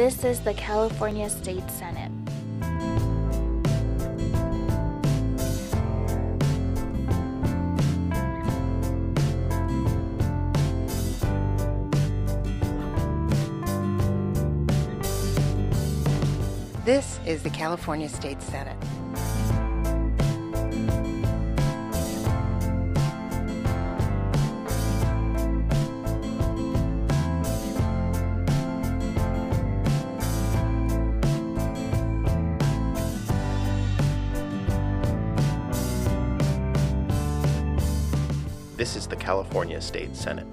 This is the California State Senate. This is the California State Senate. California State Senate.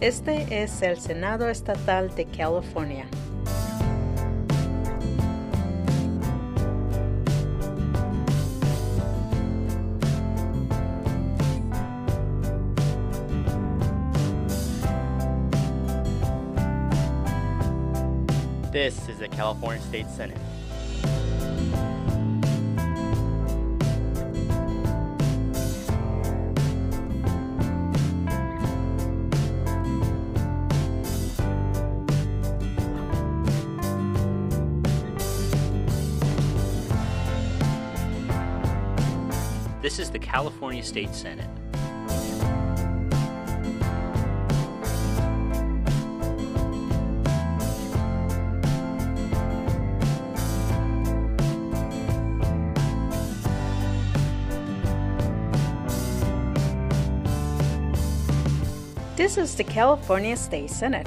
Este es el Senado Estatal de California. This is the California State Senate. This is the California State Senate. This is the California State Senate.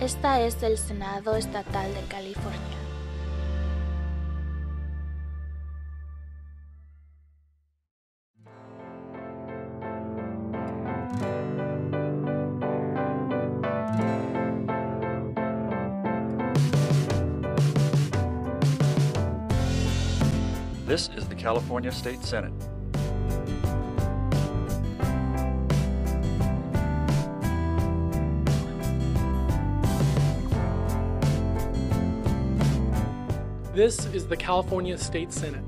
Esta es el Senado Estatal de California. California State Senate. This is the California State Senate.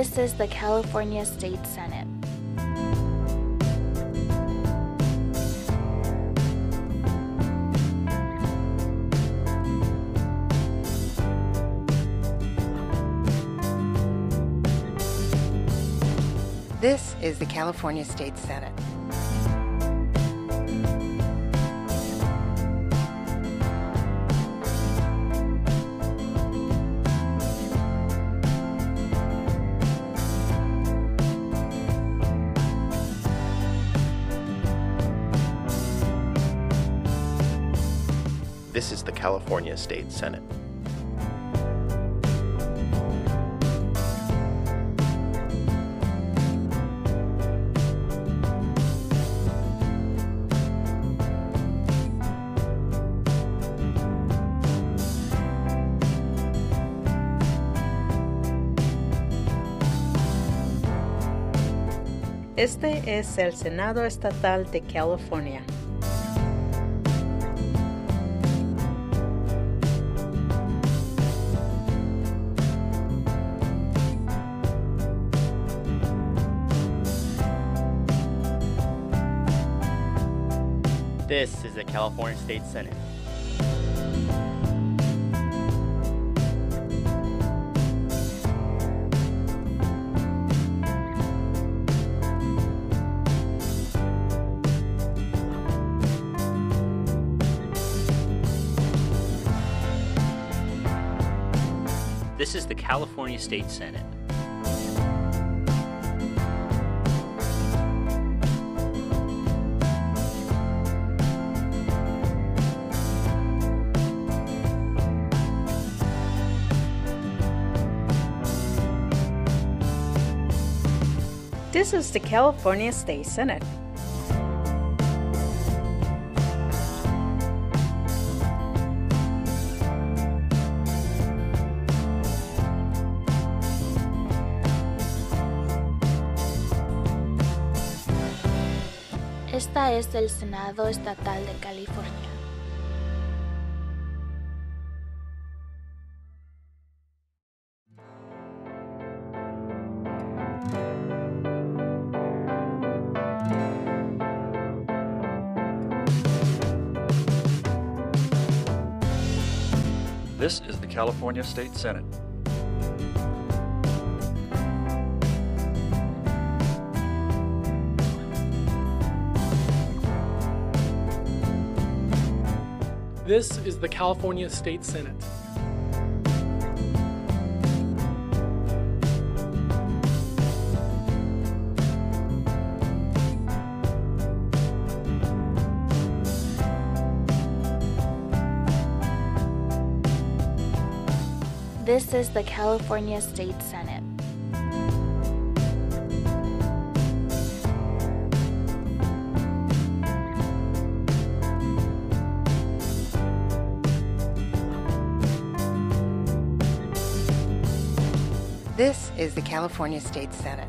This is the California State Senate. This is the California State Senate. California State Senate. Este es el Senado Estatal de California. The California State Senate. This is the California State Senate. This is the California State Senate. Esta es el Senado Estatal de California. California State Senate. This is the California State Senate. This is the California State Senate. This is the California State Senate.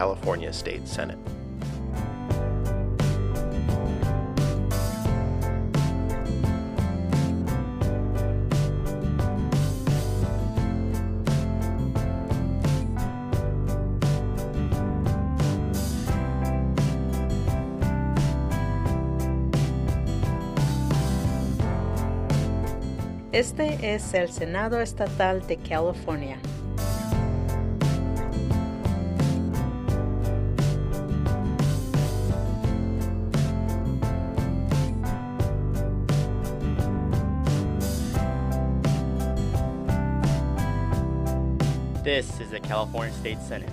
California State Senate. Este es el Senado Estatal de California. The California State Senate.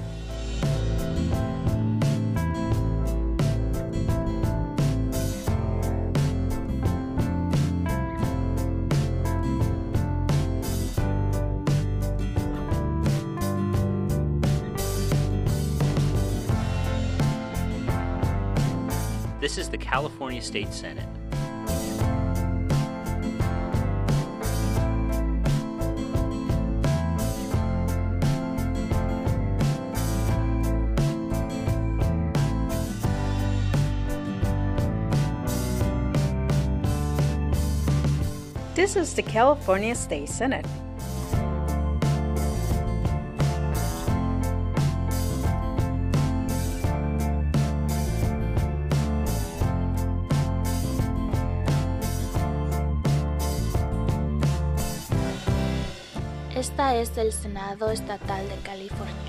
This is the California State Senate. Is the California State Senate. Esta es el Senado Estatal de California.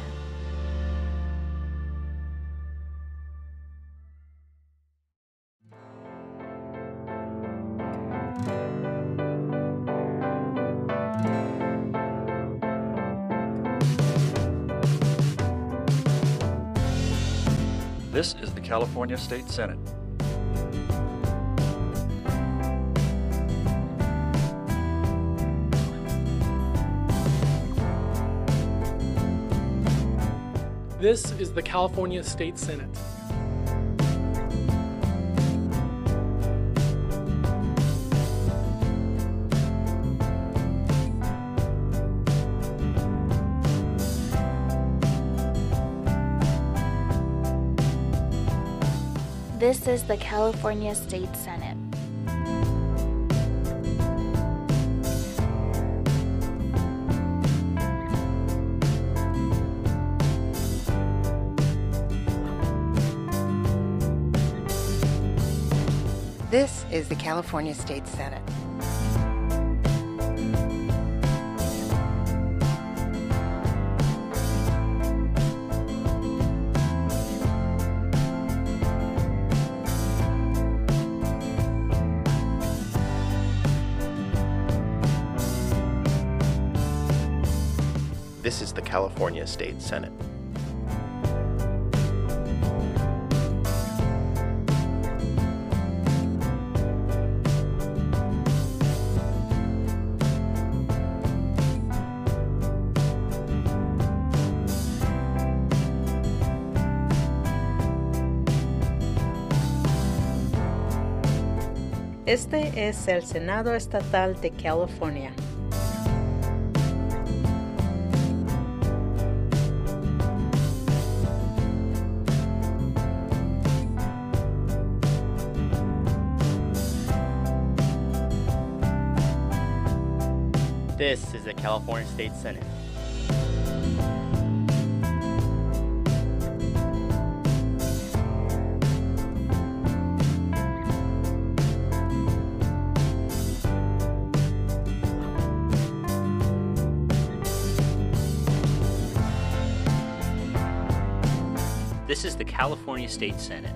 California State Senate. This is the California State Senate. This is the California State Senate. This is the California State Senate. California State Senate. Este es el Senado Estatal de California. This is the California State Senate. This is the California State Senate.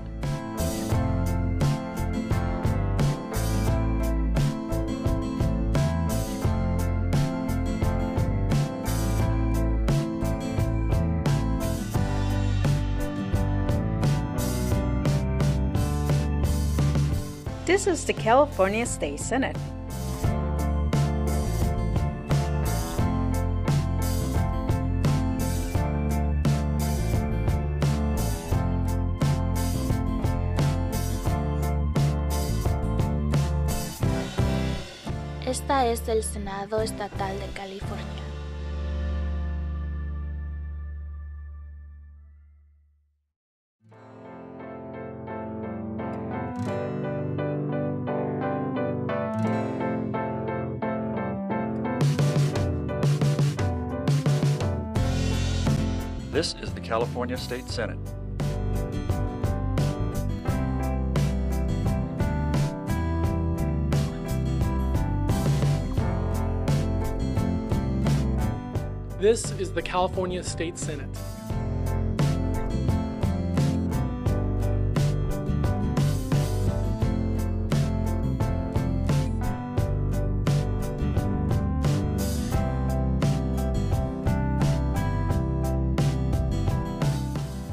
This is the California State Senate. Esta es el Senado Estatal de California. California State Senate. This is the California State Senate.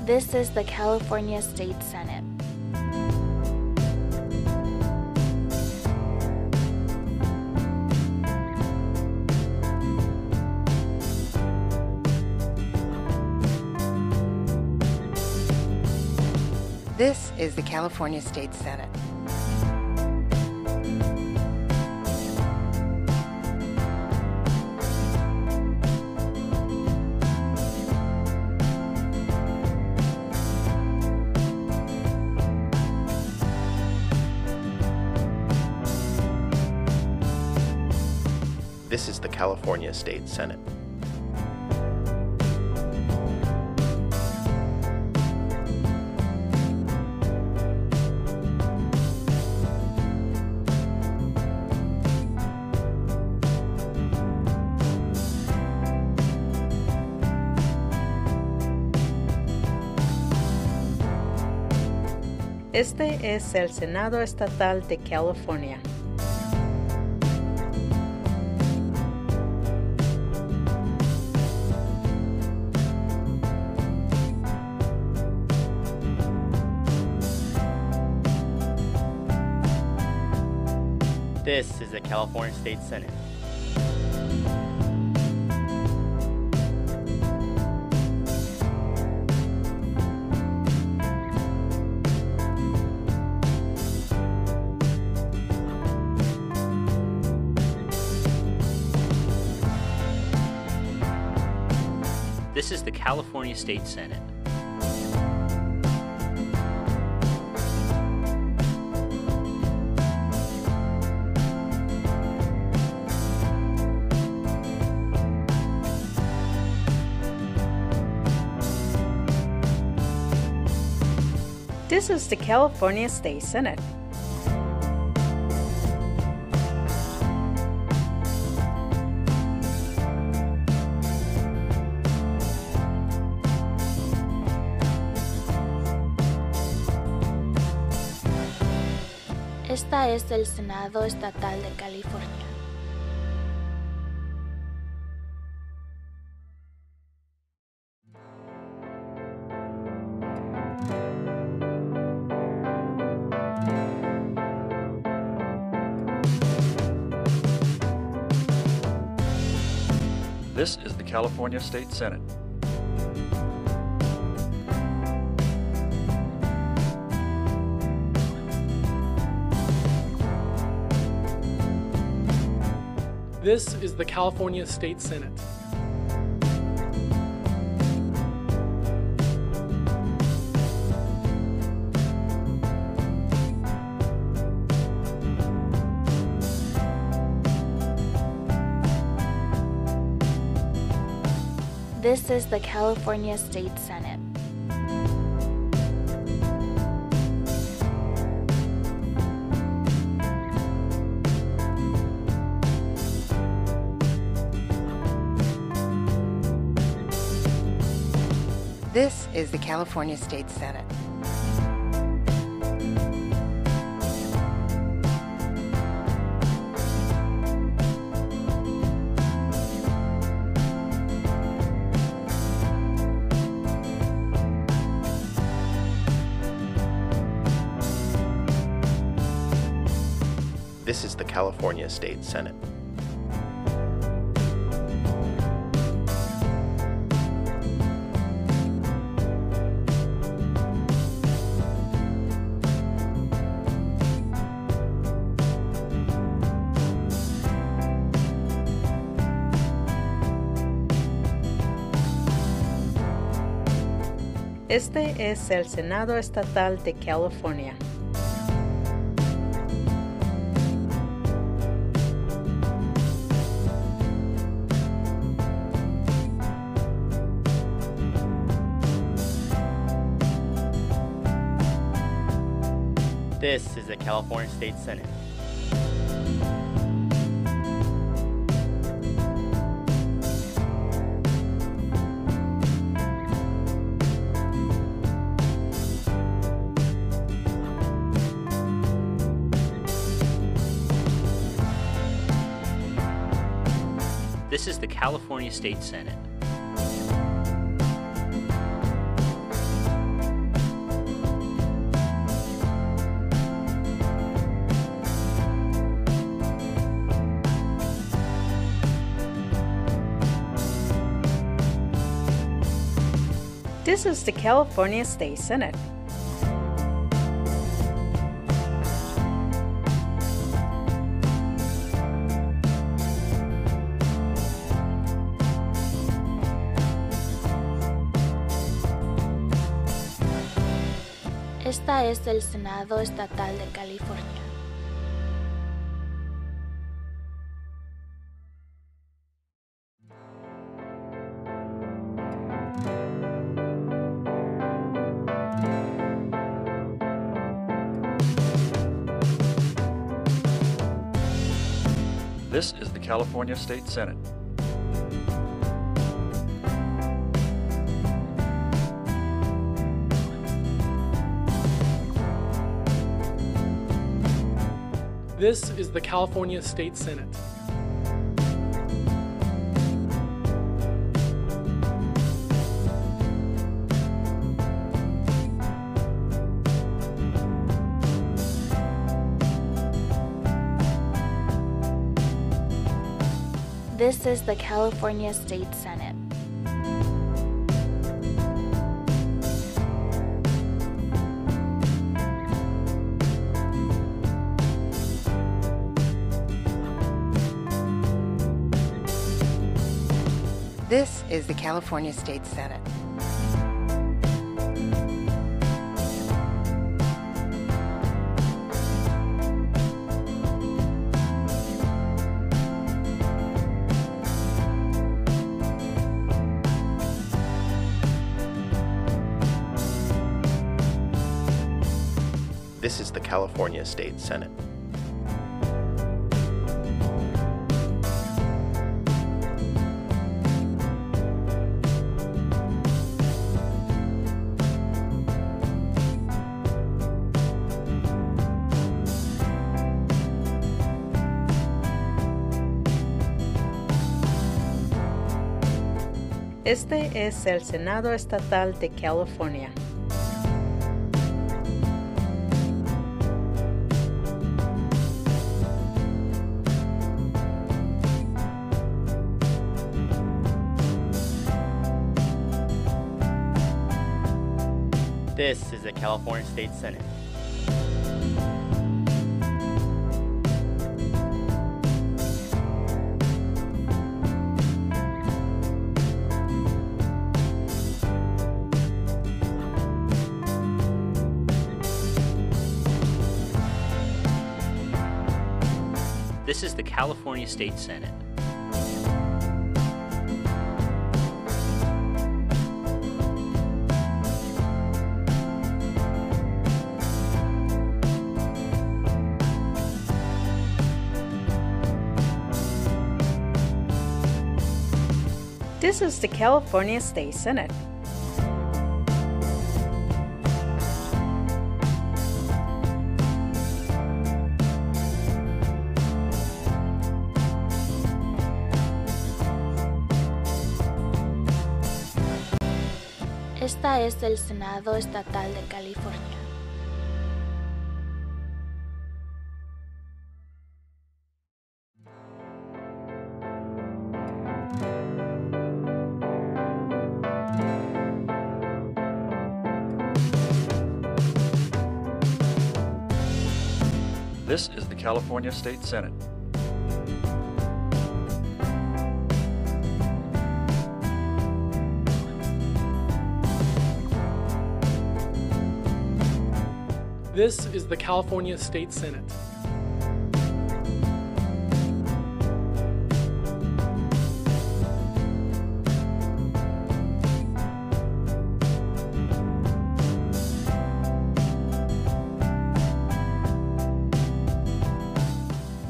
This is the California State Senate. This is the California State Senate. California State Senate. Este es el Senado Estatal de California. The California State Senate. This is the California State Senate. Is the California State Senate. Esta es el Senado Estatal de California. California State Senate. This is the California State Senate. This is the California State Senate. This is the California State Senate. California State Senate. Este es el Senado Estatal de California. The California State Senate. This is the California State Senate. The California State Senate. Esta es el Senado Estatal de California. California State Senate. This is the California State Senate. This is the California State Senate. This is the California State Senate. California State Senate. Este es el Senado Estatal de California. Is the California State Senate. This is the California State Senate. The California State Senate. Esta es el Senado Estatal de California. California State Senate. This is the California State Senate.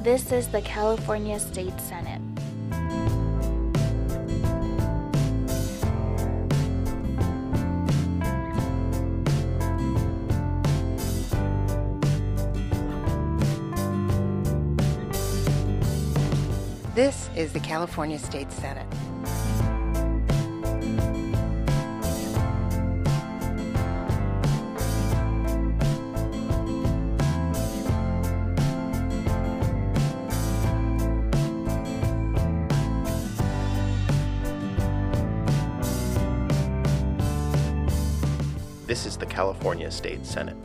This is the California State Senate. This is the California State Senate. State Senate.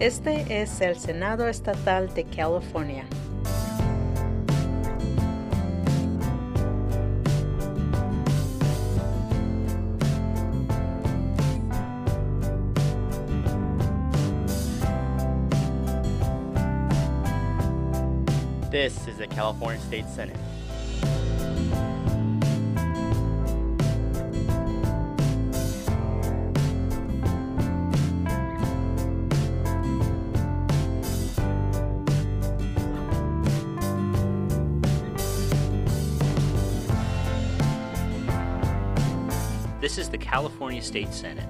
Este es el Senado Estatal de California. This is the California State Senate. This is the California State Senate.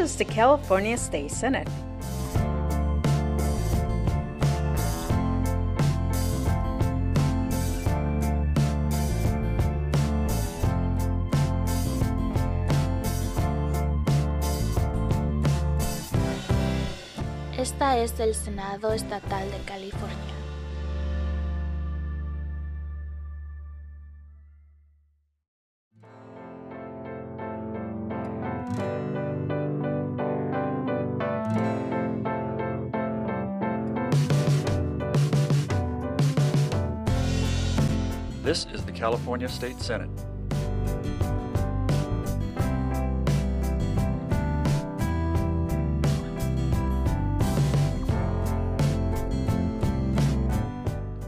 Is the California State Senate. Esta es el Senado Estatal de California. California State Senate.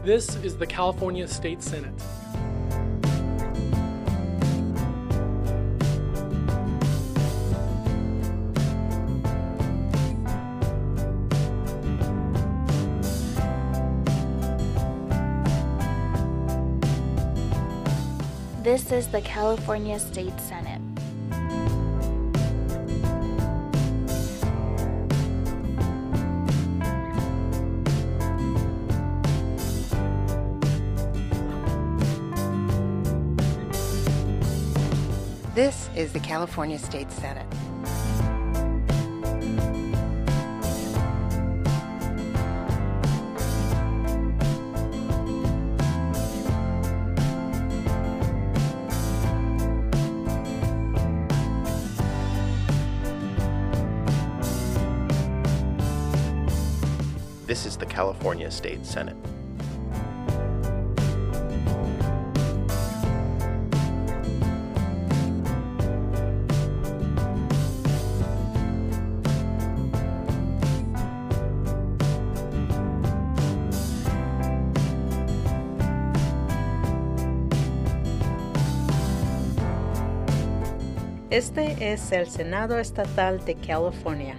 This is the California State Senate. This is the California State Senate. This is the California State Senate. California State Senate. Este es el Senado Estatal de California.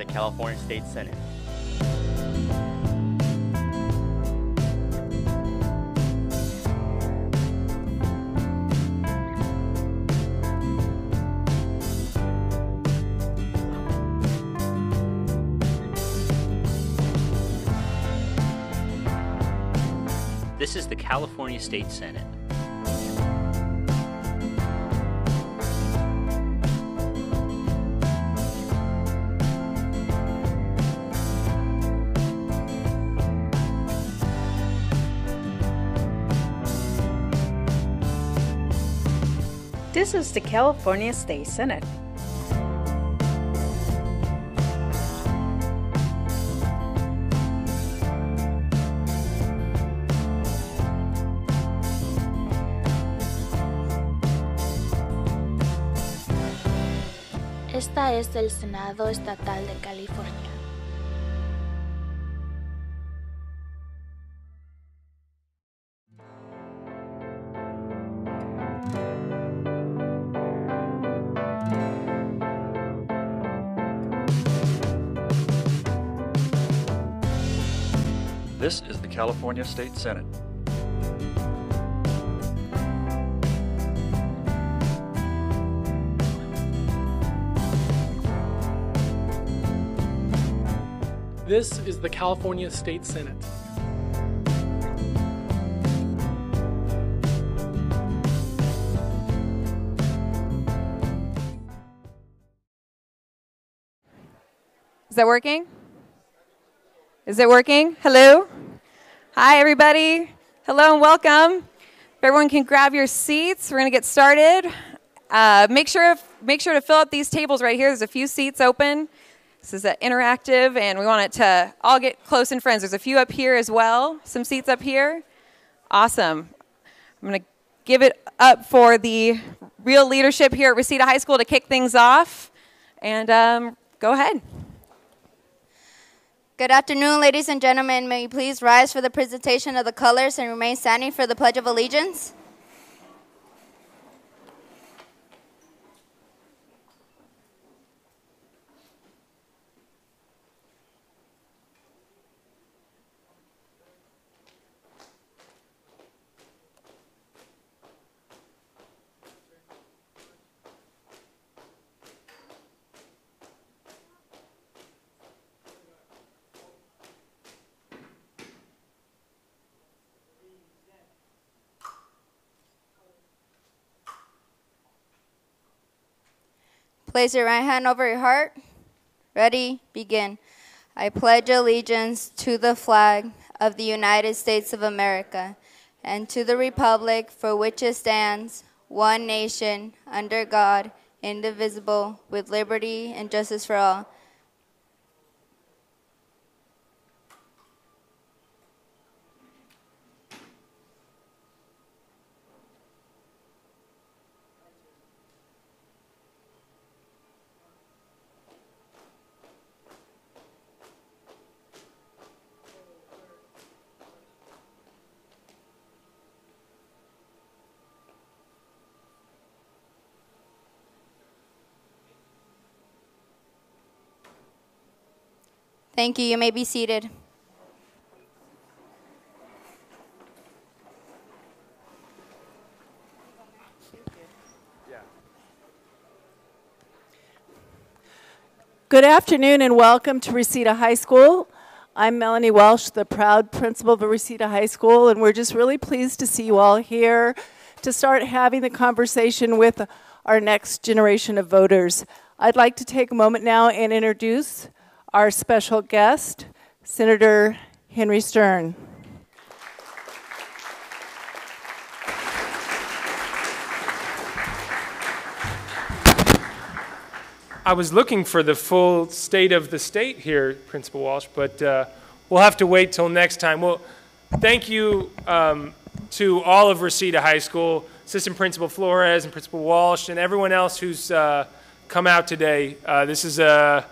The California State Senate. This is the California State Senate. Is the California State Senate. Esta es el Senado Estatal California State Senate. This is the California State Senate. Is that working? Is it working? Hello? Hi, everybody. Hello and welcome. If everyone can grab your seats, we're going to get started. Uh, make sure make sure to fill up these tables right here. There's a few seats open. This is interactive, and we want it to all get close and friends. There's a few up here as well. Some seats up here. Awesome. I'm going to give it up for the real leadership here at Reseda High School to kick things off. And um, go ahead. Good afternoon, ladies and gentlemen. May you please rise for the presentation of the colors and remain standing for the Pledge of Allegiance? Place your right hand over your heart. Ready? Begin. I pledge allegiance to the flag of the United States of America and to the republic for which it stands, one nation, under God, indivisible, with liberty and justice for all. Thank you. You may be seated. Good afternoon and welcome to Reseda High School. I'm Melanie Welsh, the proud principal of Reseda High School, and we're just really pleased to see you all here to start having the conversation with our next generation of voters. I'd like to take a moment now and introduce our special guest, Senator Henry Stern. I was looking for the full state of the state here, Principal Walsh, but uh, we'll have to wait till next time. Well, thank you um, to all of Reseda High School, Assistant Principal Flores and Principal Walsh, and everyone else who's uh, come out today. Uh, this is uh,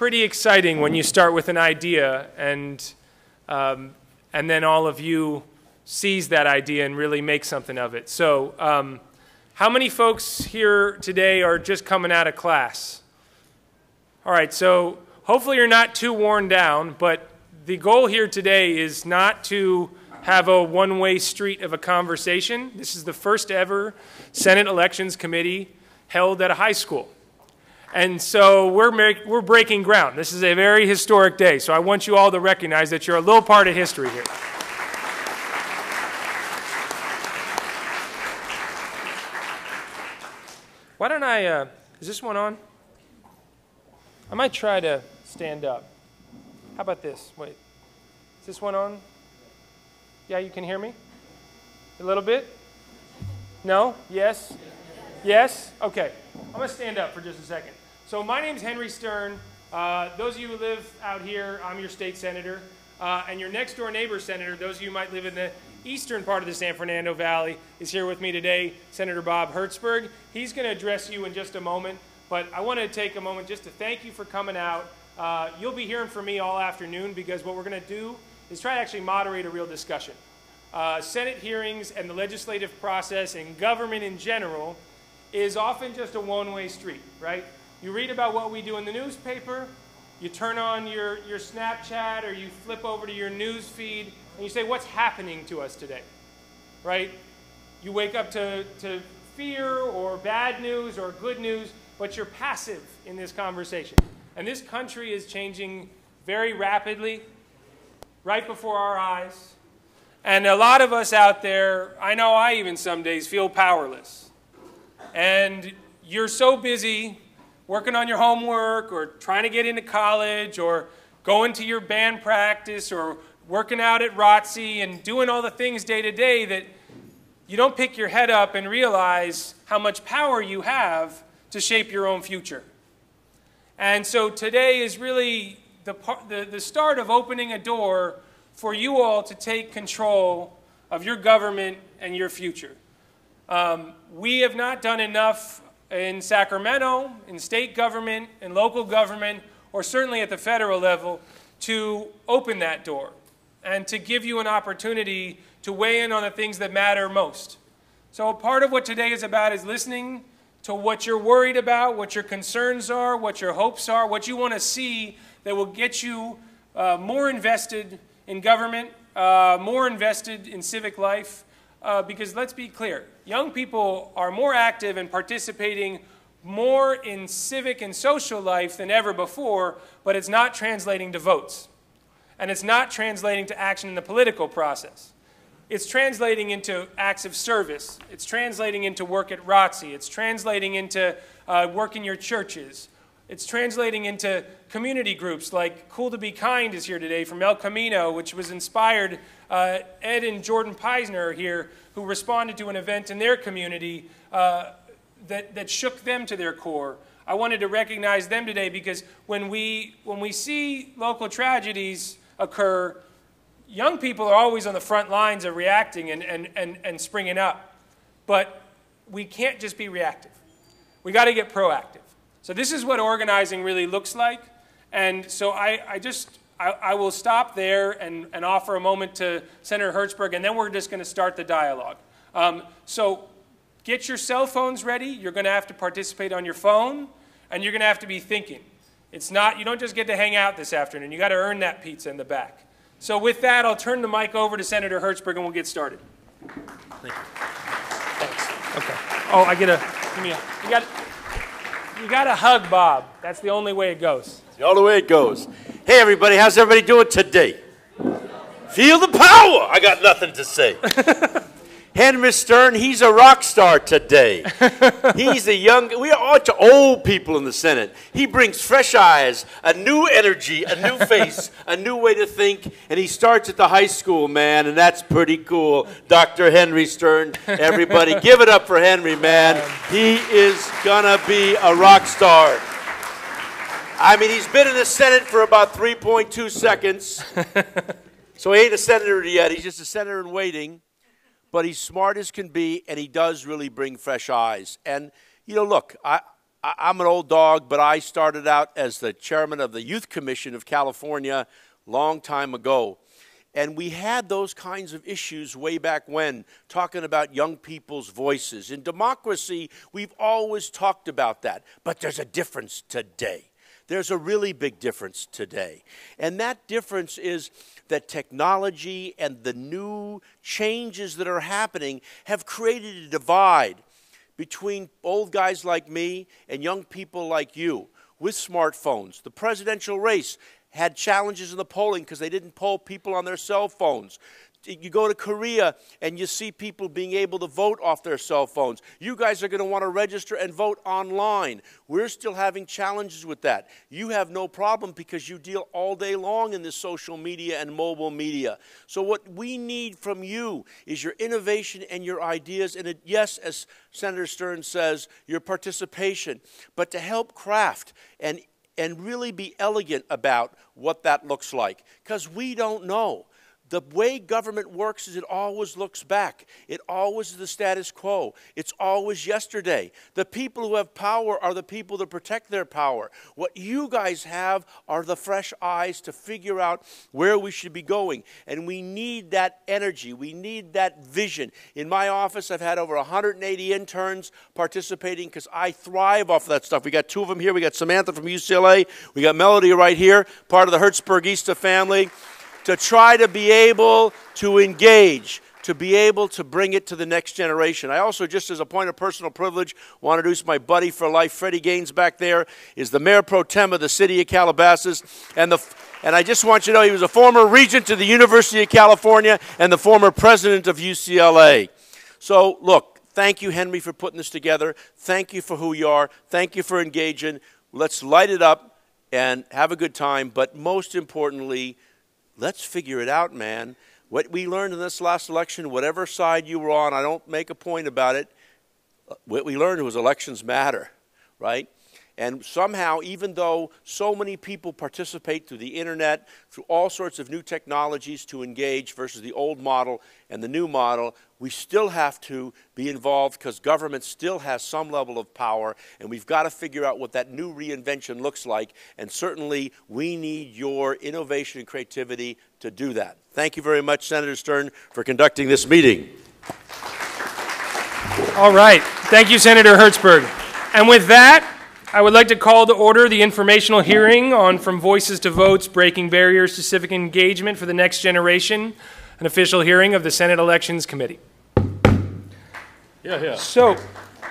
pretty exciting when you start with an idea and, um, and then all of you seize that idea and really make something of it. So. Um, how many folks here today are just coming out of class? All right, so hopefully you're not too worn down, but the goal here today is not to have a one way street of a conversation. This is the first ever Senate Elections Committee held at a high school. And so we're, make, we're breaking ground. This is a very historic day, so I want you all to recognize that you're a little part of history here. Why don't I, uh, is this one on? I might try to stand up. How about this? Wait. Is this one on? Yeah, you can hear me? A little bit? No? Yes? Yes? Okay. I'm going to stand up for just a second. So, my name's Henry Stern. Uh, those of you who live out here, I'm your state senator. Uh, and your next door neighbor senator, those of you who might live in the eastern part of the San Fernando Valley, is here with me today, Senator Bob Hertzberg. He's going to address you in just a moment, but I want to take a moment just to thank you for coming out. Uh, you'll be hearing from me all afternoon because what we're going to do is try to actually moderate a real discussion. Uh, Senate hearings and the legislative process and government in general is often just a one-way street, right? You read about what we do in the newspaper, you turn on your, your Snapchat or you flip over to your news feed and you say, what's happening to us today? Right? You wake up to, to fear or bad news or good news, but you're passive in this conversation. And this country is changing very rapidly, right before our eyes. And a lot of us out there, I know I even some days feel powerless. And you're so busy working on your homework or trying to get into college or going to your band practice or working out at ROTC and doing all the things day to day that you don't pick your head up and realize how much power you have to shape your own future. And so today is really the, the, the start of opening a door for you all to take control of your government and your future. Um, we have not done enough in Sacramento, in state government, in local government, or certainly at the federal level, to open that door and to give you an opportunity to weigh in on the things that matter most. So, part of what today is about is listening to what you're worried about, what your concerns are, what your hopes are, what you want to see that will get you uh, more invested in government, uh, more invested in civic life, uh, because let's be clear, young people are more active and participating more in civic and social life than ever before, but it's not translating to votes. And it's not translating to action in the political process. It's translating into acts of service. It's translating into work at ROTC. It's translating into uh, work in your churches. It's translating into community groups like Cool to Be Kind is here today from El Camino, which was inspired. Uh, Ed and Jordan Peisner are here who responded to an event in their community uh, that, that shook them to their core. I wanted to recognize them today because when we, when we see local tragedies occur, young people are always on the front lines of reacting and, and, and, and springing up. But we can't just be reactive. We got to get proactive. So this is what organizing really looks like. And so I, I just, I, I, will stop there and, and offer a moment to Senator Hertzberg, and then we're just going to start the dialogue. Um, so get your cell phones ready. You're going to have to participate on your phone, and you're going to have to be thinking. It's not, you don't just get to hang out this afternoon. You got to earn that pizza in the back. So, with that, I'll turn the mic over to Senator Hertzberg and we'll get started. Thank you. Thanks. Okay. Oh, I get a, give me a, you got, you got to hug Bob. That's the only way it goes. All the way it goes. Hey, everybody, how's everybody doing today? Feel the power! I got nothing to say. Henry Stern, he's a rock star today. he's a young, we are bunch old people in the Senate. He brings fresh eyes, a new energy, a new face, a new way to think, and he starts at the high school, man, and that's pretty cool. Dr. Henry Stern, everybody, give it up for Henry, man. He is gonna be a rock star. I mean, he's been in the Senate for about 3.2 seconds. so he ain't a senator yet, he's just a senator in waiting but he's smart as can be, and he does really bring fresh eyes. And, you know, look, I, I, am an old dog, but I started out as the chairman of the Youth Commission of California long time ago. And we had those kinds of issues way back when, talking about young people's voices. In democracy, we've always talked about that, but there's a difference today. There's a really big difference today. And that difference is that technology and the new changes that are happening have created a divide between old guys like me and young people like you with smartphones. The presidential race had challenges in the polling because they didn't poll people on their cell phones you go to Korea and you see people being able to vote off their cell phones. You guys are going to want to register and vote online. We're still having challenges with that. You have no problem because you deal all day long in this social media and mobile media. So, what we need from you is your innovation and your ideas. And it, yes, as Senator Stern says, your participation, but to help craft and and really be elegant about what that looks like because we don't know. The way government works is it always looks back. It always is the status quo. It's always yesterday. The people who have power are the people that protect their power. What you guys have are the fresh eyes to figure out where we should be going. And we need that energy. We need that vision. In my office, I've had over 180 interns participating because I thrive off of that stuff. We got two of them here. We got Samantha from UCLA. We got Melody right here, part of the Hertzbergista family to try to be able to engage, to be able to bring it to the next generation. I also, just as a point of personal privilege, want to introduce my buddy for life, Freddie Gaines, back there, is the mayor pro tem of the city of Calabasas. And, the, and I just want you to know he was a former regent of the University of California and the former president of UCLA. So, look, thank you, Henry, for putting this together. Thank you for who you are. Thank you for engaging. Let's light it up and have a good time. But most importantly, Let's figure it out, man. What we learned in this last election, whatever side you were on, I don't make a point about it. What we learned was elections matter, right? And somehow, even though so many people participate through the internet, through all sorts of new technologies to engage versus the old model and the new model, we still have to be involved because government still has some level of power, and we've got to figure out what that new reinvention looks like. And certainly, we need your innovation and creativity to do that. Thank you very much, Senator Stern, for conducting this meeting. All right. Thank you, Senator Hertzberg. And with that, I would like to call to order the informational hearing on From Voices to Votes Breaking Barriers to Civic Engagement for the Next Generation, an official hearing of the Senate Elections Committee. Yeah, yeah. So,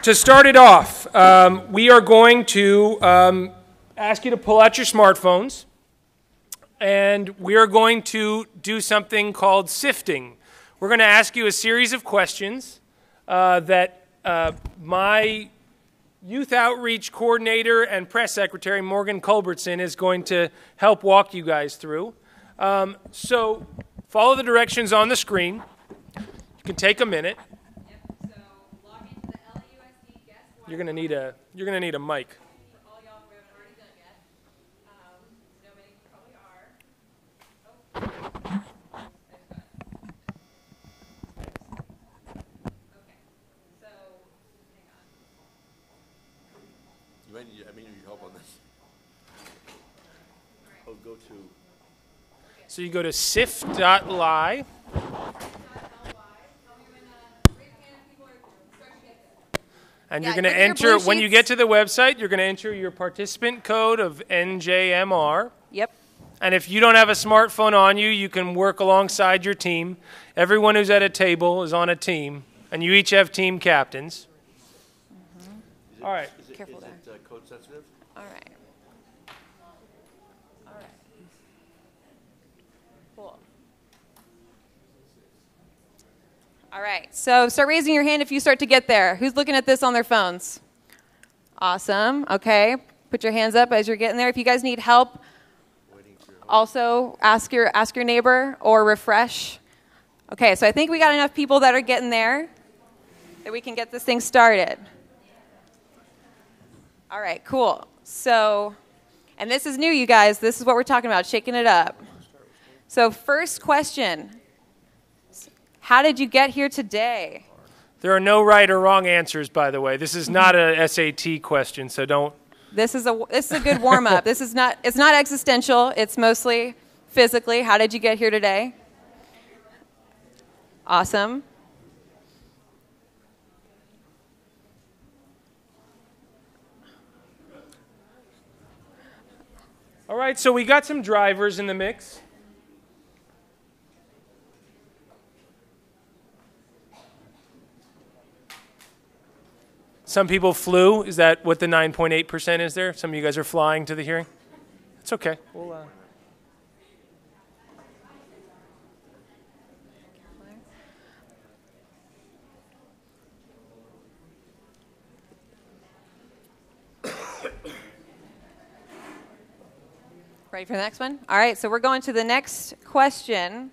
to start it off, um, we are going to um, ask you to pull out your smartphones, and we are going to do something called sifting. We're going to ask you a series of questions uh, that uh, my Youth Outreach Coordinator and Press Secretary Morgan Culbertson is going to help walk you guys through. Um, so follow the directions on the screen. You can take a minute. You're gonna need a you're gonna need a mic. So you go to sift.ly. And Yeah, you're going to look at your enter, when you get to the website, you're going to enter your participant code of NJMR. Yep. And if you don't have a smartphone on you, you can work alongside your team. Everyone who's at a table is on a team, and you each have team captains. All right. Careful there. uh, code sensitive? All right. All right. Cool. All right. So start raising your hand if you start to get there. Who's looking at this on their phones? Awesome. Okay. Put your hands up as you're getting there. If you guys need help, also ask your ask your neighbor or refresh. Okay, so I think we got enough people that are getting there that we can get this thing started. All right, cool. So, and this is new, you guys. This is what we're talking about, shaking it up. So, first question How did you get here today? There are no right or wrong answers, by the way. This is not a mm-hmm. SAT question, so don't. This is a this is a good warm up. this is not it's not existential. It's mostly physically. How did you get here today? Awesome. All right, so we got some drivers in the mix. Some people flew. Is that what the 9.8% is there? Some of you guys are flying to the hearing? It's okay. We'll, uh, Ready for the next one? All right, so we're going to the next question.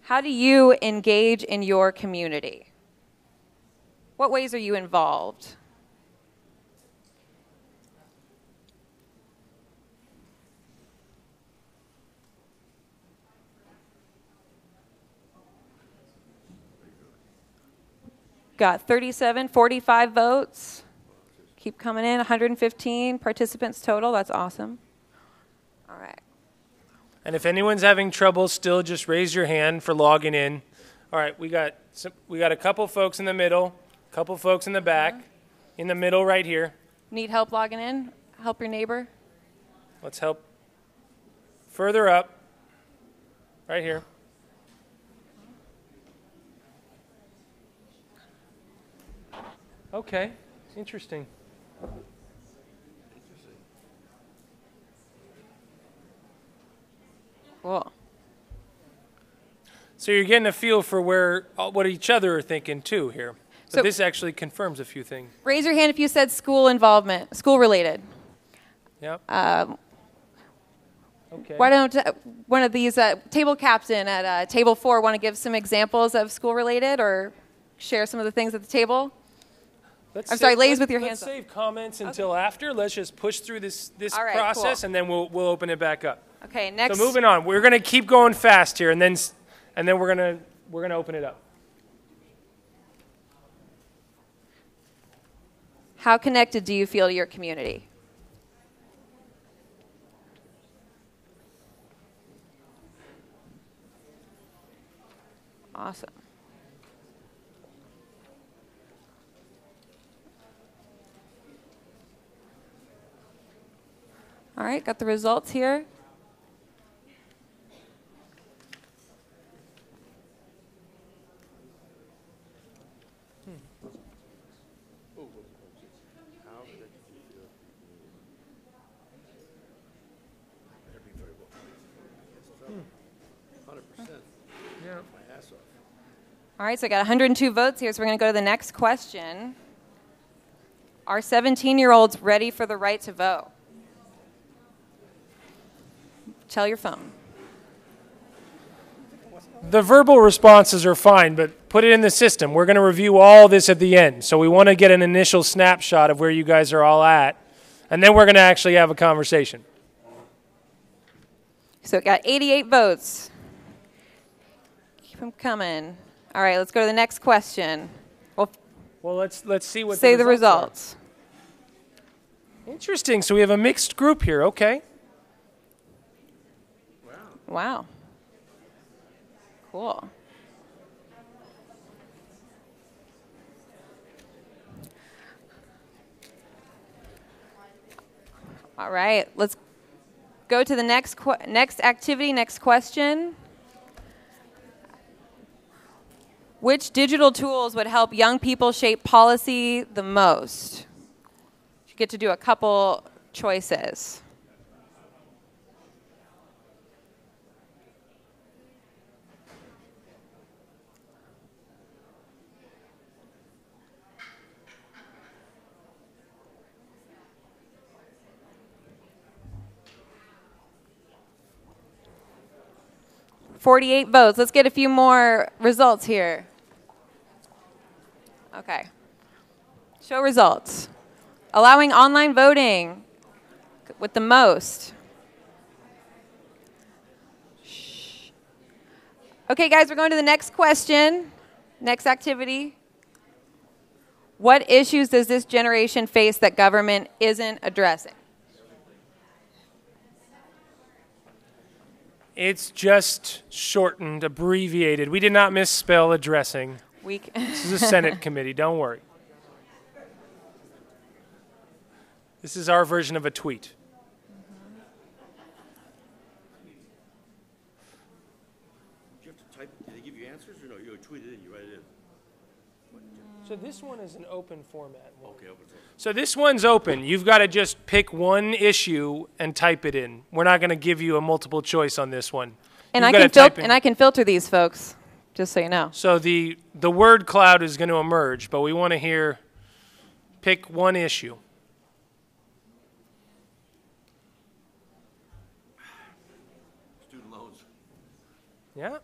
How do you engage in your community? What ways are you involved? Got 37, 45 votes. Keep coming in, 115 participants total. That's awesome. All right. And if anyone's having trouble, still just raise your hand for logging in. All right, we got some, we got a couple folks in the middle, couple folks in the back, in the middle right here. Need help logging in? Help your neighbor? Let's help. Further up, right here. Okay, interesting. Cool. So you're getting a feel for where uh, what each other are thinking too here. But So- this actually confirms a few things. Raise your hand if you said school involvement, school related. Yep. Um, okay. Why don't uh, one of these uh, table captain at uh, table four want to give some examples of school related or share some of the things at the table? Let's I'm sorry, save- ladies with your let's hands up. save comments until after. Let's just push through this this right, process cool. and then we'll we'll open it back up. Okay, next. So moving on, we're going to keep going fast here, and then and then we're going to we're going to open it up. How connected do you feel to your community? Awesome. All right, got the results here. All right, so I got 102 votes here, so we're going to go to the next question. Are 17 year olds ready for the right to vote? Tell your phone. The verbal responses are fine, but put it in the system. We're going to review all this at the end. So we want to get an initial snapshot of where you guys are all at, and then we're going to actually have a conversation. So it got 88 votes. Keep them coming. All right, let's go to the next question. Well, well let's, let's see what Say the results. The results. Interesting. So we have a mixed group here. Okay. Wow. Wow. Cool. All right, let's go to the next next activity, next question. Which digital tools would help young people shape policy the most? You get to do a couple choices. Forty-eight votes. Let's get a few more results here. Okay. Show results. Allowing online voting with the most. Shh. Okay, guys, we're going to the next question. Next activity. What issues does this generation face that government isn't addressing? It's just shortened, abbreviated. We did not misspell addressing. We this is a Senate committee, don't worry. This is our version of a tweet. Do you have to type, do they give you answers or no? You tweet it in, you write it in? So this one is an open format. Okay, open source. So this one's open. You've got to just pick one issue and type it in. We're not going to give you a multiple choice on this one. And You've I can fil- and I can filter these folks, just so you know. So the the word cloud is going to emerge, but we want to hear pick one issue. Student loans. Yeah.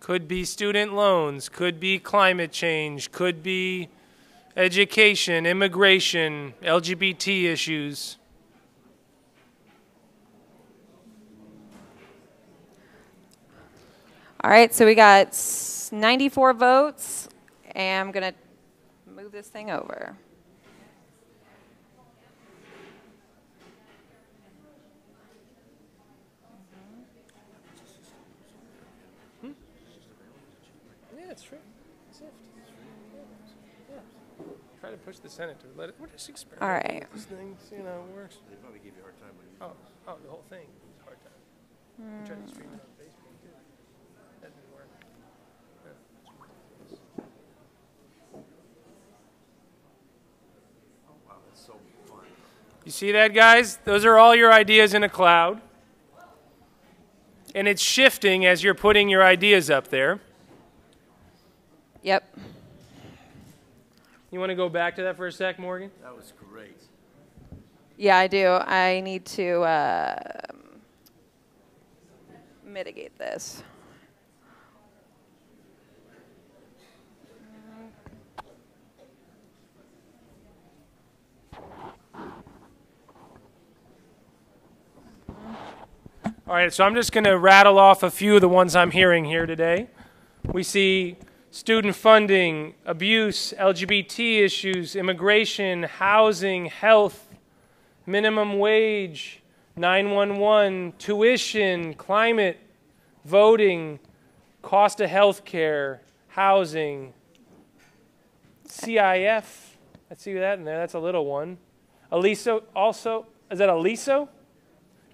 Could be student loans, could be climate change, could be education, immigration, LGBT issues. All right, so we got 94 votes, and I'm going to move this thing over. Hmm. Yeah, it's free. Sift. Yeah. Try to push the Senate to let it. We're just experimenting All right. with this thing, see how it works. They probably give you a hard time when you. Oh, oh, the whole thing is a hard time. We tried to stream it on Facebook too. That didn't work. Wow, that's so fun. You see that, guys? Those are all your ideas in a cloud. And it's shifting as you're putting your ideas up there. Yep. You want to go back to that for a sec, Morgan? That was great. Yeah, I do. I need to uh, mitigate this. All right, so I'm just going to rattle off a few of the ones I'm hearing here today. We see student funding, abuse, LGBT issues, immigration, housing, health, minimum wage, 911, tuition, climate, voting, cost of health care, housing, CIF. Let's see that in there. That's a little one. Aliso, also, is that Aliso?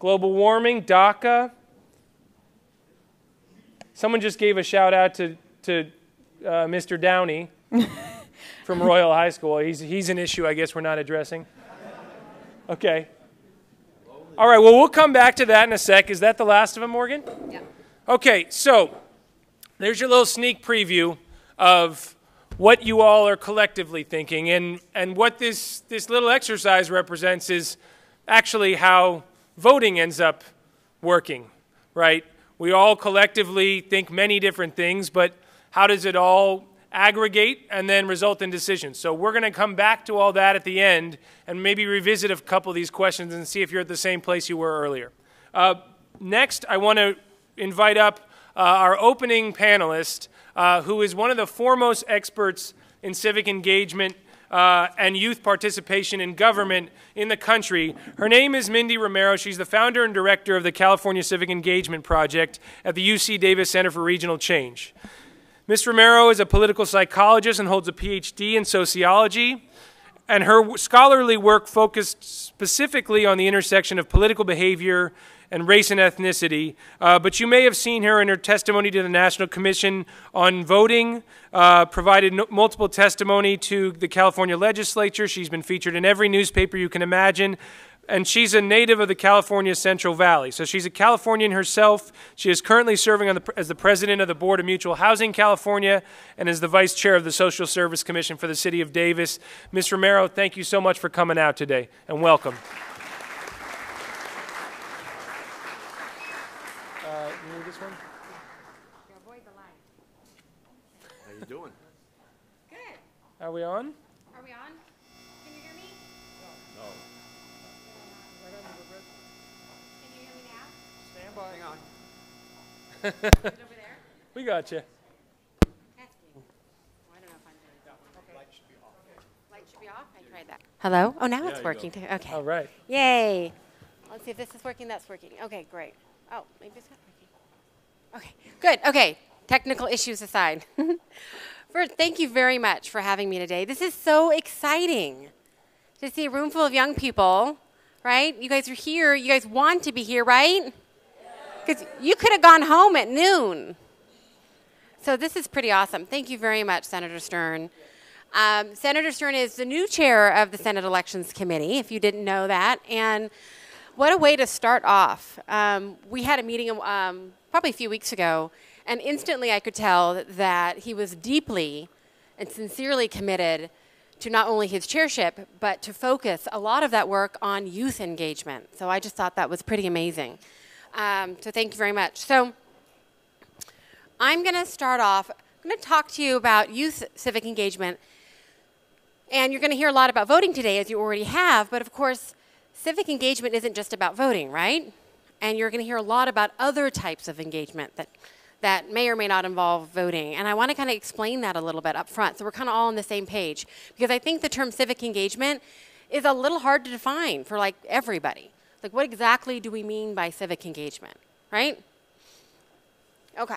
Global warming, DACA. Someone just gave a shout out to, to uh, Mr. Downey from Royal High School. He's, he's an issue I guess we're not addressing. Okay. All right, well, we'll come back to that in a sec. Is that the last of them, Morgan? Yeah. Okay, so there's your little sneak preview of what you all are collectively thinking. And, and what this, this little exercise represents is actually how voting ends up working, right? We all collectively think many different things, but how does it all aggregate and then result in decisions? So we're going to come back to all that at the end and maybe revisit a couple of these questions and see if you're at the same place you were earlier. Uh, next, I want to invite up uh, our opening panelist, uh, who is one of the foremost experts in civic engagement uh, and youth participation in government in the country. Her name is Mindy Romero. She's the founder and director of the California Civic Engagement Project at the UC Davis Center for Regional Change. Ms. Romero is a political psychologist and holds a PhD in sociology. and her scholarly work focused specifically on the intersection of political behavior and race and ethnicity. Uh, but you may have seen her in her testimony to the National Commission on Voting, uh, provided no multiple testimony to the California legislature. She's been featured in every newspaper you can imagine. And she's a native of the California Central Valley. So she's a Californian herself. She is currently serving the, as the president of the Board of Mutual Housing California and is the vice chair of the Social Service Commission for the city of Davis. Ms. Romero, thank you so much for coming out today and welcome. Are we on? Are we on? Can you hear me? No. Can you hear me now? Stand by. Hang on. Is it over there? We got you. Testing. Well, I don't know if I'm doing that one. Okay. Light should be off. Light should be off? I tried that. Hello? Oh, now Yeah, it's working too. Okay. All right. Yay. Let's see if this is working. That's working. Okay, great. Oh, maybe it's not working. Okay, good. Okay, technical issues aside. First, thank you very much for having me today. This is so exciting to see a room full of young people, right? You guys are here. You guys want to be here, right? Because you could have gone home at noon. So this is pretty awesome. Thank you very much, Senator Stern. Um, Senator Stern is the new chair of the Senate Elections Committee, if you didn't know that. And what a way to start off. Um, we had a meeting um, probably a few weeks ago, and instantly I could tell that he was deeply and sincerely committed to not only his chairship, but to focus a lot of that work on youth engagement. So I just thought that was pretty amazing. Um, so thank you very much. So I'm going to start off, I'm going to talk to you about youth civic engagement. And you're going to hear a lot about voting today, as you already have, but of course, civic engagement isn't just about voting, right? And you're going to hear a lot about other types of engagement that, that may or may not involve voting. And I want to kind of explain that a little bit up front so we're kind of all on the same page. Because I think the term civic engagement is a little hard to define for like everybody. Like, what exactly do we mean by civic engagement, right? Okay,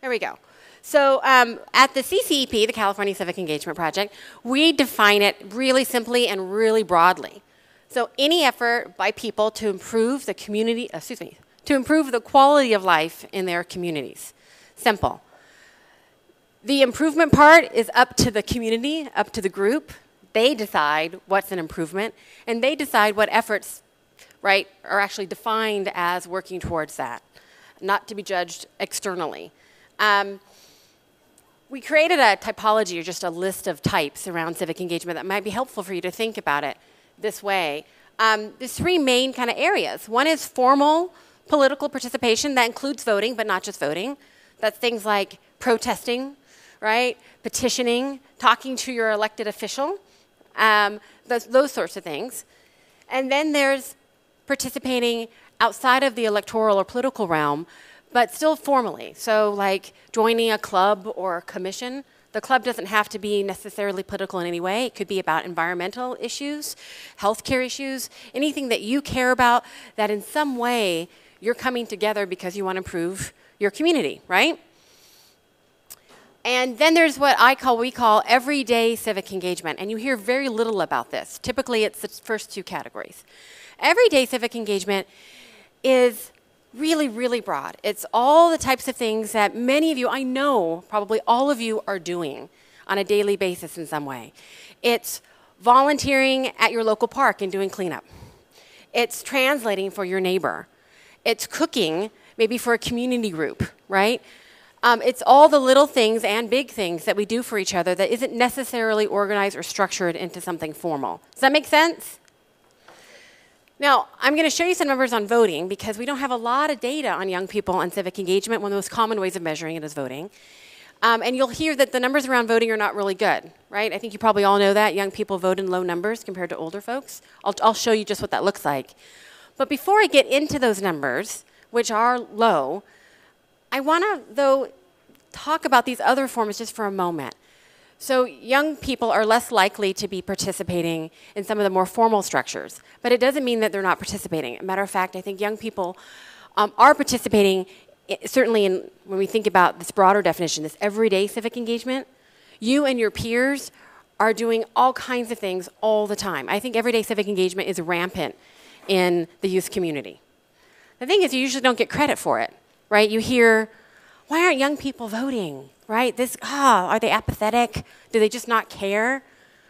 there we go. So um, at the CCEP, the California Civic Engagement Project, we define it really simply and really broadly. So any effort by people to improve the community, excuse me, to improve the quality of life in their communities. Simple. The improvement part is up to the community, up to the group. They decide what's an improvement, and they decide what efforts, right, are actually defined as working towards that, not to be judged externally. Um, we created a typology or just a list of types around civic engagement that might be helpful for you to think about it this way. Um, there's three main kind of areas. One is formal political participation that includes voting, but not just voting. That's things like protesting, right? Petitioning, talking to your elected official, um, those, those sorts of things. And then there's participating outside of the electoral or political realm, but still formally. So, like joining a club or a commission. The club doesn't have to be necessarily political in any way. It could be about environmental issues, healthcare issues, anything that you care about that in some way you're coming together because you want to improve your community, right? And then there's what I call, we call everyday civic engagement. And you hear very little about this. Typically, it's the first two categories. Everyday civic engagement is really, really broad. It's all the types of things that many of you, I know probably all of you are doing on a daily basis in some way. It's volunteering at your local park and doing cleanup. It's translating for your neighbor. It's cooking, maybe for a community group, right? Um, it's all the little things and big things that we do for each other that isn't necessarily organized or structured into something formal. Does that make sense? Now, I'm going to show you some numbers on voting because we don't have a lot of data on young people and civic engagement. One of the most common ways of measuring it is voting. Um, and you'll hear that the numbers around voting are not really good, right? I think you probably all know that. Young people vote in low numbers compared to older folks. I'll, I'll show you just what that looks like. But before I get into those numbers, which are low, I want to, though, talk about these other forms just for a moment. So, young people are less likely to be participating in some of the more formal structures, but it doesn't mean that they're not participating. Matter of fact, I think young people um, are participating, certainly in, when we think about this broader definition, this everyday civic engagement. You and your peers are doing all kinds of things all the time. I think everyday civic engagement is rampant in the youth community. The thing is, you usually don't get credit for it, right? You hear, why aren't young people voting, right? This, ah, oh, are they apathetic? Do they just not care,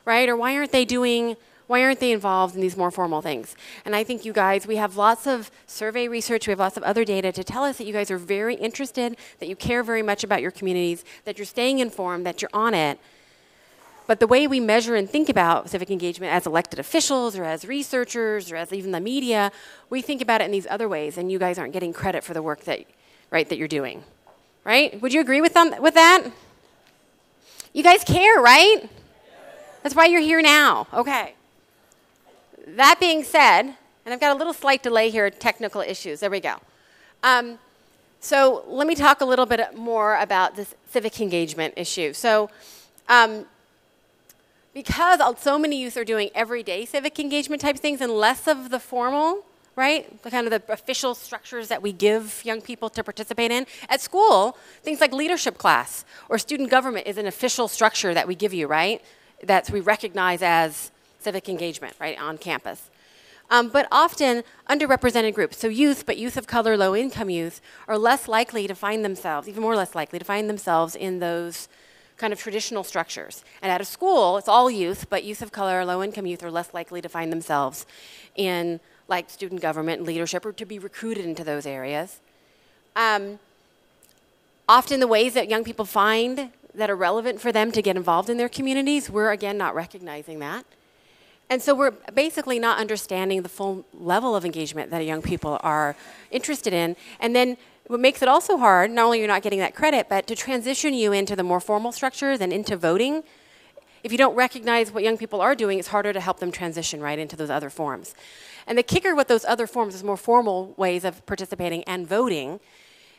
right? Or why aren't they doing, why aren't they involved in these more formal things? And I think you guys, we have lots of survey research, we have lots of other data to tell us that you guys are very interested, that you care very much about your communities, that you're staying informed, that you're on it. But the way we measure and think about civic engagement as elected officials or as researchers or as even the media, we think about it in these other ways, and you guys aren't getting credit for the work that, right, that you're doing. Right? Would you agree with, them, with that? You guys care, right? That's why you're here now. Okay. That being said, and I've got a little slight delay here, technical issues. There we go. Um, so let me talk a little bit more about this civic engagement issue. So um, because so many youth are doing everyday civic engagement type things and less of the formal, right? The kind of the official structures that we give young people to participate in. At school, things like leadership class or student government is an official structure that we give you, right? That we recognize as civic engagement, right, on campus. Um, but often underrepresented groups, so youth, but youth of color, low income youth, are less likely to find themselves, even more less likely to find themselves in those kind of traditional structures. And at a school, it's all youth, but youth of color, low income youth are less likely to find themselves in like student government and leadership or to be recruited into those areas. Um, often the ways that young people find that are relevant for them to get involved in their communities, we're again not recognizing that. And so we're basically not understanding the full level of engagement that young people are interested in. And then what makes it also hard, not only you're not getting that credit, but to transition you into the more formal structures and into voting, if you don't recognize what young people are doing, it's harder to help them transition right into those other forms. And the kicker with those other forms, those more formal ways of participating and voting,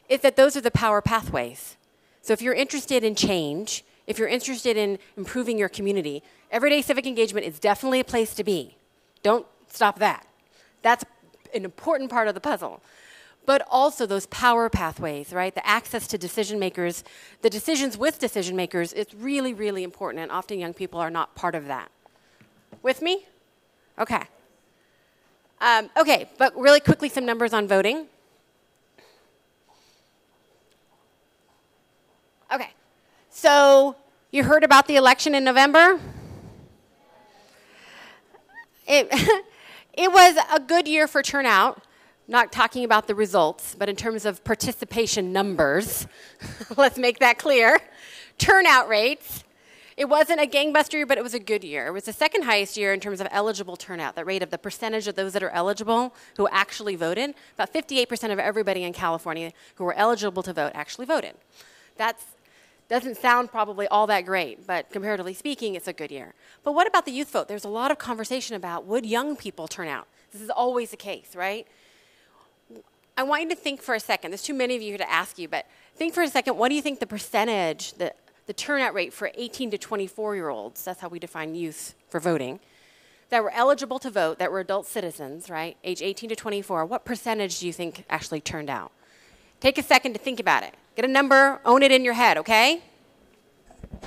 is that those are the power pathways. So if you're interested in change, if you're interested in improving your community, everyday civic engagement is definitely a place to be. Don't stop that. That's an important part of the puzzle but also those power pathways, right? The access to decision makers, the decisions with decision makers, it's really, really important, and often young people are not part of that. With me? Okay. Um, okay, but really quickly, some numbers on voting. Okay, so you heard about the election in November? It, it was a good year for turnout not talking about the results, but in terms of participation numbers, let's make that clear. Turnout rates. It wasn't a gangbuster year, but it was a good year. It was the second highest year in terms of eligible turnout, the rate of the percentage of those that are eligible who actually voted. About 58% of everybody in California who were eligible to vote actually voted. That doesn't sound probably all that great, but comparatively speaking, it's a good year. But what about the youth vote? There's a lot of conversation about would young people turn out? This is always the case, right? I want you to think for a second. There's too many of you here to ask you, but think for a second. What do you think the percentage, the, the turnout rate for 18 to 24 year olds, that's how we define youth for voting, that were eligible to vote, that were adult citizens, right, age 18 to 24, what percentage do you think actually turned out? Take a second to think about it. Get a number, own it in your head, okay?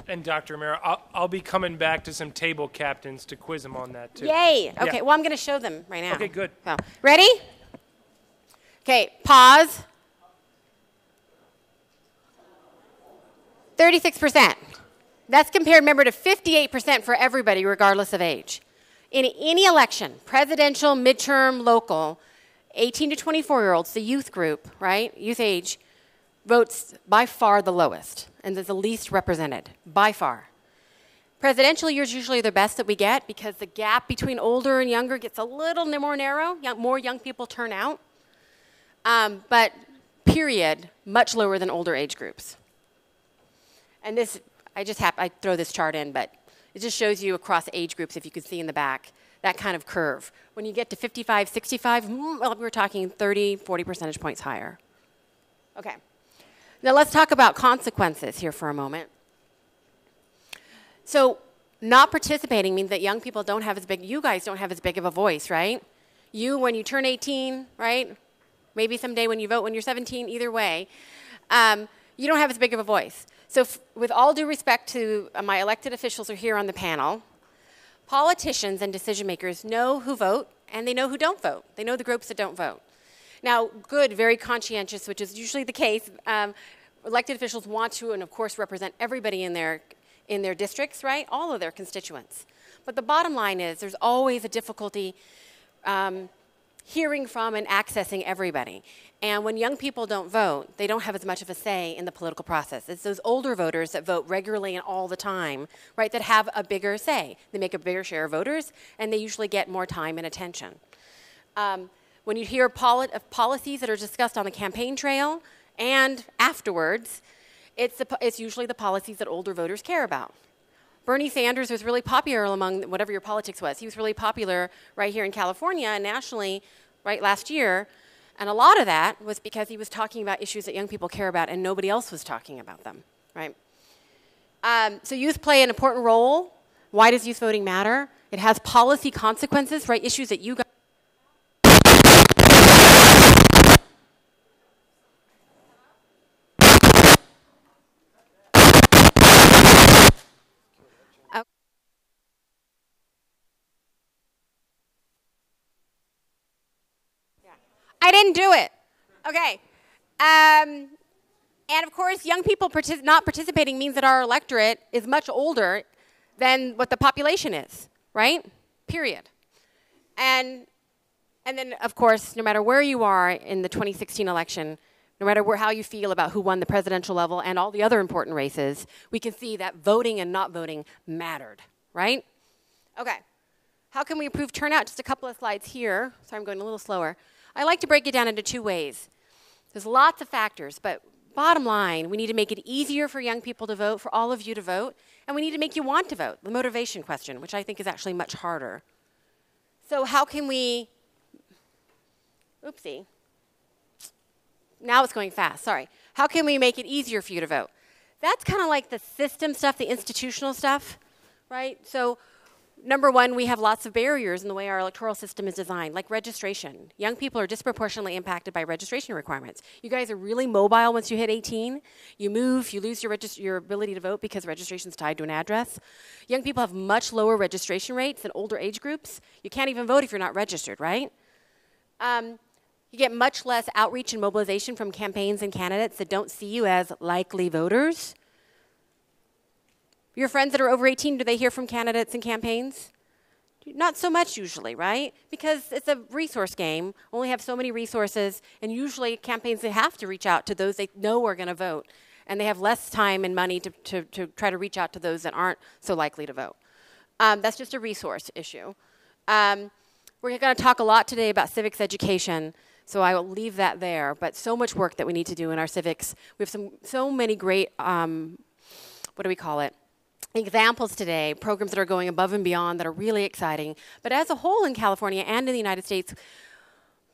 And Dr. Romero, I'll, I'll, be coming back to some table captains to quiz them on that too. Yay! Okay, yeah. well, I'm going to show them right now. Okay, good. So, ready? Okay, pause. 36%. That's compared, remember, to 58% for everybody, regardless of age. In any election, presidential, midterm, local, 18 to 24 year olds, the youth group, right, youth age, votes by far the lowest and is the least represented, by far. Presidential years usually are the best that we get because the gap between older and younger gets a little more narrow. More young people turn out. Um, but period, much lower than older age groups. And this, I just have, I throw this chart in, but it just shows you across age groups, if you can see in the back, that kind of curve. When you get to 55, 65, mm, well, we're talking 30, 40 percentage points higher. Okay. Now let's talk about consequences here for a moment. So, not participating means that young people don't have as big, you guys don't have as big of a voice, right? You, when you turn 18, right? Maybe someday when you vote when you're 17, either way, um, you don't have as big of a voice. So, f- with all due respect to uh, my elected officials who are here on the panel, politicians and decision makers know who vote and they know who don't vote. They know the groups that don't vote. Now, good, very conscientious, which is usually the case. Um, elected officials want to, and of course, represent everybody in their in their districts, right? All of their constituents. But the bottom line is, there's always a difficulty um, hearing from and accessing everybody. And when young people don't vote, they don't have as much of a say in the political process. It's those older voters that vote regularly and all the time, right, that have a bigger say. They make a bigger share of voters, and they usually get more time and attention. Um, when you hear poli- of policies that are discussed on the campaign trail and afterwards, it's, the, it's usually the policies that older voters care about. Bernie Sanders was really popular among whatever your politics was. He was really popular right here in California and nationally right last year. And a lot of that was because he was talking about issues that young people care about and nobody else was talking about them, right? Um, so youth play an important role. Why does youth voting matter? It has policy consequences, right? Issues that you guys didn't do it. Okay. Um, and of course, young people partic- not participating means that our electorate is much older than what the population is, right? Period. And, and then, of course, no matter where you are in the 2016 election, no matter where, how you feel about who won the presidential level and all the other important races, we can see that voting and not voting mattered, right? Okay. How can we improve turnout? Just a couple of slides here. Sorry, I'm going a little slower. I like to break it down into two ways. There's lots of factors, but bottom line, we need to make it easier for young people to vote, for all of you to vote, and we need to make you want to vote, the motivation question, which I think is actually much harder. So, how can we? Oopsie. Now it's going fast, sorry. How can we make it easier for you to vote? That's kind of like the system stuff, the institutional stuff, right? So, number one, we have lots of barriers in the way our electoral system is designed, like registration. Young people are disproportionately impacted by registration requirements. You guys are really mobile once you hit 18. You move, you lose your, your ability to vote because registration is tied to an address. Young people have much lower registration rates than older age groups. You can't even vote if you're not registered, right? Um, you get much less outreach and mobilization from campaigns and candidates that don't see you as likely voters. Your friends that are over 18, do they hear from candidates and campaigns? Not so much usually, right? Because it's a resource game. Only have so many resources, and usually campaigns they have to reach out to those they know are going to vote, and they have less time and money to, to, to, try to reach out to those that aren't so likely to vote. Um, that's just a resource issue. Um, we're going to talk a lot today about civics education, so I will leave that there. But so much work that we need to do in our civics. We have some so many great, um, what do we call it? Examples today, programs that are going above and beyond that are really exciting. But as a whole in California and in the United States,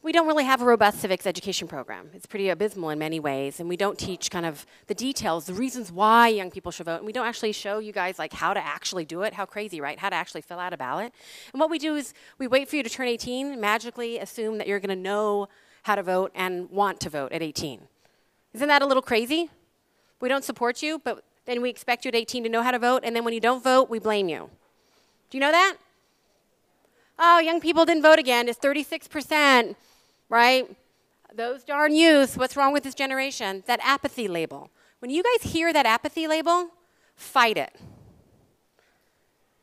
we don't really have a robust civics education program. It's pretty abysmal in many ways, and we don't teach kind of the details, the reasons why young people should vote, and we don't actually show you guys like how to actually do it. How crazy, right? How to actually fill out a ballot. And what we do is we wait for you to turn 18, magically assume that you're going to know how to vote and want to vote at 18. Isn't that a little crazy? We don't support you, but then we expect you at 18 to know how to vote, and then when you don't vote, we blame you. Do you know that? Oh, young people didn't vote again. It's 36%, right? Those darn youth, what's wrong with this generation? That apathy label. When you guys hear that apathy label, fight it.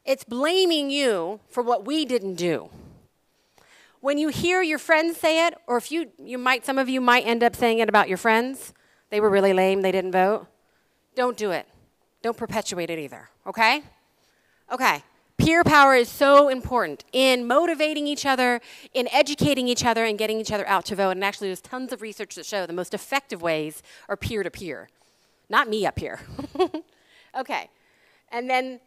It's blaming you for what we didn't do. When you hear your friends say it, or if you, you might, some of you might end up saying it about your friends, they were really lame, they didn't vote, don't do it don't perpetuate it either, okay? Okay. Peer power is so important in motivating each other, in educating each other, and getting each other out to vote. And actually, there's tons of research that show the most effective ways are peer to peer, not me up here. okay. And then,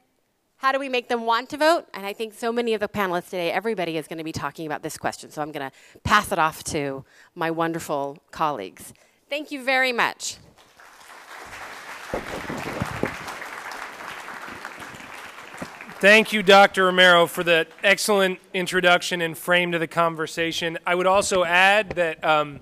how do we make them want to vote? And I think so many of the panelists today, everybody is going to be talking about this question. So I'm going to pass it off to my wonderful colleagues. Thank you very much. Thank you, Dr. Romero, for that excellent introduction and frame to the conversation. I would also add that um,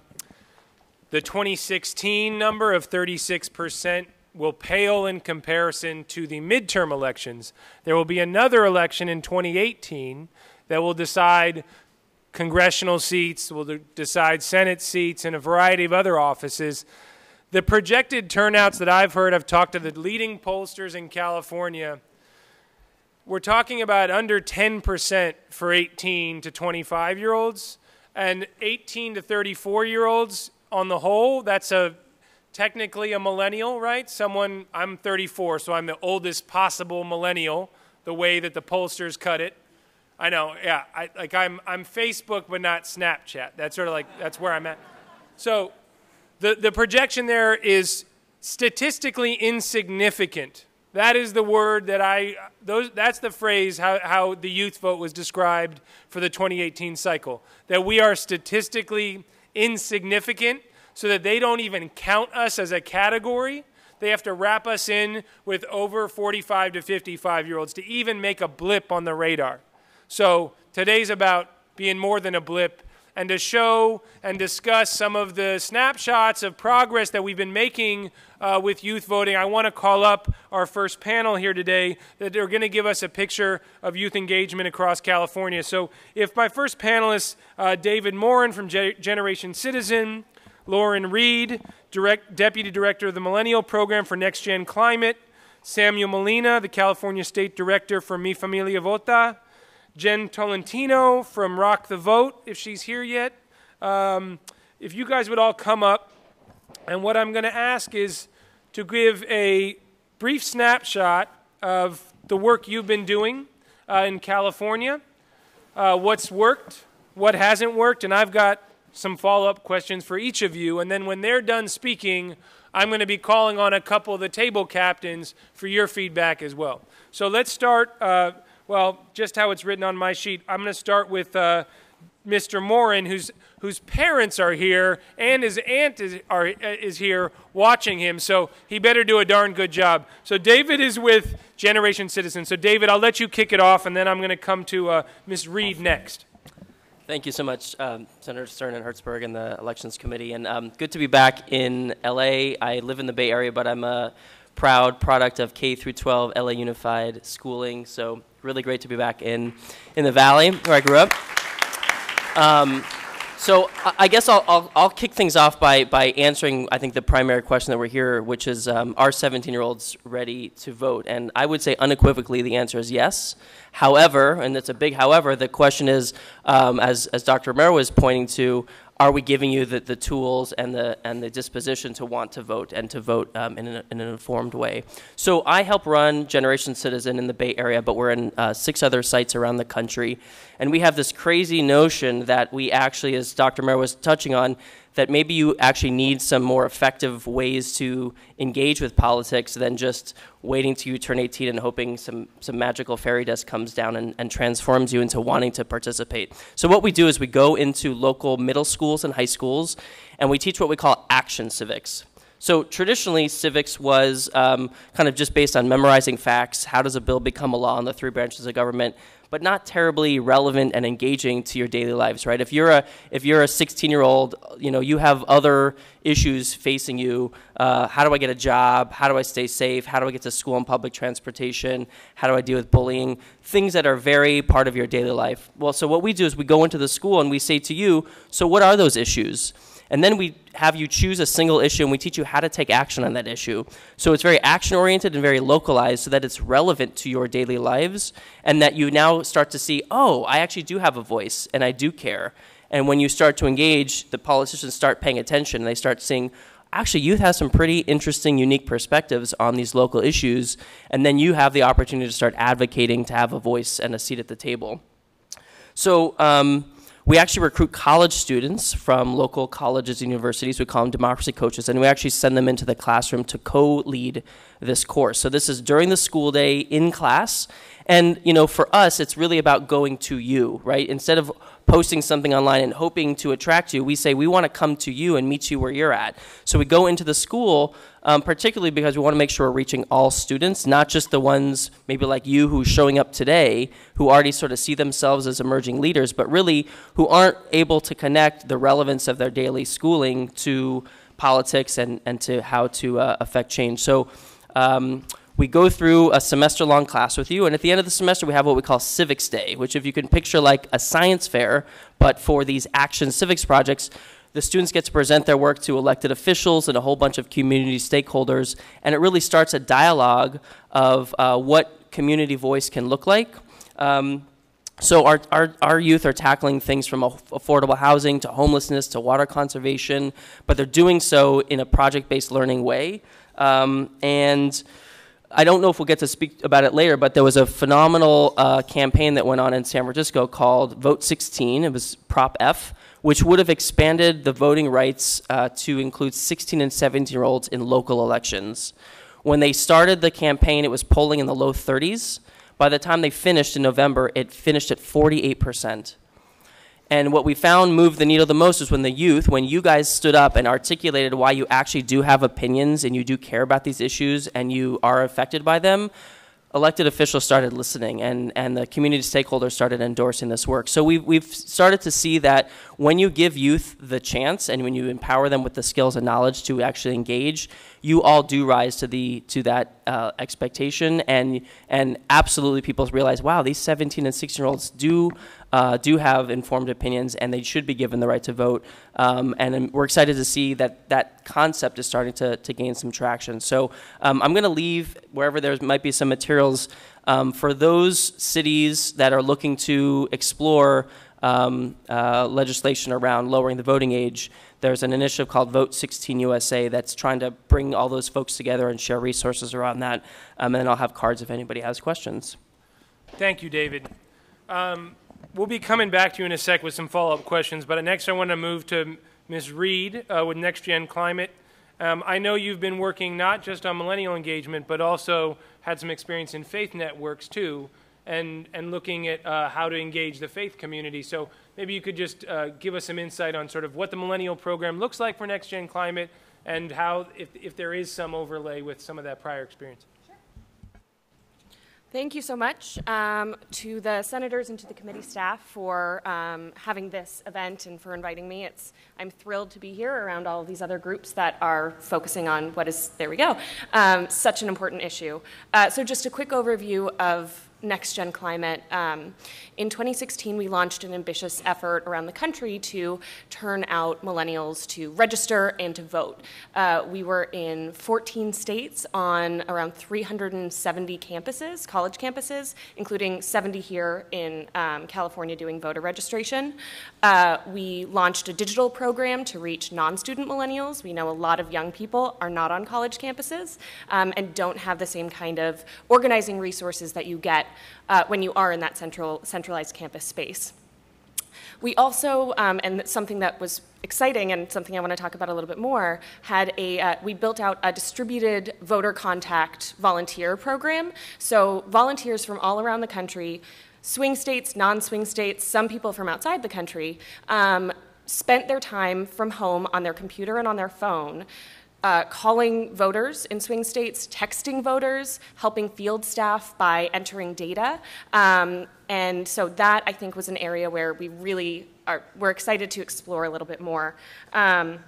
the 2016 number of 36% will pale in comparison to the midterm elections. There will be another election in 2018 that will decide congressional seats, will decide Senate seats, and a variety of other offices. The projected turnouts that I've heard, I've talked to the leading pollsters in California. We're talking about under 10% for 18 to 25 year olds, and 18 to 34 year olds on the whole, that's a technically a millennial, right? Someone, I'm 34, so I'm the oldest possible millennial, the way that the pollsters cut it. I know, yeah. I, like I'm, I'm Facebook, but not Snapchat. That's sort of like, that's where I'm at. So the, the projection there is statistically insignificant. That is the word that I, those, that's the phrase how, how the youth vote was described for the 2018 cycle. That we are statistically insignificant so that they don't even count us as a category. They have to wrap us in with over 45 to 55 year olds to even make a blip on the radar. So today's about being more than a blip and to show and discuss some of the snapshots of progress that we've been making uh, with youth voting. I want to call up our first panel here today that are going to give us a picture of youth engagement across California. So, if my first panelist, uh, David Morin from Ge- Generation Citizen, Lauren Reed, Direct, Deputy Director of the Millennial Program for Next Gen Climate, Samuel Molina, the California State Director for Mi Familia Vota, Jen Tolentino from Rock the Vote, if she's here yet. Um, if you guys would all come up, and what I'm going to ask is to give a brief snapshot of the work you've been doing uh, in California, uh, what's worked, what hasn't worked, and I've got some follow up questions for each of you. And then when they're done speaking, I'm going to be calling on a couple of the table captains for your feedback as well. So let's start, uh, well, just how it's written on my sheet. I'm going to start with uh, Mr. Morin, whose, whose parents are here and his aunt is, are, is here watching him. So he better do a darn good job. So David is with Generation Citizen. So, David, I'll let you kick it off, and then I'm going to come to uh, Ms. Reed next. Thank you so much, um, Senator Stern and Hertzberg and the Elections Committee. And um, good to be back in LA. I live in the Bay Area, but I'm a proud product of K through 12 LA Unified schooling. So really great to be back in in the Valley where I grew up. Um, so I guess I'll, I'll, I'll, kick things off by, by answering, I think, the primary question that we're here, which is um, are 17 year olds ready to vote? And I would say unequivocally the answer is yes. However, and it's a big however, the question is, um, as, as Dr. Romero was pointing to, are we giving you the, the tools and the, and the disposition to want to vote and to vote um, in, an, in, an informed way? So I help run Generation Citizen in the Bay Area, but we're in uh, six other sites around the country. And we have this crazy notion that we actually, as Dr. Mayer was touching on, that maybe you actually need some more effective ways to engage with politics than just waiting till you turn 18 and hoping some, some magical fairy dust comes down and, and transforms you into wanting to participate. So, what we do is we go into local middle schools and high schools and we teach what we call action civics. So traditionally, civics was um, kind of just based on memorizing facts. How does a bill become a law in the three branches of government? But not terribly relevant and engaging to your daily lives, right? If you're a if you're a 16 year old, you know you have other issues facing you. Uh, how do I get a job? How do I stay safe? How do I get to school and public transportation? How do I deal with bullying? Things that are very part of your daily life. Well, so what we do is we go into the school and we say to you, so what are those issues? And then we have you choose a single issue and we teach you how to take action on that issue. So it's very action oriented and very localized so that it's relevant to your daily lives and that you now start to see, oh, I actually do have a voice and I do care. And when you start to engage, the politicians start paying attention and they start seeing, actually, youth has some pretty interesting, unique perspectives on these local issues. And then you have the opportunity to start advocating to have a voice and a seat at the table. So, um, we actually recruit college students from local colleges and universities. We call them democracy coaches, and we actually send them into the classroom to co-lead this course. So this is during the school day in class, and you know, for us, it's really about going to you, right? Instead of posting something online and hoping to attract you, we say we want to come to you and meet you where you're at. So we go into the school, um, particularly because we want to make sure we're reaching all students, not just the ones maybe like you who's showing up today, who already sort of see themselves as emerging leaders, but really who aren't able to connect the relevance of their daily schooling to politics and, and to how to uh, affect change. So um, we go through a semester long class with you, and at the end of the semester, we have what we call Civics Day, which, if you can picture like a science fair, but for these action civics projects, the students get to present their work to elected officials and a whole bunch of community stakeholders, and it really starts a dialogue of uh, what community voice can look like. Um, so our, our, our youth are tackling things from affordable housing to homelessness to water conservation, but they're doing so in a project-based learning way. Um, and I don't know if we'll get to speak about it later, but there was a phenomenal uh, campaign that went on in San Francisco called Vote 16. It was Prop F, which would have expanded the voting rights uh, to include 16 and 17 year olds in local elections. When they started the campaign, it was polling in the low 30s. By the time they finished in November, it finished at 48 percent. And what we found moved the needle the most was when the youth, when you guys stood up and articulated why you actually do have opinions and you do care about these issues and you are affected by them, elected officials started listening and, and the community stakeholders started endorsing this work. So we've, we've started to see that when you give youth the chance and when you empower them with the skills and knowledge to actually engage, you all do rise to the to that uh, expectation and and absolutely people realize, wow, these 17 and 16 year olds do uh, do have informed opinions and they should be given the right to vote. Um, and we're excited to see that that concept is starting to, to gain some traction. So um, I'm going to leave wherever there might be some materials um, for those cities that are looking to explore um, uh, legislation around lowering the voting age. There's an initiative called Vote 16 USA that's trying to bring all those folks together and share resources around that. Um, and then I'll have cards if anybody has questions. Thank you, David. Um, we'll be coming back to you in a sec with some follow-up questions, but next I want to move to Ms. Reed uh, with Next Gen Climate. Um, I know you've been working not just on millennial engagement, but also had some experience in faith networks too, and, and looking at uh, how to engage the faith community. So maybe you could just uh, give us some insight on sort of what the millennial program looks like for Next Gen Climate and how, if, if there is some overlay with some of that prior experience. Thank you so much um, to the senators and to the committee staff for um, having this event and for inviting me. It's, I'm thrilled to be here around all of these other groups that are focusing on what is, there we go, um, such an important issue. Uh, so just a quick overview of Next Gen Climate. Um, in 2016, we launched an ambitious effort around the country to turn out millennials to register and to vote. Uh, we were in 14 states on around 370 campuses, college campuses, including 70 here in um, California doing voter registration. Uh, we launched a digital program to reach non student millennials. We know a lot of young people are not on college campuses um, and don't have the same kind of organizing resources that you get uh, when you are in that central, centralized campus space. We also, um, and something that was exciting and something I want to talk about a little bit more, had a, uh, we built out a distributed voter contact volunteer program. So volunteers from all around the country, swing states, non-swing states, some people from outside the country, um, spent their time from home on their computer and on their phone uh, calling voters in swing states, texting voters, helping field staff by entering data. Um, and so that, I think, was an area where we really are, we're excited to explore a little bit more. Um,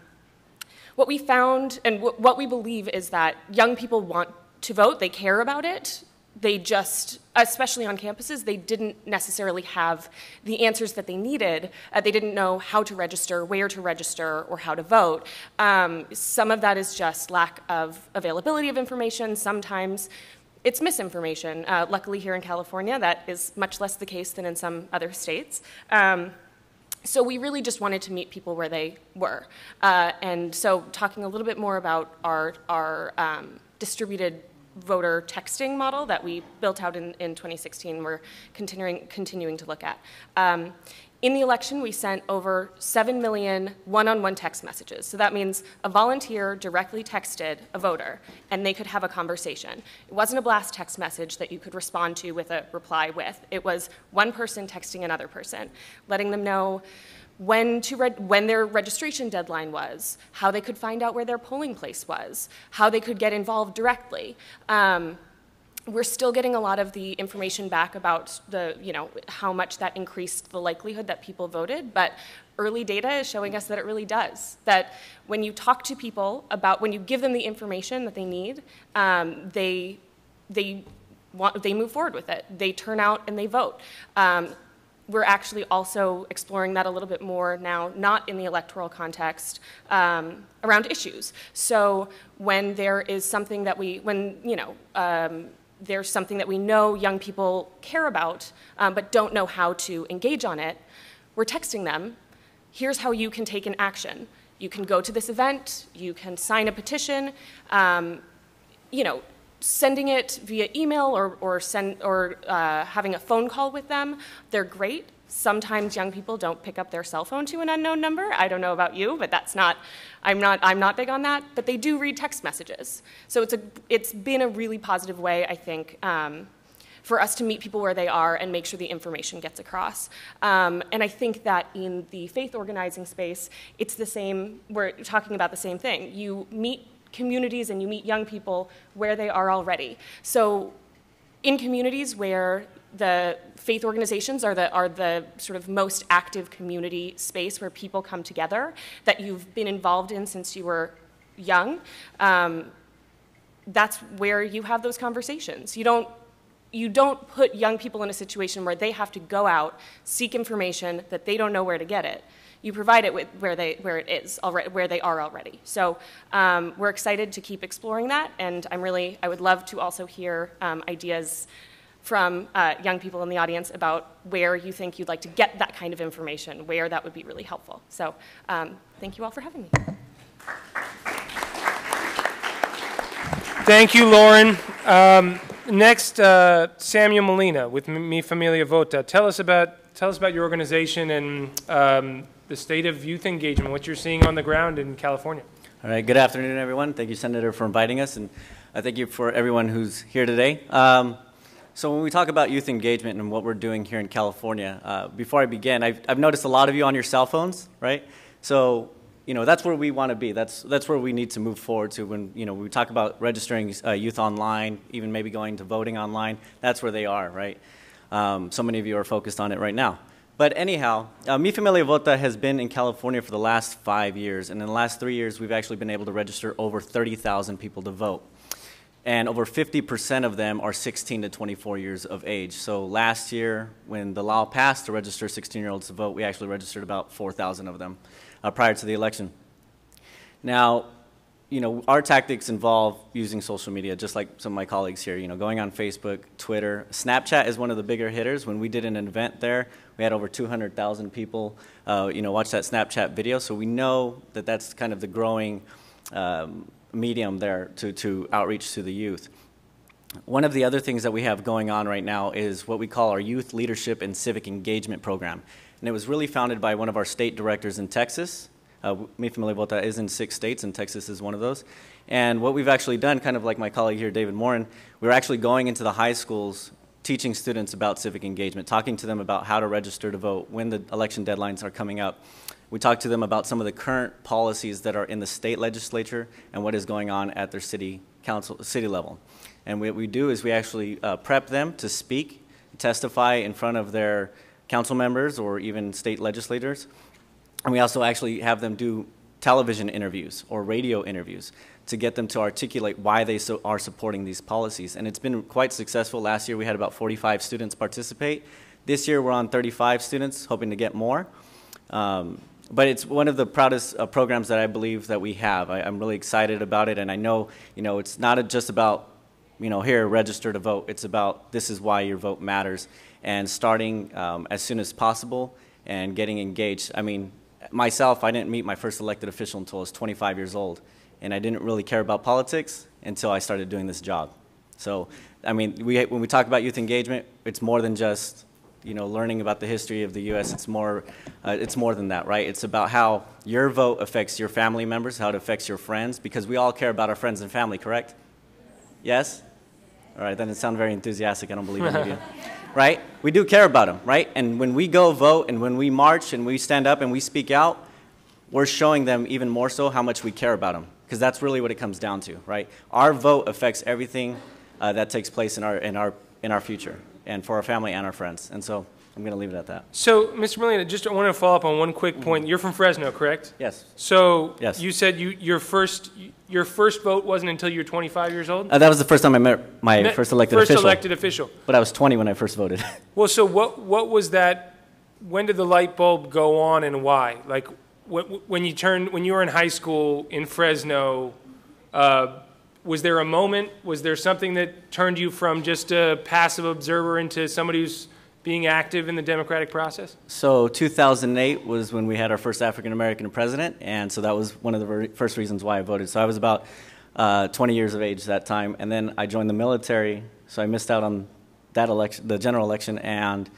what we found and what we believe is that young people want to vote, they care about it, they just, especially on campuses, they didn't necessarily have the answers that they needed. Uh, they didn't know how to register, where to register, or how to vote. Um, some of that is just lack of availability of information. Sometimes it's misinformation. Uh, luckily, here in California, that is much less the case than in some other states. Um, so we really just wanted to meet people where they were. Uh, and so talking a little bit more about our, our um, distributed voter texting model that we built out in, in 2016 we're continuing, continuing to look at. Um, in the election, we sent over 7 million one-on-one text messages. So that means a volunteer directly texted a voter, and they could have a conversation. It wasn't a blast text message that you could respond to with a reply with. It was one person texting another person, letting them know when, to when their registration deadline was, how they could find out where their polling place was, how they could get involved directly. Um, we're still getting a lot of the information back about the, you know, how much that increased the likelihood that people voted, but early data is showing us that it really does. That when you talk to people about, when you give them the information that they need, um, they, they, want, they move forward with it. They turn out and they vote. Um, we're actually also exploring that a little bit more now, not in the electoral context, um, around issues. So when there is something that we, when, you know, um, there's something that we know young people care about, um, but don't know how to engage on it, we're texting them, here's how you can take an action. You can go to this event, you can sign a petition, um, you know, sending it via email or, or, send, or uh, having a phone call with them, they're great. Sometimes young people don't pick up their cell phone to an unknown number. I don't know about you, but that's not, I'm not, I'm not big on that. But they do read text messages. So it's, a, it's been a really positive way, I think, um, for us to meet people where they are and make sure the information gets across. Um, and I think that in the faith organizing space, it's the same, we're talking about the same thing. You meet communities and you meet young people where they are already. So in communities where the faith organizations are the, are the sort of most active community space where people come together that you've been involved in since you were young, um, that's where you have those conversations. You don't, you don't put young people in a situation where they have to go out, seek information that they don't know where to get it you provide it with where they where it is already where they are already. So um, we're excited to keep exploring that, and I'm really I would love to also hear um, ideas from uh, young people in the audience about where you think you'd like to get that kind of information, where that would be really helpful. So um, thank you all for having me. Thank you, Lauren. Um, next, uh, Samuel Molina with Mi Familia Vota. Tell us about tell us about your organization and um, the state of youth engagement, what you're seeing on the ground in California. All right. Good afternoon, everyone. Thank you, Senator, for inviting us, and I thank you for everyone who's here today. Um, so when we talk about youth engagement and what we're doing here in California, uh, before I begin, I've, I've noticed a lot of you on your cell phones, right? So you know that's where we want to be. That's that's where we need to move forward to when you know we talk about registering uh, youth online, even maybe going to voting online. That's where they are, right? Um, so many of you are focused on it right now. But anyhow, uh, Mi Familia Vota has been in California for the last five years, and in the last three years, we've actually been able to register over 30,000 people to vote and over 50% of them are 16 to 24 years of age. So last year, when the law passed to register 16 year olds to vote, we actually registered about 4,000 of them uh, prior to the election. Now, you know, our tactics involve using social media, just like some of my colleagues here, you know, going on Facebook, Twitter. Snapchat is one of the bigger hitters. When we did an event there, we had over 200,000 people, uh, you know, watch that Snapchat video. So we know that that's kind of the growing um, medium there to, to outreach to the youth. One of the other things that we have going on right now is what we call our Youth Leadership and Civic Engagement Program. And it was really founded by one of our state directors in Texas. Uh, Mi Familia Vota is in six states, and Texas is one of those. And what we've actually done, kind of like my colleague here, David Morin, we're actually going into the high schools teaching students about civic engagement, talking to them about how to register to vote, when the election deadlines are coming up, we talked to them about some of the current policies that are in the state legislature and what is going on at their city council, city level. And what we do is we actually uh, prep them to speak, testify in front of their council members or even state legislators. And we also actually have them do television interviews or radio interviews to get them to articulate why they so are supporting these policies. And it's been quite successful. Last year we had about 45 students participate. This year we're on 35 students, hoping to get more. Um, but it's one of the proudest uh, programs that I believe that we have. I, am really excited about it, and I know, you know, it's not just about, you know, here, register to vote. It's about this is why your vote matters, and starting um, as soon as possible and getting engaged. I mean, myself, I didn't meet my first elected official until I was 25 years old, and I didn't really care about politics until I started doing this job. So, I mean, we, when we talk about youth engagement, it's more than just you know, learning about the history of the U.S., it's more, uh, it's more than that, right? It's about how your vote affects your family members, how it affects your friends, because we all care about our friends and family, correct? Yes? All right, then it sounds very enthusiastic. I don't believe any of you. Right? We do care about them, right? And when we go vote and when we march and we stand up and we speak out, we're showing them even more so how much we care about them, because that's really what it comes down to, right? Our vote affects everything uh, that takes place in our, in, our, in our future and for our family and our friends. And so I'm going to leave it at that. So, Mr. Molina, just I want to follow up on one quick point. You're from Fresno, correct? Yes. So Yes. you said you, your first your first vote wasn't until you were 25 years old. Uh, that was the first time I met my Met- first elected first official. elected official. But I was 20 when I first voted. Well, so what what was that? When did the light bulb go on, and why? Like wh- when you turned when you were in high school in Fresno. Uh, was there a moment? Was there something that turned you from just a passive observer into somebody who's being active in the democratic process? So 2008 was when we had our first African American president, and so that was one of the first reasons why I voted. So I was about uh, 20 years of age that time, and then I joined the military, so I missed out on that election, the general election, and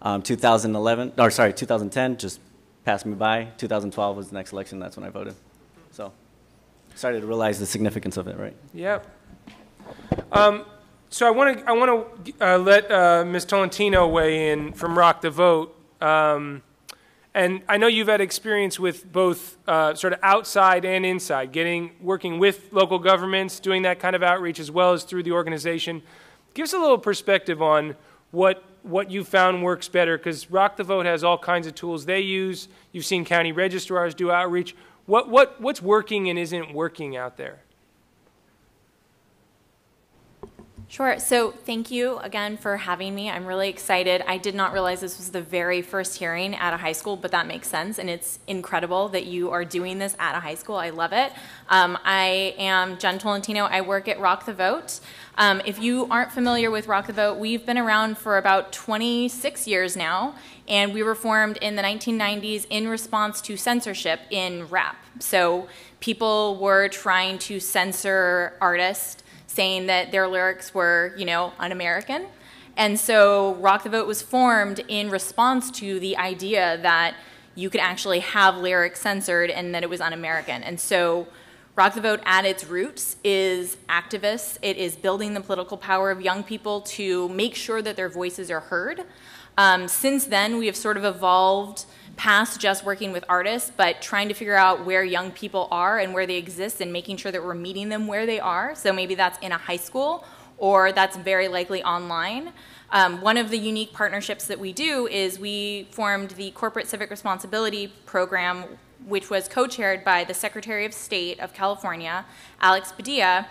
um, 2011, or sorry, 2010 just passed me by. 2012 was the next election. That's when I voted. So started to realize the significance of it, right? Yep. Um, so I want to I want to uh, let uh, Ms. Tolentino weigh in from Rock the Vote. Um, and I know you've had experience with both uh, sort of outside and inside, getting working with local governments, doing that kind of outreach as well as through the organization. Give us a little perspective on what what you found works better, because Rock the Vote has all kinds of tools they use. You've seen county registrars do outreach. What what what's working and isn't working out there? Sure. So thank you again for having me. I'm really excited. I did not realize this was the very first hearing at a high school, but that makes sense. And it's incredible that you are doing this at a high school. I love it. Um, I am Jen Tolentino. I work at Rock the Vote. Um, if you aren't familiar with Rock the Vote, we've been around for about 26 years now. And we were formed in the 1990s in response to censorship in rap. So people were trying to censor artists saying that their lyrics were, you know, un-American. And so Rock the Vote was formed in response to the idea that you could actually have lyrics censored and that it was un-American. And so Rock the Vote at its roots is activists. It is building the political power of young people to make sure that their voices are heard. Um, since then, we have sort of evolved past just working with artists, but trying to figure out where young people are and where they exist and making sure that we're meeting them where they are. So maybe that's in a high school or that's very likely online. Um, one of the unique partnerships that we do is we formed the Corporate Civic Responsibility Program, which was co chaired by the Secretary of State of California, Alex Padilla.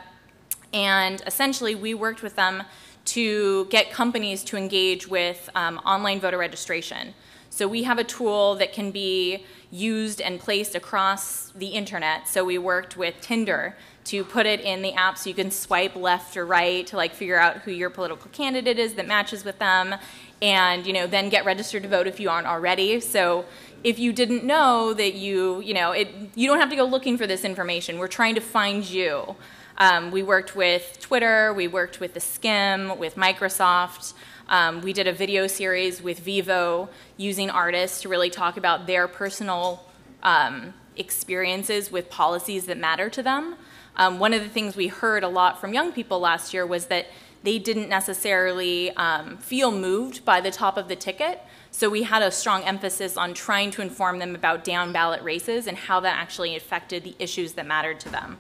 And essentially, we worked with them to get companies to engage with um, online voter registration. So we have a tool that can be used and placed across the internet. So we worked with Tinder to put it in the app so you can swipe left or right to like figure out who your political candidate is that matches with them and you know then get registered to vote if you aren't already. So if you didn't know that you, you know, it, you don't have to go looking for this information. We're trying to find you. Um, we worked with Twitter, we worked with the Skimm, with Microsoft. Um, we did a video series with Vevo using artists to really talk about their personal um, experiences with policies that matter to them. Um, one of the things we heard a lot from young people last year was that they didn't necessarily um, feel moved by the top of the ticket. So we had a strong emphasis on trying to inform them about down ballot races and how that actually affected the issues that mattered to them.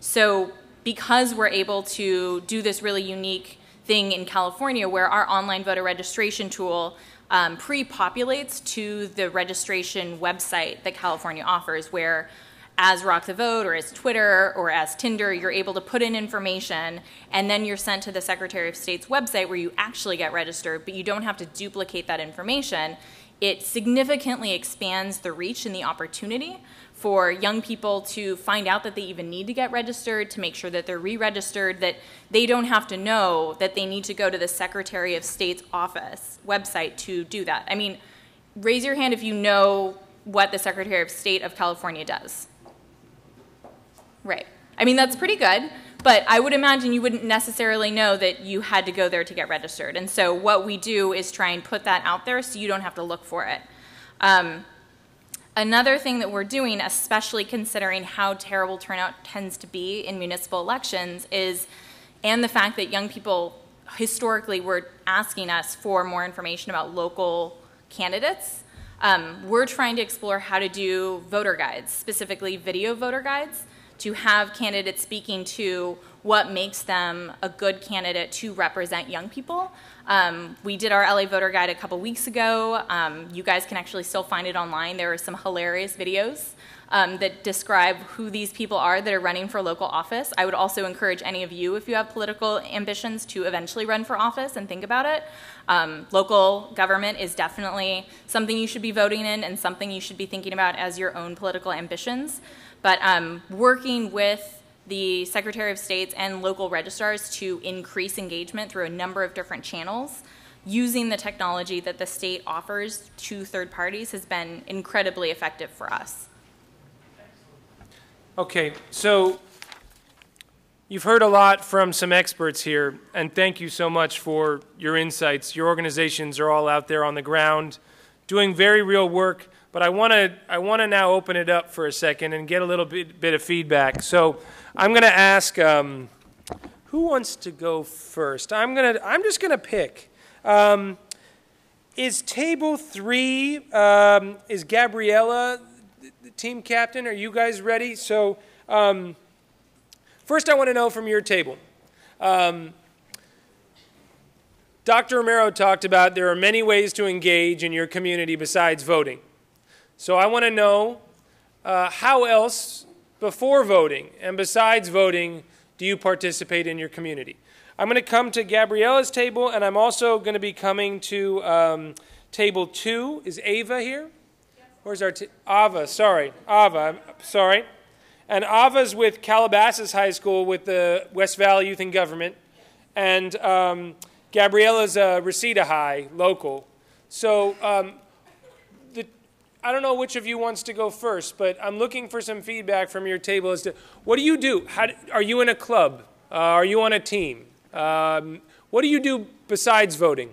So because we're able to do this really unique thing in California where our online voter registration tool um, pre-populates to the registration website that California offers where as Rock the Vote or as Twitter or as Tinder, you're able to put in information and then you're sent to the Secretary of State's website where you actually get registered, but you don't have to duplicate that information. It significantly expands the reach and the opportunity for young people to find out that they even need to get registered, to make sure that they're re registered, that they don't have to know that they need to go to the Secretary of State's office website to do that. I mean, raise your hand if you know what the Secretary of State of California does. Right. I mean, that's pretty good, but I would imagine you wouldn't necessarily know that you had to go there to get registered. And so, what we do is try and put that out there so you don't have to look for it. Um, Another thing that we're doing, especially considering how terrible turnout tends to be in municipal elections, is, and the fact that young people historically were asking us for more information about local candidates, um, we're trying to explore how to do voter guides, specifically video voter guides, to have candidates speaking to what makes them a good candidate to represent young people. Um, we did our LA voter guide a couple weeks ago. Um, you guys can actually still find it online. There are some hilarious videos um, that describe who these people are that are running for local office. I would also encourage any of you, if you have political ambitions, to eventually run for office and think about it. Um, local government is definitely something you should be voting in and something you should be thinking about as your own political ambitions. But um, working with the Secretary of States and local registrars to increase engagement through a number of different channels using the technology that the state offers to third parties has been incredibly effective for us. Okay, so you've heard a lot from some experts here, and thank you so much for your insights. Your organizations are all out there on the ground doing very real work, but I want to I want to now open it up for a second and get a little bit, bit of feedback. So I'm going to ask um, who wants to go first? I'm to I'm just going to pick. Um, is table three, um, is Gabriella the team captain, are you guys ready? So, um, first, I want to know from your table. Um, Dr. Romero talked about there are many ways to engage in your community besides voting. So, I want to know uh, how else, before voting and besides voting, do you participate in your community? I'm going to come to Gabriella's table, and I'm also going to be coming to um, table two. Is Ava here? Where's our Ava? Sorry, Ava. I'm sorry. And Ava's with Calabasas High School with the West Valley Youth in Government, and um, Gabriella's uh, Reseda High local. So um, I don't know which of you wants to go first, but I'm looking for some feedback from your table as to what do you do? How, are you in a club? Uh, are you on a team? Um, what do you do besides voting?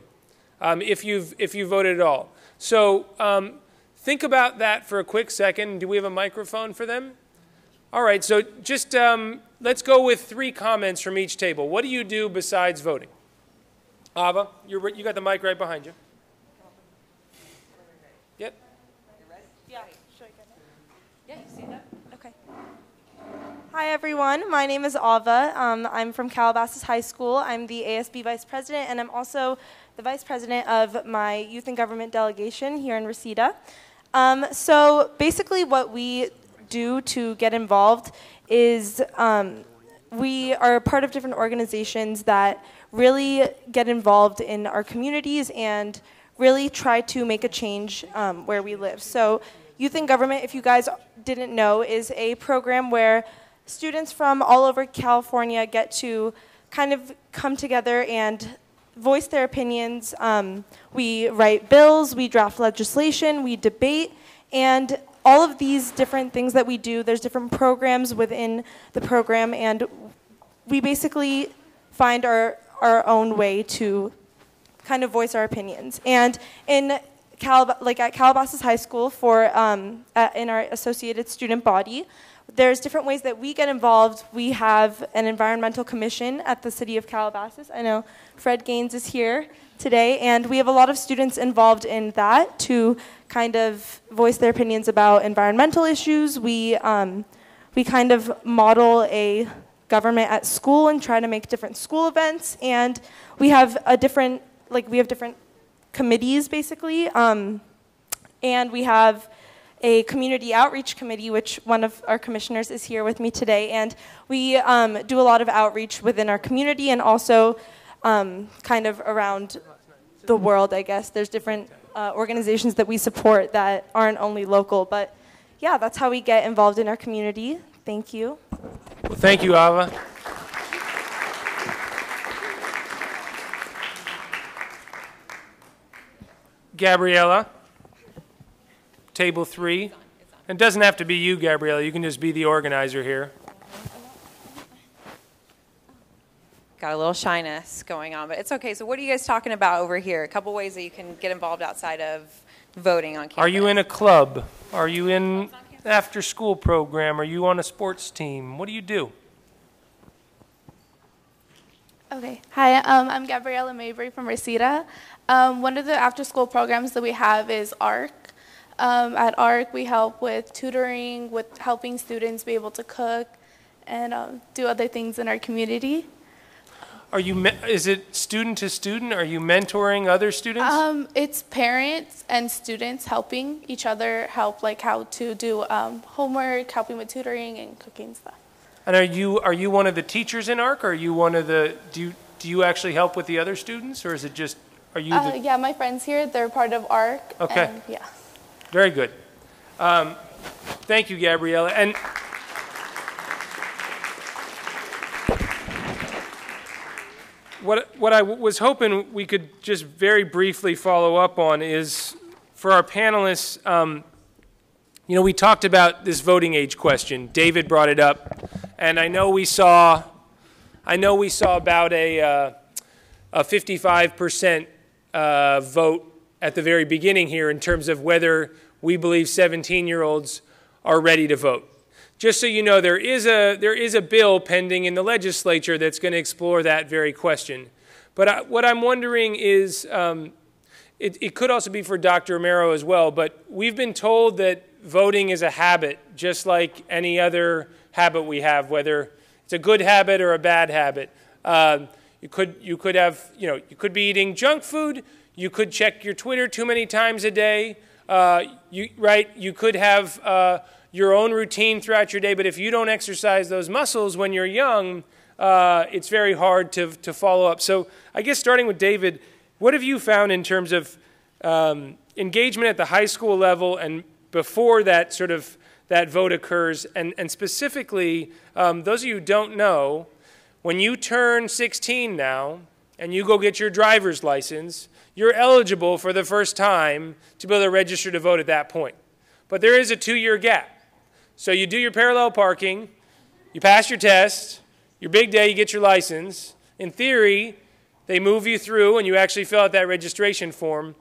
Um, if you've if you voted at all. So um, Think about that for a quick second. Do we have a microphone for them? All right, so just um, let's go with three comments from each table. What do you do besides voting? Ava, you got the mic right behind you. Yep. Yeah, Yeah, you see that? Okay. Hi, everyone. My name is Ava. Um, I'm from Calabasas High School. I'm the ASB Vice President, and I'm also the Vice President of my Youth and Government delegation here in Reseda. Um, so basically, what we do to get involved is um, we are part of different organizations that really get involved in our communities and really try to make a change um, where we live. So, Youth in Government, if you guys didn't know, is a program where students from all over California get to kind of come together and voice their opinions. Um, we write bills, we draft legislation, we debate, and all of these different things that we do, there's different programs within the program, and we basically find our, our own way to kind of voice our opinions. And in Calab- like at Calabasas High School for um, in our associated student body, there's different ways that we get involved. We have an environmental commission at the city of Calabasas. I know Fred Gaines is here today, and we have a lot of students involved in that to kind of voice their opinions about environmental issues. We um, we kind of model a government at school and try to make different school events, and we have a different like we have different committees basically, um, and we have a community outreach committee, which one of our commissioners is here with me today. And we um, do a lot of outreach within our community and also um, kind of around the world, I guess. There's different uh, organizations that we support that aren't only local. But yeah, that's how we get involved in our community. Thank you. Well, thank you, Ava. Gabriella table three. It doesn't have to be you, Gabriella. You can just be the organizer here. Got a little shyness going on, but it's okay. So, what are you guys talking about over here? A couple ways that you can get involved outside of voting on campus. Are you in a club? Are you in after school program? Are you on a sports team? What do you do? Okay. Hi, um, I'm Gabriella Mabry from Reseda. Um, one of the after school programs that we have is ARC. Um, at ARC, we help with tutoring, with helping students be able to cook, and um, do other things in our community. Are you? Is it student to student? Are you mentoring other students? Um, it's parents and students helping each other help like how to do um, homework, helping with tutoring and cooking stuff. and are you are you one of the teachers in ARC? Or are you one of the do you do you actually help with the other students, or is it just are you? Uh, yeah, my friends here, they're part of ARC. Okay. And, yeah. Very good. Um, thank you, Gabriella. And what, what I was hoping we could just very briefly follow up on is for our panelists, um, you know, we talked about this voting age question. David brought it up, and I know we saw, I know we saw about a, uh, a 55% uh, vote at the very beginning here in terms of whether we believe 17-year-olds are ready to vote. Just so you know, there is a there is a bill pending in the legislature that's going to explore that very question. But I, what I'm wondering is, um, it, it could also be for Dr. Romero as well. But we've been told that voting is a habit, just like any other habit we have, whether it's a good habit or a bad habit. Um, you could you could have you know you could be eating junk food. You could check your Twitter too many times a day. Uh, you, right? You could have uh, your own routine throughout your day, but if you don't exercise those muscles when you're young, uh, it's very hard to, to follow up. So, I guess starting with David, what have you found in terms of um, engagement at the high school level and before that sort of that vote occurs? And, and specifically, um, those of you who don't know, when you turn 16 now and you go get your driver's license, you're eligible for the first time to be able to register to vote at that point. But there is a two year gap. So you do your parallel parking, you pass your test, your big day, you get your license. In theory, they move you through and you actually fill out that registration form.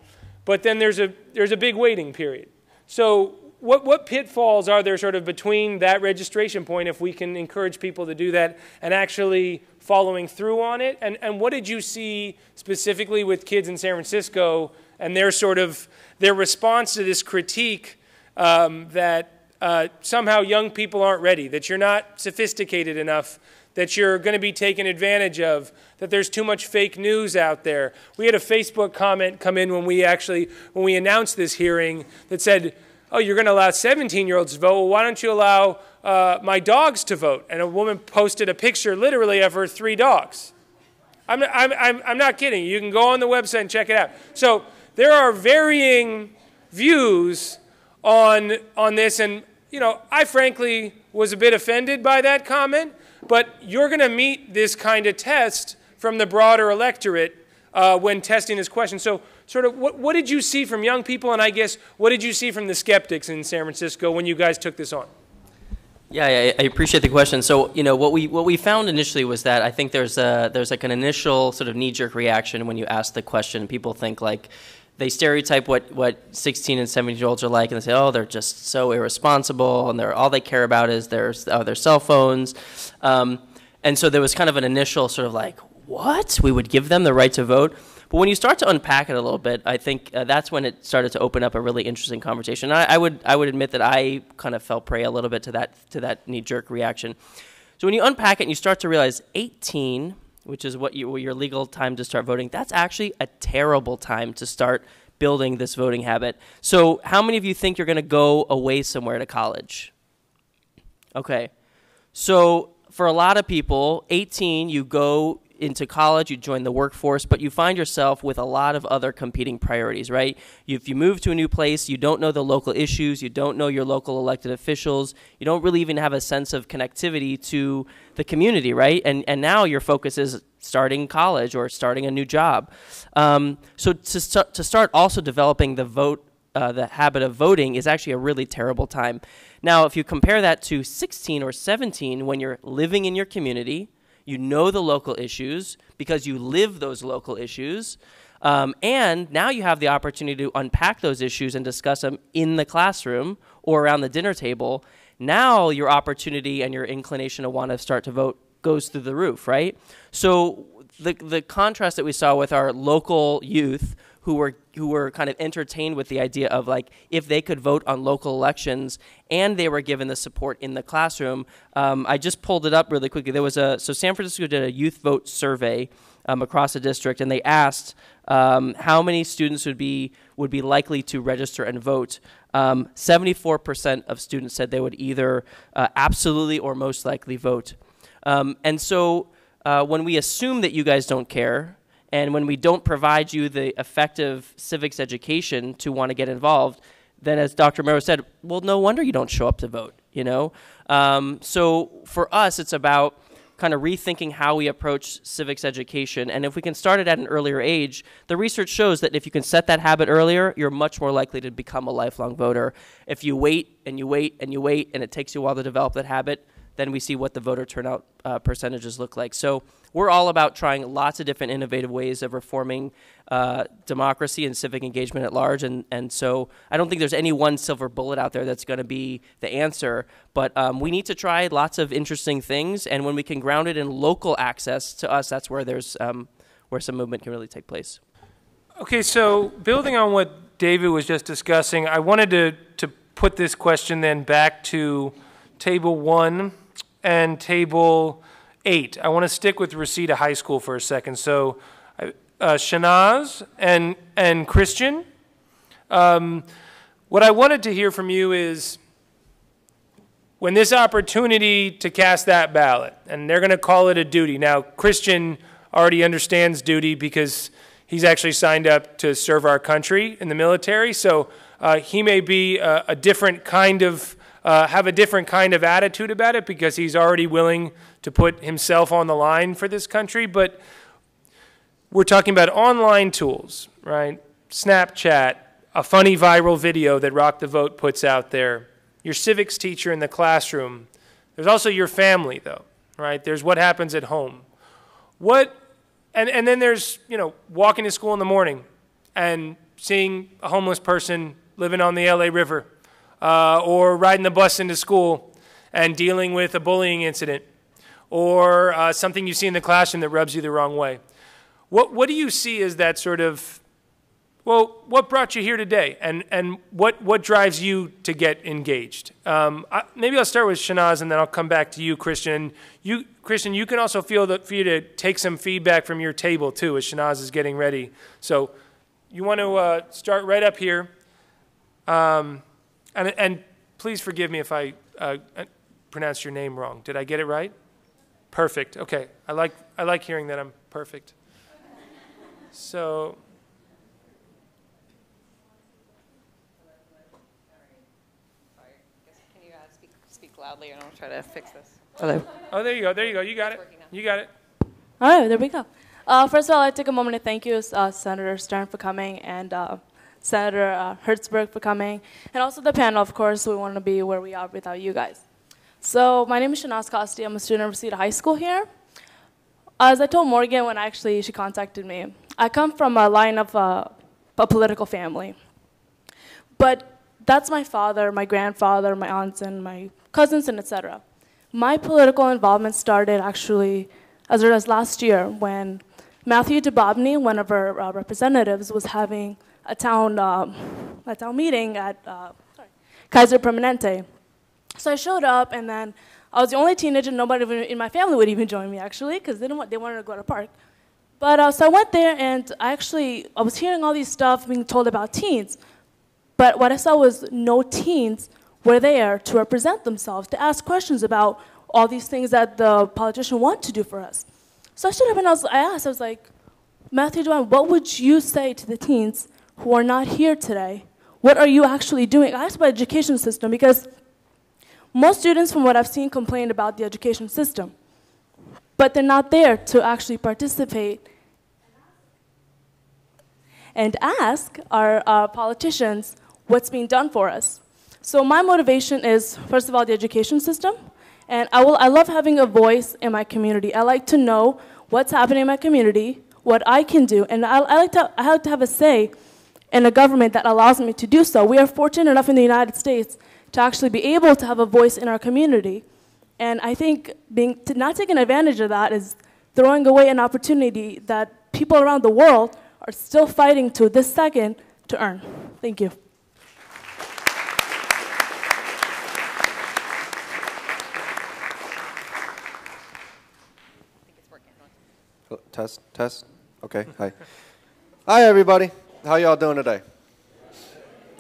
But then there's a, there's a big waiting period. So, what, what pitfalls are there sort of between that registration point if we can encourage people to do that and actually following through on it? And, and what did you see specifically with kids in San Francisco and their sort of their response to this critique um, that uh, somehow young people aren't ready, that you're not sophisticated enough, that you're going to be taken advantage of, that there's too much fake news out there. We had a Facebook comment come in when we actually when we announced this hearing that said, "Oh, you're going to allow 17-year-olds to vote. Well, why don't you allow uh, my dogs to vote?" And a woman posted a picture, literally, of her three dogs. I'm, I'm, I'm, I'm not kidding. You can go on the website and check it out. So there are varying views on on this, and you know, I frankly was a bit offended by that comment, but you're going to meet this kind of test from the broader electorate uh, when testing this question. So, sort of, what, what did you see from young people, and I guess, what did you see from the skeptics in San Francisco when you guys took this on? Yeah, I, I appreciate the question. So, you know, what we what we found initially was that I think there's a there's like an initial sort of knee jerk reaction when you ask the question. People think like they stereotype what, what 16 and 17 year olds are like and they say oh they're just so irresponsible and they're all they care about is their, uh, their cell phones um, and so there was kind of an initial sort of like what we would give them the right to vote but when you start to unpack it a little bit i think uh, that's when it started to open up a really interesting conversation I, I, would i would admit that i kind of fell prey a little bit to that to that knee-jerk reaction so when you unpack it and you start to realize 18 which is what you, your legal time to start voting, that's actually a terrible time to start building this voting habit. So, how many of you think you're going to go away somewhere to college? Okay. So, for a lot of people, 18, you go into college, you join the workforce, but you find yourself with a lot of other competing priorities, right? If you move to a new place, you don't know the local issues, you don't know your local elected officials, you don't really even have a sense of connectivity to the community, right? And, and now your focus is starting college or starting a new job. Um, so to, st- to start also developing the vote, uh, the habit of voting is actually a really terrible time. Now, if you compare that to 16 or 17, when you're living in your community, you know the local issues because you live those local issues. Um, and now you have the opportunity to unpack those issues and discuss them in the classroom or around the dinner table. Now your opportunity and your inclination to want to start to vote goes through the roof, right? So the the contrast that we saw with our local youth who were who were kind of entertained with the idea of like if they could vote on local elections and they were given the support in the classroom. Um, I just pulled it up really quickly. There was a so San Francisco did a youth vote survey um, across the district, and they asked um, how many students would be would be likely to register and vote. 74% um, of students said they would either uh, absolutely or most likely vote. Um, and so uh, when we assume that you guys don't care, and when we don't provide you the effective civics education to want to get involved, then as Dr. Romero said, well, no wonder you don't show up to vote, you know? Um, so for us, it's about kind of rethinking how we approach civics education. And if we can start it at an earlier age, the research shows that if you can set that habit earlier, you're much more likely to become a lifelong voter. If you wait and you wait and you wait and it takes you a while to develop that habit, then we see what the voter turnout uh, percentages look like. So we're all about trying lots of different innovative ways of reforming uh, democracy and civic engagement at large. And, and so I don't think there's any one silver bullet out there that's going to be the answer. But um, we need to try lots of interesting things. And when we can ground it in local access to us, that's where there's um, where some movement can really take place. Okay, so building on what David was just discussing, I wanted to, to put this question then back to table one and table eight. I want to stick with Reseda High School for a second. So, uh, Shanaz and, and Christian, um, what I wanted to hear from you is when this opportunity to cast that ballot, and they're going to call it a duty. Now, Christian already understands duty because he's actually signed up to serve our country in the military. So uh, he may be a, a different kind of uh, have a different kind of attitude about it because he's already willing to put himself on the line for this country. But we're talking about online tools, right? Snapchat, a funny viral video that Rock the Vote puts out there, your civics teacher in the classroom. There's also your family, though, right? There's what happens at home. What, and, and then there's, you know, walking to school in the morning and seeing a homeless person living on the LA River uh, or riding the bus into school and dealing with a bullying incident or uh, something you see in the classroom that rubs you the wrong way. What, what do you see as that sort of, well, what brought you here today and, and what, what drives you to get engaged? Um, I, maybe I'll start with Shanaz and then I'll come back to you, Christian. You, Christian, you can also feel that for you to take some feedback from your table too as Shanaz is getting ready. So you want to uh, start right up here. Um, and, and please forgive me if I uh, pronounced your name wrong. Did I get it right? Perfect. Okay. I like, I like hearing that I'm perfect. So. Can you uh speak loudly, and I'll try to fix this. Hello. Oh, there you go. There you go. You got it. You got it. All right, there we go. Uh, first of all, I'd take a moment to thank you, uh, Senator Stern, for coming and uh, Senator uh, Hertzberg for coming, and also the panel, of course. We want to be where we are without you guys. So my name is Shanaz Costi. I'm a student at Reseda High School here. As I told Morgan when actually she contacted me, I come from a line of uh, a political family. But that's my father, my grandfather, my aunts, and my cousins, and etc. My political involvement started actually as early as last year when Matthew Dababneh, one of our uh, representatives, was having a town, uh, a town meeting at uh, Kaiser Permanente. So I showed up, and then I was the only teenager. Nobody in my family would even join me, actually, because they, want, they wanted to go to the park. But uh, so I went there, and I actually I was hearing all these stuff being told about teens. But what I saw was no teens were there to represent themselves, to ask questions about all these things that the politicians want to do for us. So I stood up and I, was, I asked, I was like, Matthew Dwan, what would you say to the teens who are not here today, what are you actually doing? I asked about education system because most students, from what I've seen, complain about the education system, but they're not there to actually participate and ask our, our politicians what's being done for us. So my motivation is, first of all, the education system, and I, will, I love having a voice in my community. I like to know what's happening in my community, what I can do, and I, I like to, I like to have a say and a government that allows me to do so. We are fortunate enough in the United States to actually be able to have a voice in our community. And I think being, not taking advantage of that is throwing away an opportunity that people around the world are still fighting to this second to earn. Thank you. Test, test. Okay, hi. Hi, everybody. How y'all doing today?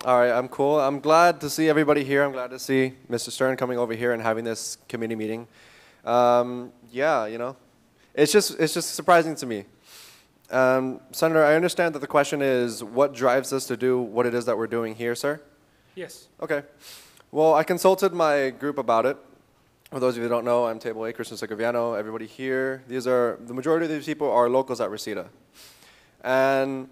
All right, I'm cool. I'm glad to see everybody here. I'm glad to see Mr. Stern coming over here and having this committee meeting. Um, yeah, you know, it's just it's just surprising to me. Um, Senator, I understand that the question is what drives us to do what it is that we're doing here, sir. Yes. Okay. Well, I consulted my group about it. For those of you who don't know, I'm Table A, Christian Segoviano, everybody here. These are, the majority of these people are locals at Reseda. And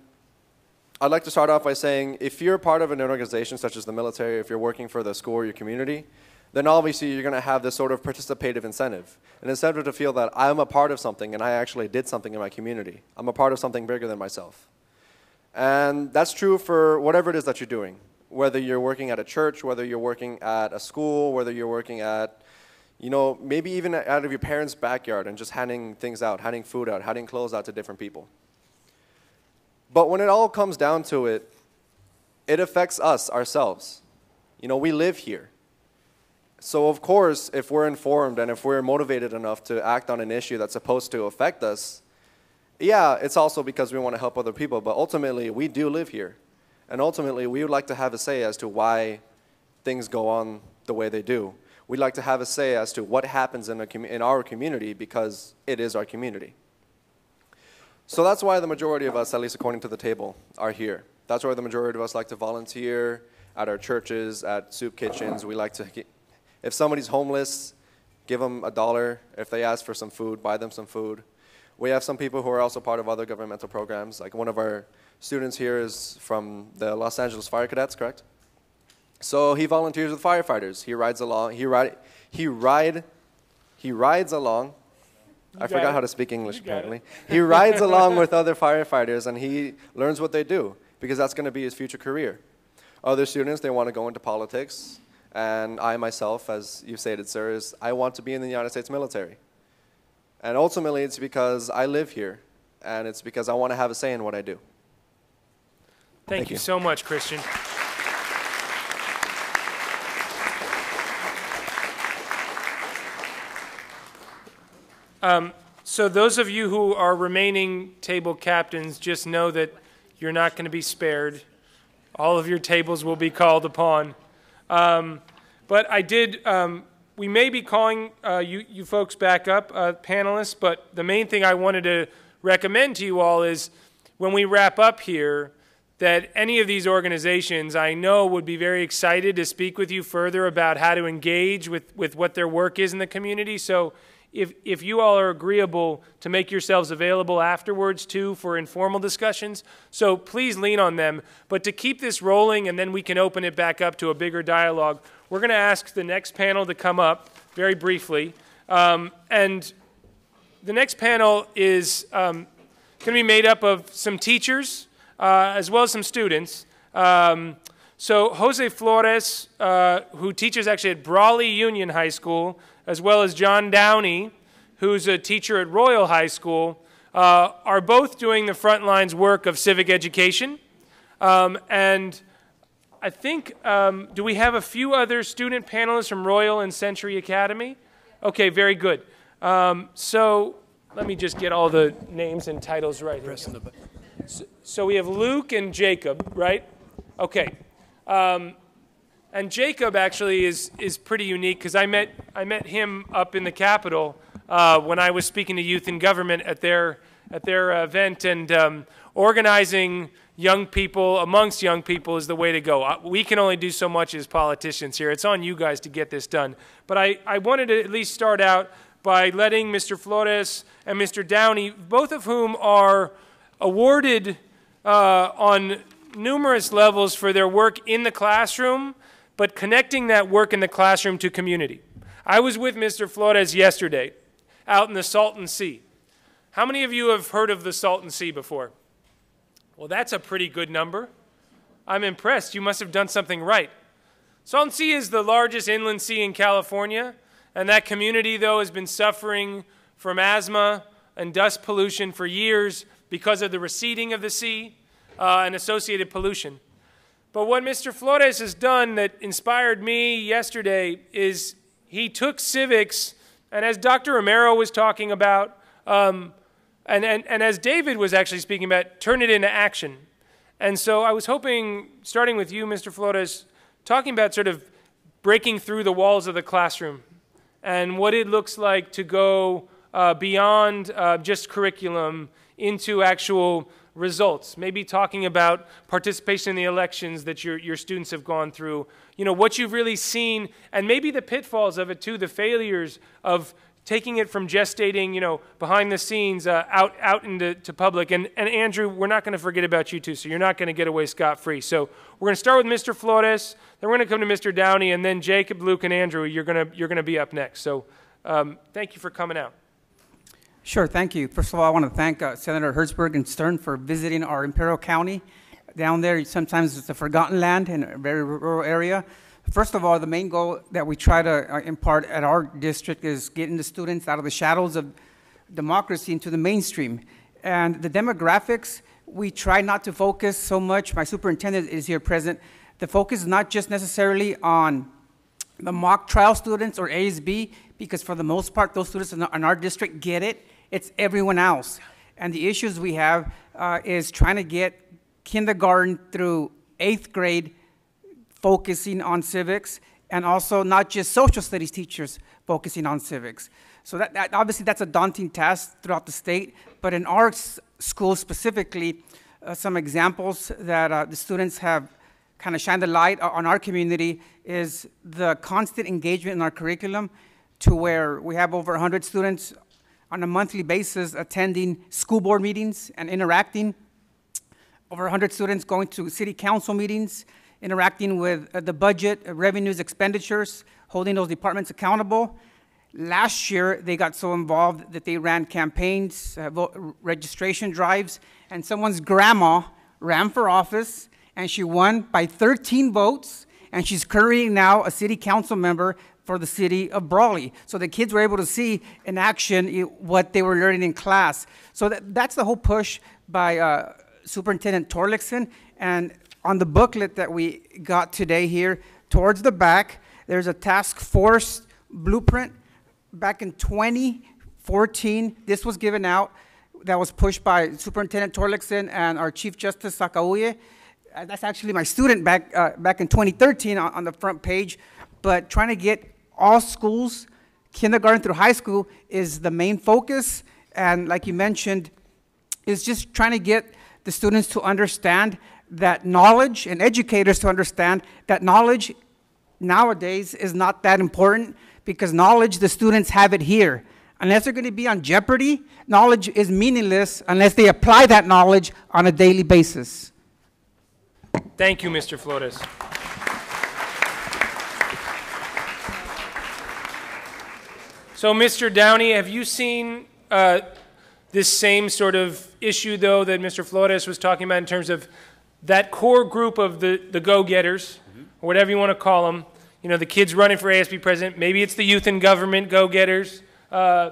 I'd like to start off by saying if you're part of an organization such as the military, if you're working for the school or your community, then obviously you're going to have this sort of participative incentive. An incentive to feel that I'm a part of something and I actually did something in my community. I'm a part of something bigger than myself. And that's true for whatever it is that you're doing, whether you're working at a church, whether you're working at a school, whether you're working at you know, maybe even out of your parents' backyard and just handing things out, handing food out, handing clothes out to different people. But when it all comes down to it, it affects us ourselves. You know, we live here. So, of course, if we're informed and if we're motivated enough to act on an issue that's supposed to affect us, yeah, it's also because we want to help other people, but ultimately, we do live here. And ultimately, we would like to have a say as to why things go on the way they do we'd like to have a say as to what happens in, in our community because it is our community. So that's why the majority of us, at least according to the table, are here. That's why the majority of us like to volunteer at our churches, at soup kitchens. We like to, if somebody's homeless, give them a dollar. If they ask for some food, buy them some food. We have some people who are also part of other governmental programs. Like one of our students here is from the Los Angeles Fire Cadets, correct? So he volunteers with firefighters. He rides along. He ride. He ride. He rides along. I forgot it. how to speak English. Apparently, he rides along with other firefighters, and he learns what they do because that's going to be his future career. Other students they want to go into politics, and I myself, as you stated, sir, is I want to be in the United States military. And ultimately, it's because I live here, and it's because I want to have a say in what I do. Thank, Thank you. you so much, Christian. Um, so those of you who are remaining table captains, just know that you're not going to be spared. All of your tables will be called upon. Um, but I did, um, we may be calling uh, you, you folks back up, uh, panelists, but the main thing I wanted to recommend to you all is when we wrap up here, that any of these organizations I know would be very excited to speak with you further about how to engage with, with what their work is in the community. So if, if you all are agreeable to make yourselves available afterwards too for informal discussions. So please lean on them. But to keep this rolling and then we can open it back up to a bigger dialogue, we're going to ask the next panel to come up very briefly. Um, and the next panel is um, going to be made up of some teachers uh, as well as some students. Um, so Jose Flores, uh, who teaches actually at Brawley Union High School, as well as John Downey, who's a teacher at Royal High School, uh, are both doing the front lines work of civic education. Um, and I think, um, do we have a few other student panelists from Royal and Century Academy? Okay, very good. Um, so let me just get all the names and titles right. Here. So, so we have Luke and Jacob, right? Okay. Um, and Jacob actually is, is pretty unique because I met, I met him up in the Capitol uh, when I was speaking to youth in government at their, at their event. And um, organizing young people amongst young people is the way to go. Uh, we can only do so much as politicians here. It's on you guys to get this done. But I, I wanted to at least start out by letting Mr. Flores and Mr. Downey, both of whom are awarded uh, on numerous levels for their work in the classroom but connecting that work in the classroom to community. I was with Mr. Flores yesterday out in the Salton Sea. How many of you have heard of the Salton Sea before? Well, that's a pretty good number. I'm impressed. You must have done something right. Salton Sea is the largest inland sea in California, and that community, though, has been suffering from asthma and dust pollution for years because of the receding of the sea uh, and associated pollution. But what Mr. Flores has done that inspired me yesterday is he took civics, and as Dr. Romero was talking about, um, and, and, and as David was actually speaking about, turn it into action. And so I was hoping, starting with you, Mr. Flores, talking about sort of breaking through the walls of the classroom and what it looks like to go uh, beyond uh, just curriculum into actual results. Maybe talking about participation in the elections that your, your students have gone through. You know, what you've really seen, and maybe the pitfalls of it too, the failures of taking it from gestating, you know, behind the scenes uh, out out into to public. And, and Andrew, we're not going to forget about you too, so you're not going to get away scot free. So we're going to start with Mr. Flores, then we're going to come to Mr. Downey, and then Jacob, Luke, and Andrew. You're going to you're going to be up next. So um, thank you for coming out. Sure, thank you. First of all, I want to thank uh, Senator Hertzberg and Stern for visiting our Imperial County. Down there, sometimes it's a forgotten land in a very rural area. First of all, the main goal that we try to uh, impart at our district is getting the students out of the shadows of democracy into the mainstream. And the demographics, we try not to focus so much. My superintendent is here present. The focus is not just necessarily on the mock trial students or ASB, because for the most part, those students in our district get it it's everyone else. And the issues we have uh, is trying to get kindergarten through eighth grade focusing on civics and also not just social studies teachers focusing on civics. So that, that obviously that's a daunting task throughout the state, but in our school specifically, uh, some examples that uh, the students have kind of shined the light on our community is the constant engagement in our curriculum to where we have over 100 students on a monthly basis attending school board meetings and interacting. Over 100 students going to city council meetings, interacting with uh, the budget, uh, revenues, expenditures, holding those departments accountable. Last year, they got so involved that they ran campaigns, uh, registration drives, and someone's grandma ran for office, and she won by 13 votes, and she's currently now a city council member for the city of Brawley. So the kids were able to see in action what they were learning in class. So that, that's the whole push by uh, Superintendent Torlakson. And on the booklet that we got today here, towards the back, there's a task force blueprint. Back in 2014, this was given out. That was pushed by Superintendent Torlakson and our Chief Justice Sakauye. Uh, that's actually my student back, uh, back in 2013 on, on the front page. But trying to get all schools, kindergarten through high school, is the main focus. And like you mentioned, is just trying to get the students to understand that knowledge and educators to understand that knowledge nowadays is not that important because knowledge, the students have it here. Unless they're going to be on jeopardy, knowledge is meaningless unless they apply that knowledge on a daily basis. Thank you, Mr. Flores. So, Mr. Downey, have you seen uh, this same sort of issue, though, that Mr. Flores was talking about in terms of that core group of the, the go getters, mm-hmm. or whatever you want to call them? You know, the kids running for ASB president, maybe it's the youth in government go getters. Uh,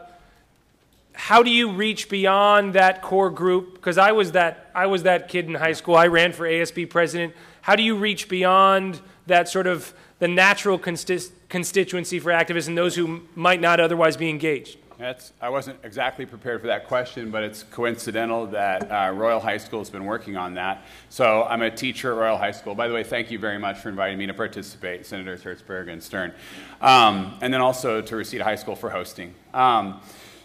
how do you reach beyond that core group? Because I was that I was that kid in high school. I ran for ASB president. How do you reach beyond that sort of the natural consti- constituency for activists and those who might not otherwise be engaged? That's, I wasn't exactly prepared for that question, but it's coincidental that uh, Royal High School has been working on that. So I'm a teacher at Royal High School. By the way, thank you very much for inviting me to participate, Senators Hertzberg and Stern. Um, and then also to Reseda High School for hosting. Um,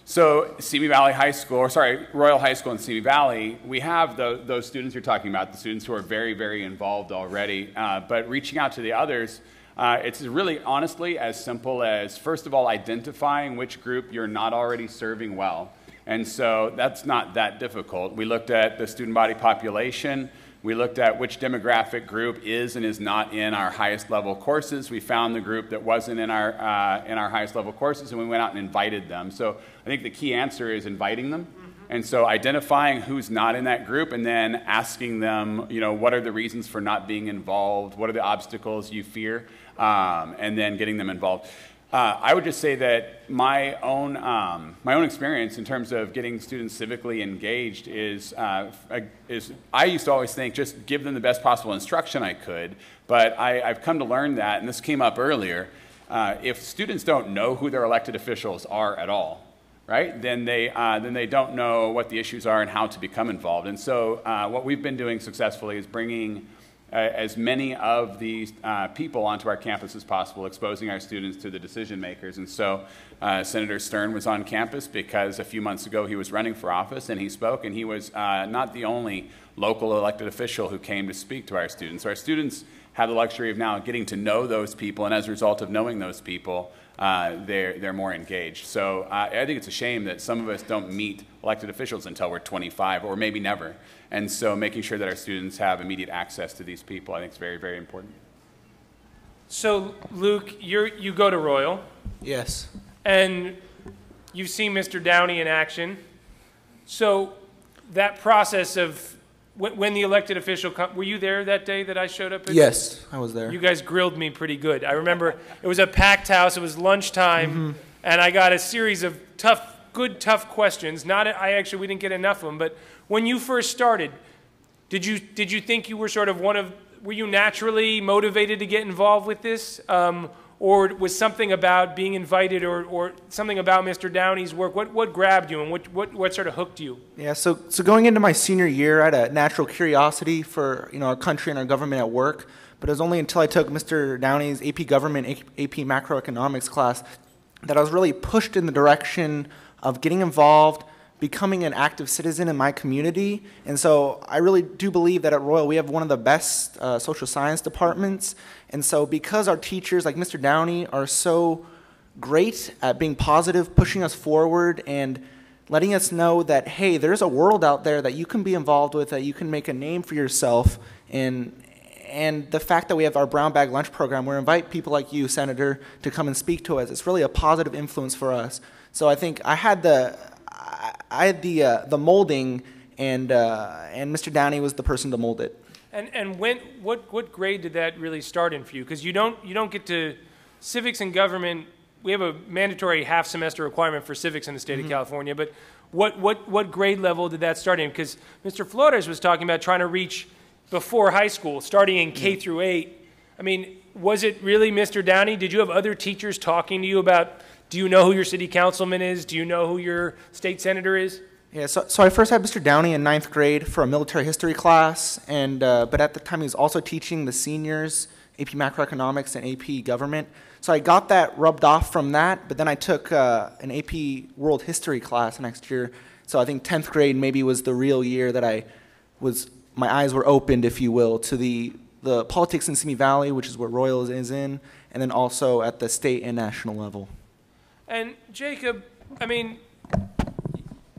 so Simi Valley High School, or sorry, Royal High School in Simi Valley, we have the, those students you're talking about, the students who are very, very involved already. Uh, but reaching out to the others, uh, it's really honestly as simple as, first of all, identifying which group you're not already serving well. And so that's not that difficult. We looked at the student body population. We looked at which demographic group is and is not in our highest level courses. We found the group that wasn't in our, uh, in our highest level courses, and we went out and invited them. So I think the key answer is inviting them. And so identifying who's not in that group and then asking them, you know, what are the reasons for not being involved? What are the obstacles you fear? um, and then getting them involved. Uh, I would just say that my own um, my own experience in terms of getting students civically engaged is uh, is I used to always think just give them the best possible instruction I could, but I, have come to learn that, and this came up earlier. Uh, if students don't know who their elected officials are at all, right, then they uh, then they don't know what the issues are and how to become involved. And so, uh, what we've been doing successfully is bringing as many of these uh, people onto our campus as possible, exposing our students to the decision makers. And so uh, Senator Stern was on campus because a few months ago he was running for office and he spoke, and he was uh, not the only local elected official who came to speak to our students. So Our students have the luxury of now getting to know those people, and as a result of knowing those people, uh, they're, they're more engaged. So uh, I think it's a shame that some of us don't meet elected officials until we're 25 or maybe never. And so making sure that our students have immediate access to these people, I think is very, very important. So, Luke, you you go to Royal. Yes. And you've seen Mr. Downey in action. So, that process of when, when the elected official come, were you there that day that I showed up? At? Yes, I was there. You guys grilled me pretty good. I remember it was a packed house. It was lunchtime, mm-hmm. and I got a series of tough, good, tough questions. Not, I actually we didn't get enough of them, but when you first started, did you did you think you were sort of one of were you naturally motivated to get involved with this? Um, or was something about being invited or, or something about Mr. Downey's work? What, what grabbed you and what, what, what sort of hooked you? Yeah, so, so going into my senior year, I had a natural curiosity for you know, our country and our government at work. But it was only until I took Mr. Downey's AP Government, AP Macroeconomics class that I was really pushed in the direction of getting involved, becoming an active citizen in my community. And so I really do believe that at Royal we have one of the best uh, social science departments. And so because our teachers, like Mr. Downey, are so great at being positive, pushing us forward, and letting us know that, hey, there's a world out there that you can be involved with, that you can make a name for yourself. And, and the fact that we have our brown bag lunch program, where we invite people like you, Senator, to come and speak to us, it's really a positive influence for us. So I think I had the, I had the uh, the molding, and uh, and Mr. Downey was the person to mold it. And and when what what grade did that really start in for you? Because you don't you don't get to civics and government. We have a mandatory half semester requirement for civics in the state mm-hmm. of California, but what what what grade level did that start in? Because Mr. Flores was talking about trying to reach before high school, starting in K mm-hmm. through eight. I mean, was it really Mr. Downey? Did you have other teachers talking to you about do you know who your city councilman is? Do you know who your state senator is? Yeah, so, so I first had Mr. Downey in ninth grade for a military history class, and uh, but at the time he was also teaching the seniors AP macroeconomics and AP government. So I got that rubbed off from that, but then I took uh, an AP world history class next year. So I think 10th grade maybe was the real year that I was, my eyes were opened, if you will, to the, the politics in Simi Valley, which is where Royal is in, and then also at the state and national level. And Jacob, I mean,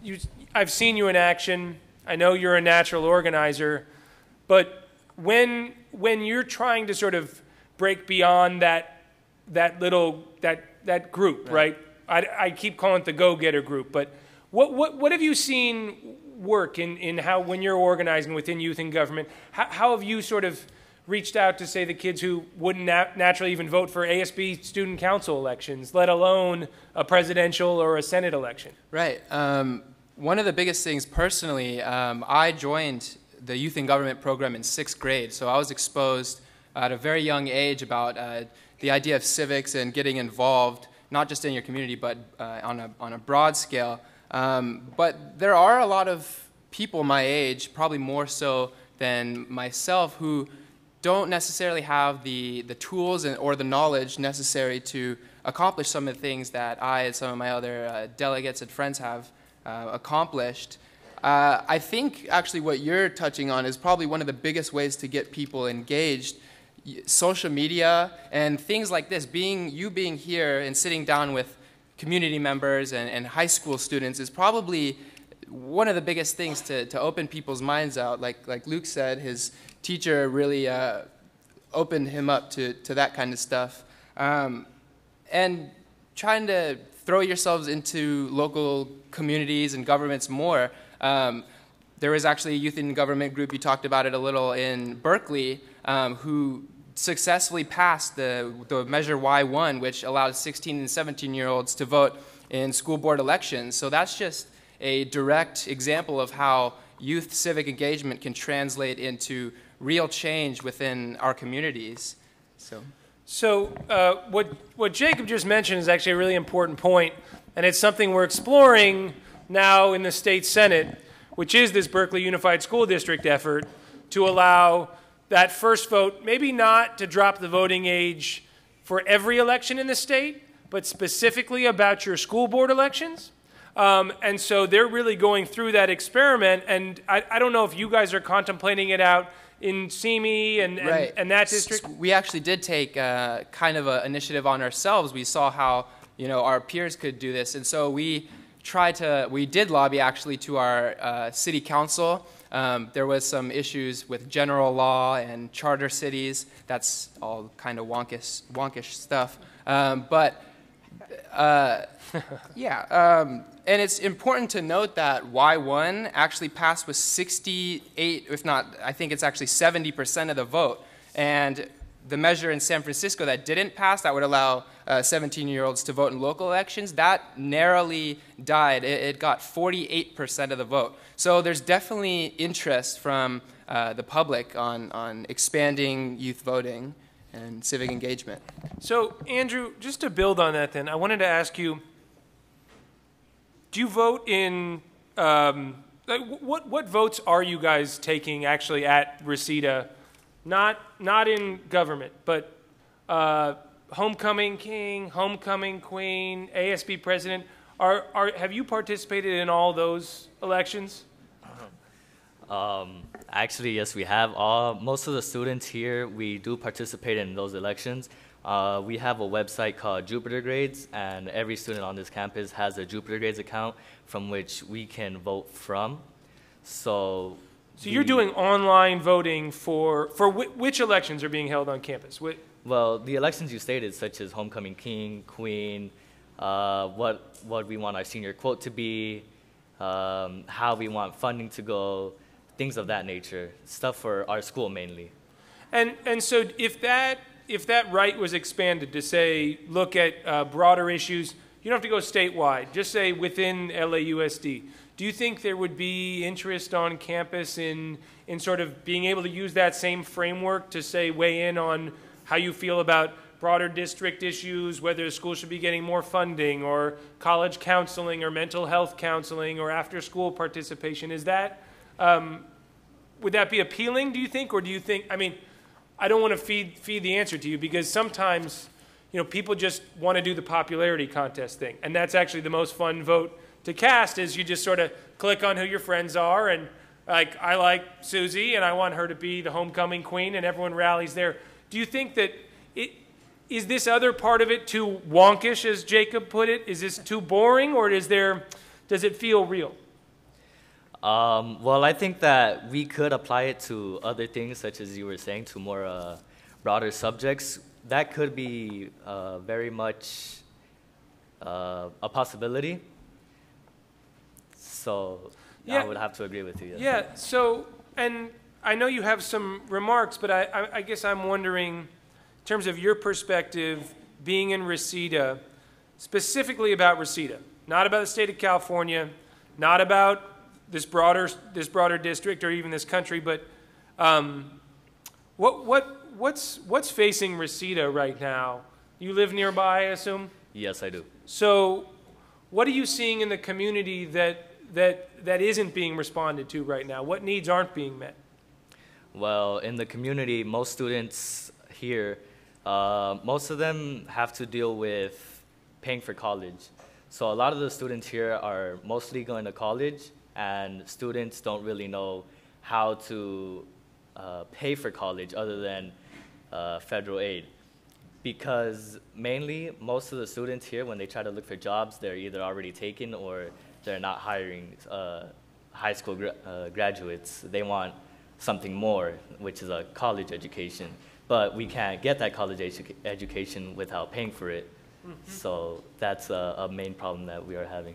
you, I've seen you in action. I know you're a natural organizer, but when when you're trying to sort of break beyond that that little that that group, right? right? I, I keep calling it the go-getter group, but what what what have you seen work in in how when you're organizing within youth and government? How, how have you sort of reached out to say the kids who wouldn't nat- naturally even vote for ASB student council elections, let alone a presidential or a Senate election. Right. Um, one of the biggest things personally, um, I joined the youth in government program in sixth grade, so I was exposed at a very young age about uh, the idea of civics and getting involved, not just in your community, but uh, on, a, on a broad scale. Um, but there are a lot of people my age, probably more so than myself, who don't necessarily have the, the tools and, or the knowledge necessary to accomplish some of the things that I and some of my other uh, delegates and friends have uh, accomplished. Uh, I think actually what you're touching on is probably one of the biggest ways to get people engaged. Social media and things like this, being you being here and sitting down with community members and, and high school students is probably one of the biggest things to, to open people's minds out. Like, like Luke said, his teacher really uh, opened him up to, to that kind of stuff. Um, and trying to throw yourselves into local communities and governments more. Um, there was actually a youth in government group, you talked about it a little in Berkeley, um, who successfully passed the, the Measure Y1, which allowed 16 and 17 year olds to vote in school board elections. So that's just a direct example of how youth civic engagement can translate into real change within our communities. So. So uh, what what Jacob just mentioned is actually a really important point, and it's something we're exploring now in the state senate, which is this Berkeley Unified School District effort to allow that first vote, maybe not to drop the voting age for every election in the state, but specifically about your school board elections. Um, and so they're really going through that experiment, and I, I don't know if you guys are contemplating it out in Simi and, and, right. and that district? We actually did take uh, kind of an initiative on ourselves. We saw how you know our peers could do this, and so we tried to. We did lobby actually to our uh, city council. Um, there was some issues with general law and charter cities. That's all kind of wonkish, wonkish stuff. Um, but uh, yeah, um, and it's important to note that Y1 actually passed with 68, if not, I think it's actually 70% of the vote. And the measure in San Francisco that didn't pass, that would allow 17 uh, year olds to vote in local elections, that narrowly died. It, it, got 48% of the vote. So there's definitely interest from uh, the public on, on expanding youth voting and civic engagement. So, Andrew, just to build on that, then, I wanted to ask you do you vote in. Um, what, what votes are you guys taking actually at Reseda? Not, not in government, but uh, homecoming king, homecoming queen, ASB president. Are, are, have you participated in all those elections? Um, actually, yes, we have. All, most of the students here, we do participate in those elections. Uh, we have a website called Jupiter Grades, and every student on this campus has a Jupiter Grades account from which we can vote from. So, so you're doing online voting for for wh- which elections are being held on campus? Wh- well, the elections you stated, such as homecoming king, queen, uh, what what we want our senior quote to be, um, how we want funding to go, things of that nature, stuff for our school mainly. And and so if that if that right was expanded to say, look at uh, broader issues, you don't have to go statewide, just say within LAUSD. Do you think there would be interest on campus in, in sort of being able to use that same framework to say, weigh in on how you feel about broader district issues, whether the school should be getting more funding or college counseling or mental health counseling or after school participation? Is that, um, would that be appealing, do you think? Or do you think, I mean, I don't want to feed, feed the answer to you because sometimes, you know, people just want to do the popularity contest thing. And that's actually the most fun vote to cast is you just sort of click on who your friends are and like I like Susie and I want her to be the homecoming queen and everyone rallies there. Do you think that it is this other part of it too wonkish as Jacob put it? Is this too boring or is there does it feel real? Um, well, I think that we could apply it to other things, such as you were saying, to more uh, broader subjects. That could be uh, very much uh, a possibility. So yeah, I would have to agree with you. Yeah. yeah. So, and I know you have some remarks, but I, I, I guess I'm wondering, in terms of your perspective, being in Reseda, specifically about Reseda, not about the state of California, not about this broader this broader district or even this country, but um, what what what's what's facing Reseda right now? You live nearby, I assume. Yes, I do. So, what are you seeing in the community that that that isn't being responded to right now? What needs aren't being met? Well, in the community, most students here, uh, most of them have to deal with paying for college. So a lot of the students here are mostly going to college and students don't really know how to uh, pay for college other than uh, federal aid. Because mainly, most of the students here, when they try to look for jobs, they're either already taken or they're not hiring uh, high school gra uh, graduates. They want something more, which is a college education. But we can't get that college edu education without paying for it. Mm -hmm. So that's a, a main problem that we are having.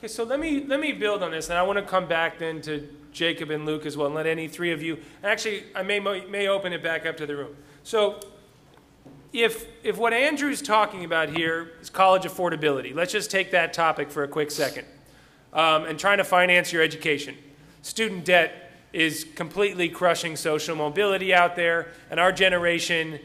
Okay, so let me let me build on this, and I want to come back then to Jacob and Luke as well, and let any three of you. Actually, I may may open it back up to the room. So if, if what Andrew's talking about here is college affordability, let's just take that topic for a quick second, um, and trying to finance your education. Student debt is completely crushing social mobility out there, and our generation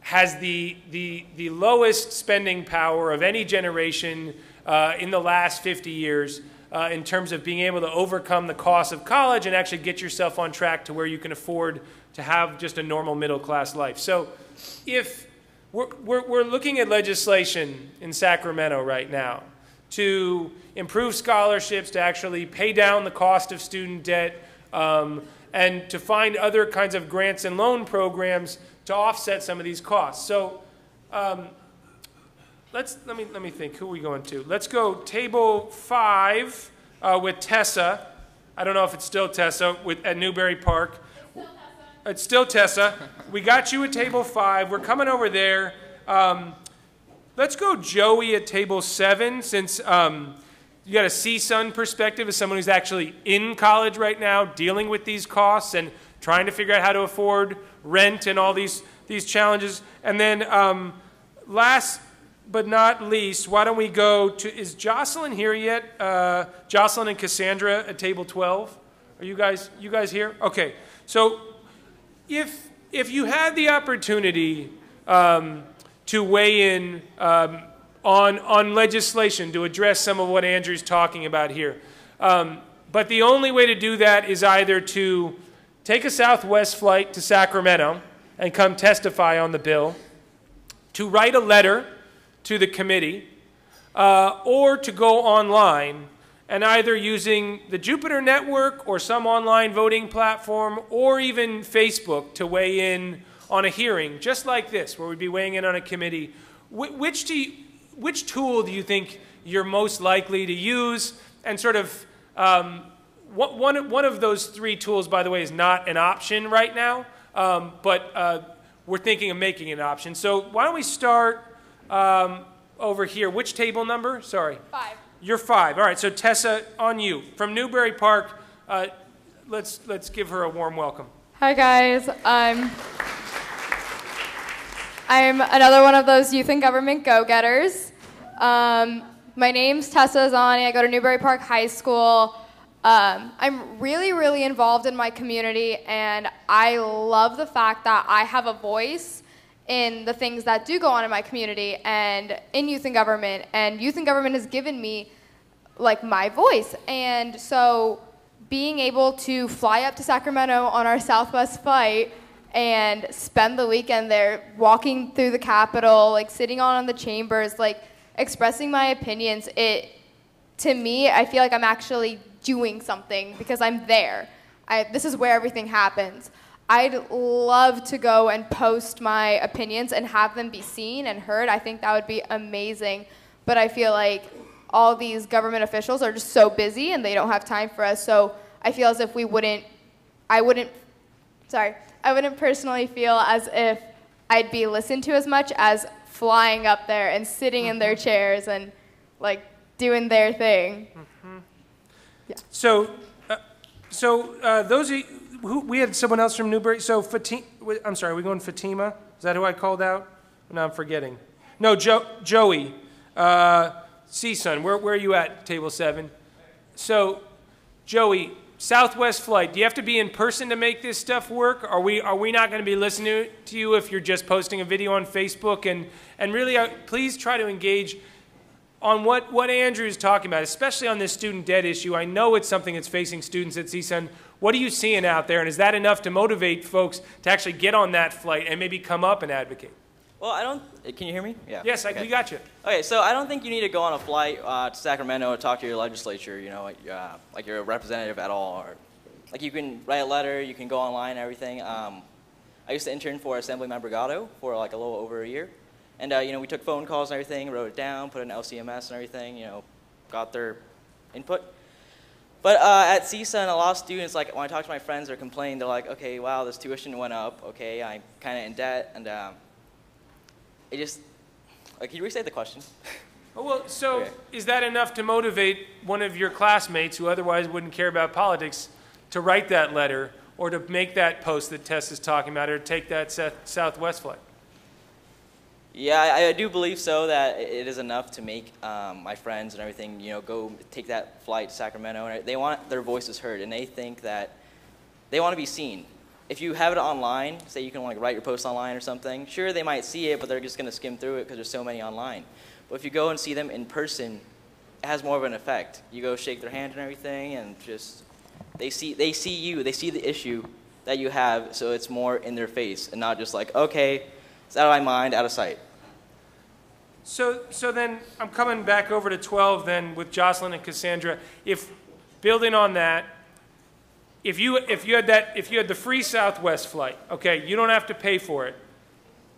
has the, the, the lowest spending power of any generation uh, in the last 50 years uh, in terms of being able to overcome the cost of college and actually get yourself on track to where you can afford to have just a normal middle class life. So if we're, we're, we're looking at legislation in Sacramento right now to improve scholarships, to actually pay down the cost of student debt, um, and to find other kinds of grants and loan programs to offset some of these costs. So um, let's, let, me, let me think. Who are we going to? Let's go table five uh, with Tessa. I don't know if it's still Tessa with, at Newbury Park. It's still Tessa. We got you at table five. We're coming over there. Um, let's go Joey at table seven since um, you got a CSUN perspective as someone who's actually in college right now dealing with these costs and trying to figure out how to afford rent and all these, these challenges. And then um, last but not least, why don't we go to, is Jocelyn here yet? Uh, Jocelyn and Cassandra at table 12? Are you guys, you guys here? Okay. So if, if you had the opportunity um, to weigh in um, on, on legislation to address some of what Andrew's talking about here, um, but the only way to do that is either to take a Southwest flight to Sacramento and come testify on the bill, to write a letter to the committee, uh, or to go online and either using the Jupiter Network or some online voting platform or even Facebook to weigh in on a hearing, just like this, where we'd be weighing in on a committee. Wh which, do you, which tool do you think you're most likely to use? And sort of um, one, one of those three tools, by the way, is not an option right now, um, but uh, we're thinking of making an option. So why don't we start um, over here? Which table number? Sorry. Five. You're five. All right, so Tessa, on you. From Newbury Park, uh, let's, let's give her a warm welcome. Hi, guys. I'm, I'm another one of those youth and government go-getters. Um, my name's Tessa Zani. I go to Newbury Park High School. Um, I'm really, really involved in my community, and I love the fact that I have a voice in the things that do go on in my community and in youth and government. And youth and government has given me like my voice. And so being able to fly up to Sacramento on our Southwest flight and spend the weekend there walking through the Capitol, like sitting on the chambers, like expressing my opinions, it to me, I feel like I'm actually doing something because I'm there. I, this is where everything happens. I'd love to go and post my opinions and have them be seen and heard. I think that would be amazing. But I feel like all these government officials are just so busy and they don't have time for us. So I feel as if we wouldn't, I wouldn't, sorry, I wouldn't personally feel as if I'd be listened to as much as flying up there and sitting in their chairs and like doing their thing. Yeah. So, uh, so uh, those of you, who, we had someone else from Newbury. So Fatima, I'm sorry, are we going Fatima? Is that who I called out? No, I'm forgetting. No, jo Joey, uh, CSUN, where, where are you at, table seven? So, Joey, Southwest flight, do you have to be in person to make this stuff work? Are we, are we not going to be listening to you if you're just posting a video on Facebook? And, and really, uh, please try to engage on what, what Andrew is talking about, especially on this student debt issue. I know it's something that's facing students at CSUN. What are you seeing out there, and is that enough to motivate folks to actually get on that flight and maybe come up and advocate? Well, I don't. Can you hear me? Yeah. Yes, I, okay. we got you. Okay, so I don't think you need to go on a flight uh, to Sacramento to talk to your legislature. You know, like, uh, like you're a representative at all, or like you can write a letter, you can go online, and everything. Um, I used to intern for Assemblyman Brigado for like a little over a year, and uh, you know we took phone calls and everything, wrote it down, put it in LCMS and everything. You know, got their input. But uh, at CSUN, a lot of students, like when I talk to my friends, they're complaining. They're like, okay, wow, this tuition went up. Okay, I'm kind of in debt, and um, it just. Like, can you restate the question? Oh, well, so okay. is that enough to motivate one of your classmates who otherwise wouldn't care about politics to write that letter? or to make that post that Tess is talking about, or take that south- Southwest flight? Yeah, I, I do believe so that it is enough to make um, my friends and everything, you know, go take that flight to Sacramento. And they want their voices heard, and they think that they want to be seen. If you have it online, say you can like write your post online or something, sure they might see it, but they're just going to skim through it because there's so many online. But if you go and see them in person, it has more of an effect. You go shake their hand and everything, and just they see they see you, they see the issue that you have, so it's more in their face and not just like okay, it's out of my mind, out of sight. So, so then I'm coming back over to 12 then with Jocelyn and Cassandra. If building on that, if you if you had that if you had the free Southwest flight, okay, you don't have to pay for it.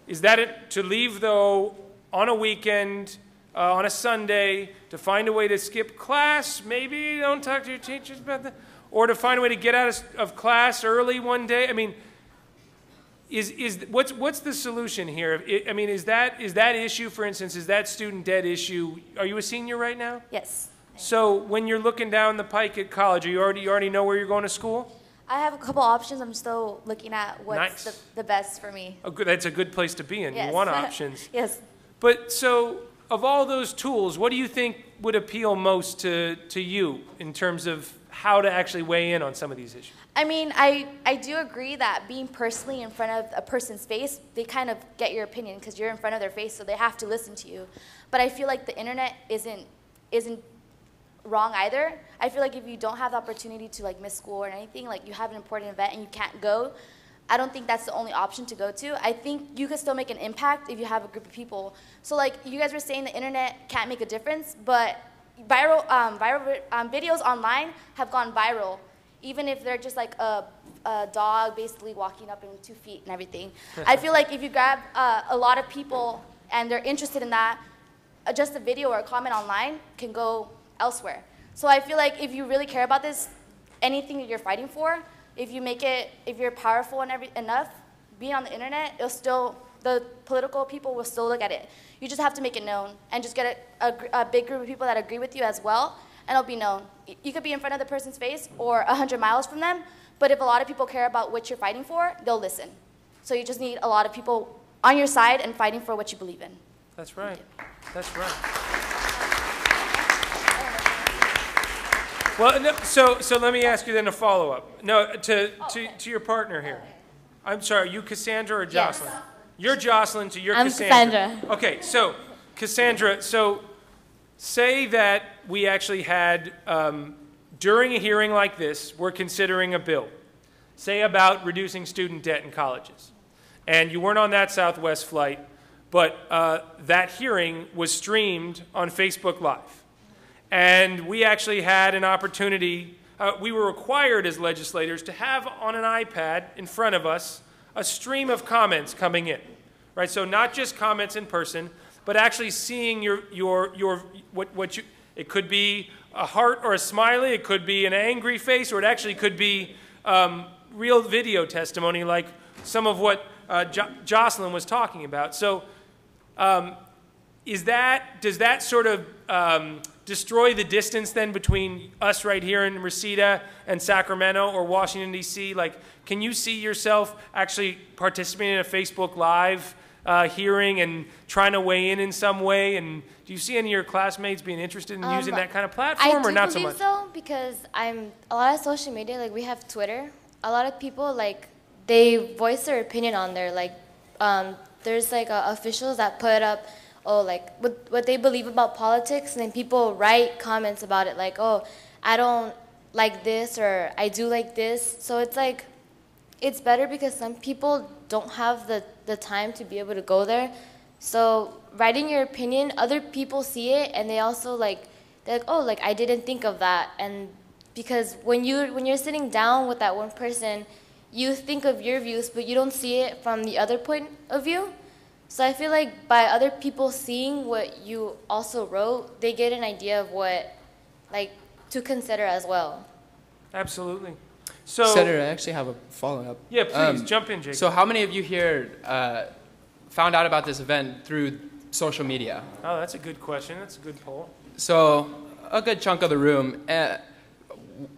Is that it to leave though on a weekend, uh, on a Sunday, to find a way to skip class? Maybe don't talk to your teachers about that, or to find a way to get out of, of class early one day. I mean, is, is what's what's the solution here? I I mean, is that is that issue, for instance, is that student debt issue? Are you a senior right now? Yes. So when you're looking down the pike at college, are you already you already know where you're going to school? I have a couple options. I'm still looking at what's Nice. the, the best for me. Oh, good, that's a good place to be in. Yes. You want options. yes. But so, of all those tools, what do you think would appeal most to, to you in terms of how to actually weigh in on some of these issues? I mean, I, I do agree that being personally in front of a person's face, they kind of get your opinion because you're in front of their face, so they have to listen to you. But I feel like the internet isn't isn't wrong either. I feel like if you don't have the opportunity to like miss school or anything, like you have an important event and you can't go, I don't think that's the only option to go to. I think you could still make an impact if you have a group of people. So like you guys were saying, the internet can't make a difference, but viral um, viral um, videos online have gone viral, even if they're just like a, a dog basically walking up in two feet and everything. I feel like if you grab uh, a lot of people and they're interested in that, uh, just a video or a comment online can go elsewhere. So I feel like if you really care about this, anything that you're fighting for, if you make it, if you're powerful and every, enough, being on the internet, it'll still, the political people will still look at it. You just have to make it known and just get a, a, a big group of people that agree with you as well, and it'll be known. Y- You could be in front of the person's face or 100 miles from them, but if a lot of people care about what you're fighting for, they'll listen. So you just need a lot of people on your side and fighting for what you believe in. That's right. That's right. Well, no, so so let me ask you then a follow up. No, to to, to your partner here. I'm sorry, you Cassandra or Jocelyn? Yes. Jocelyn? You're Jocelyn to your I'm Cassandra. Cassandra. Okay, so Cassandra, so say that we actually had um, during a hearing like this, we're considering a bill, say about reducing student debt in colleges, and you weren't on that Southwest flight, but uh, that hearing was streamed on Facebook Live. And we actually had an opportunity, uh, we were required as legislators to have on an iPad in front of us a stream of comments coming in, right? So not just comments in person, but actually seeing your, your, your, what, what you, it could be a heart or a smiley, it could be an angry face, or it actually could be um, real video testimony like some of what uh, jo- Jocelyn was talking about. So um, is that does that sort of um, destroy the distance then between us right here in Reseda and Sacramento or Washington D.C.? Like, can you see yourself actually participating in a Facebook Live uh, hearing and trying to weigh in in some way? And do you see any of your classmates being interested in using Um, that kind of platform, I or not so much? so because I'm a lot of social media. Like we have Twitter. A lot of people like they voice their opinion on there. Like um, there's like uh, officials that put up oh like what what they believe about politics, and then people write comments about it. Like oh I don't like this or I do like this. So it's like it's better because some people don't have the, the time to be able to go there. So writing your opinion, other people see it and they also like they're like, oh, like I didn't think of that. And because when you when you're sitting down with that one person, you think of your views, but you don't see it from the other point of view. So I feel like by other people seeing what you also wrote, they get an idea of what like to consider as well. Absolutely. So Senator, I actually have a follow up. Yeah, please, jump in, Jacob. So, how many of you here uh, found out about this event through social media? Oh, that's a good question. That's a good poll. So, a good chunk of the room. Uh,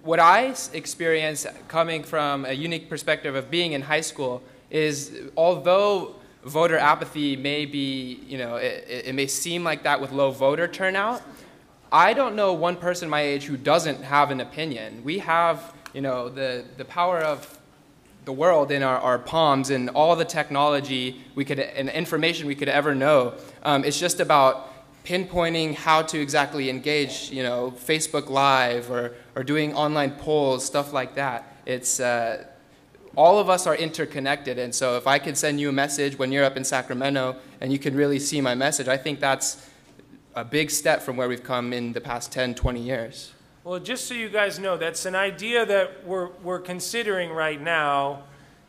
I experience coming from a unique perspective of being in high school is although voter apathy may be, you know, it it may seem like that with low voter turnout, I don't know one person my age who doesn't have an opinion. We have, you know, the, the power of the world in our, our palms and all the technology we could and information we could ever know. Um, it's just about pinpointing how to exactly engage, you know, Facebook Live or, or doing online polls, stuff like that. It's, uh, all of us are interconnected, and so if I could send you a message when you're up in Sacramento and you can really see my message, I think that's a big step from where we've come in the past 10, 20 years. Well, just so you guys know, that's an idea that we're, we're considering right now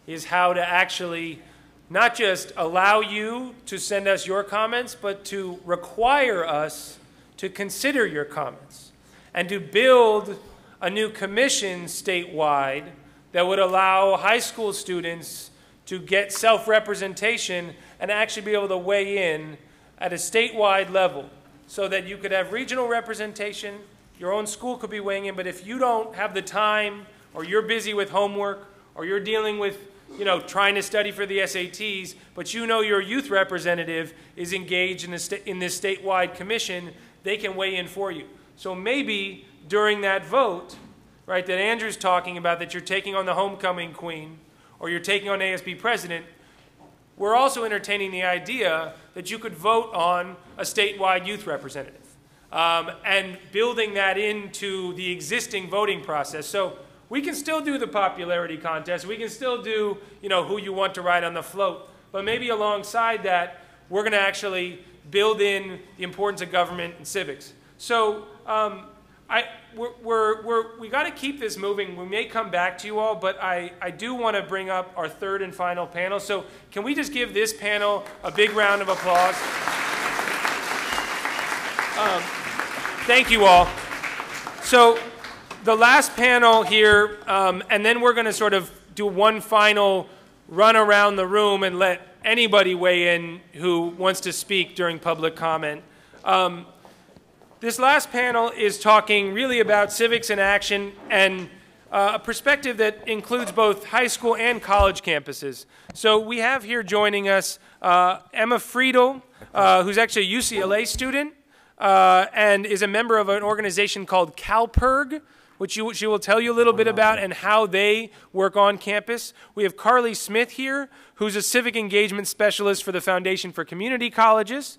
is how to actually not just allow you to send us your comments, but to require us to consider your comments and to build a new commission statewide that would allow high school students to get self representation and actually be able to weigh in at a statewide level so that you could have regional representation, your own school could be weighing in, but if you don't have the time or you're busy with homework or you're dealing with you know, trying to study for the SATs, but you know your youth representative is engaged in, sta- in this statewide commission, they can weigh in for you. So maybe during that vote, right, that Andrew's talking about, that you're taking on the homecoming queen or you're taking on ASB president, we're also entertaining the idea that you could vote on a statewide youth representative um, and building that into the existing voting process. So we can still do the popularity contest. We can still do, you know, who you want to ride on the float. But maybe alongside that, we're going to actually build in the importance of government and civics. So um, I, we're, we're, we're, we got to keep this moving. We may come back to you all, but I, I do want to bring up our third and final panel. So can we just give this panel a big round of applause? Um, thank you all. So the last panel here, um, and then we're going to sort of do one final run around the room and let anybody weigh in who wants to speak during public comment. Um, this last panel is talking really about civics in action and uh, a perspective that includes both high school and college campuses. So we have here joining us uh, Emma Friedel, uh, who's actually a UCLA student uh, and is a member of an organization called CalPIRG, which you, she will tell you a little bit about and how they work on campus. We have Carly Smith here, who's a civic engagement specialist for the Foundation for Community Colleges.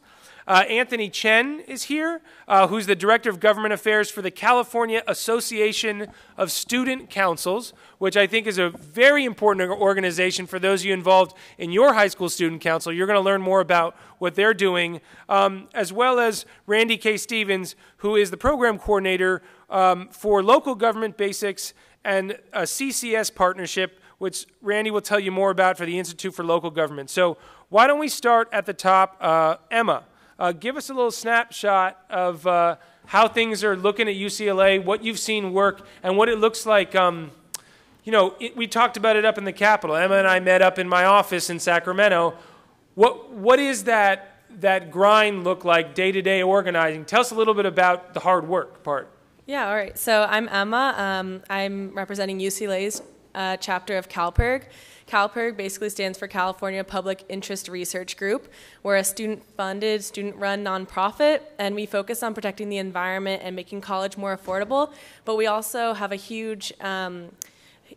Uh, Anthony Chen is here, uh, who's the Director of Government Affairs for the California Association of Student Councils, which I think is a very important organization for those of you involved in your high school student council. You're going to learn more about what they're doing, um, as well as Randy K. Stevens, who is the program coordinator um, for local government basics and a CCS partnership, which Randy will tell you more about for the Institute for Local Government. So, why don't we start at the top? Uh, Emma, uh, give us a little snapshot of uh, how things are looking at UCLA, what you've seen work, and what it looks like. Um, you know, it, we talked about it up in the Capitol. Emma and I met up in my office in Sacramento. What, what is that, that grind look like day to day organizing? Tell us a little bit about the hard work part. Yeah, all right. So I'm Emma. Um, I'm representing UCLA's uh, chapter of CalPIRG. CalPIRG basically stands for California Public Interest Research Group. We're a student funded, student run nonprofit, and we focus on protecting the environment and making college more affordable. But we also have a huge um,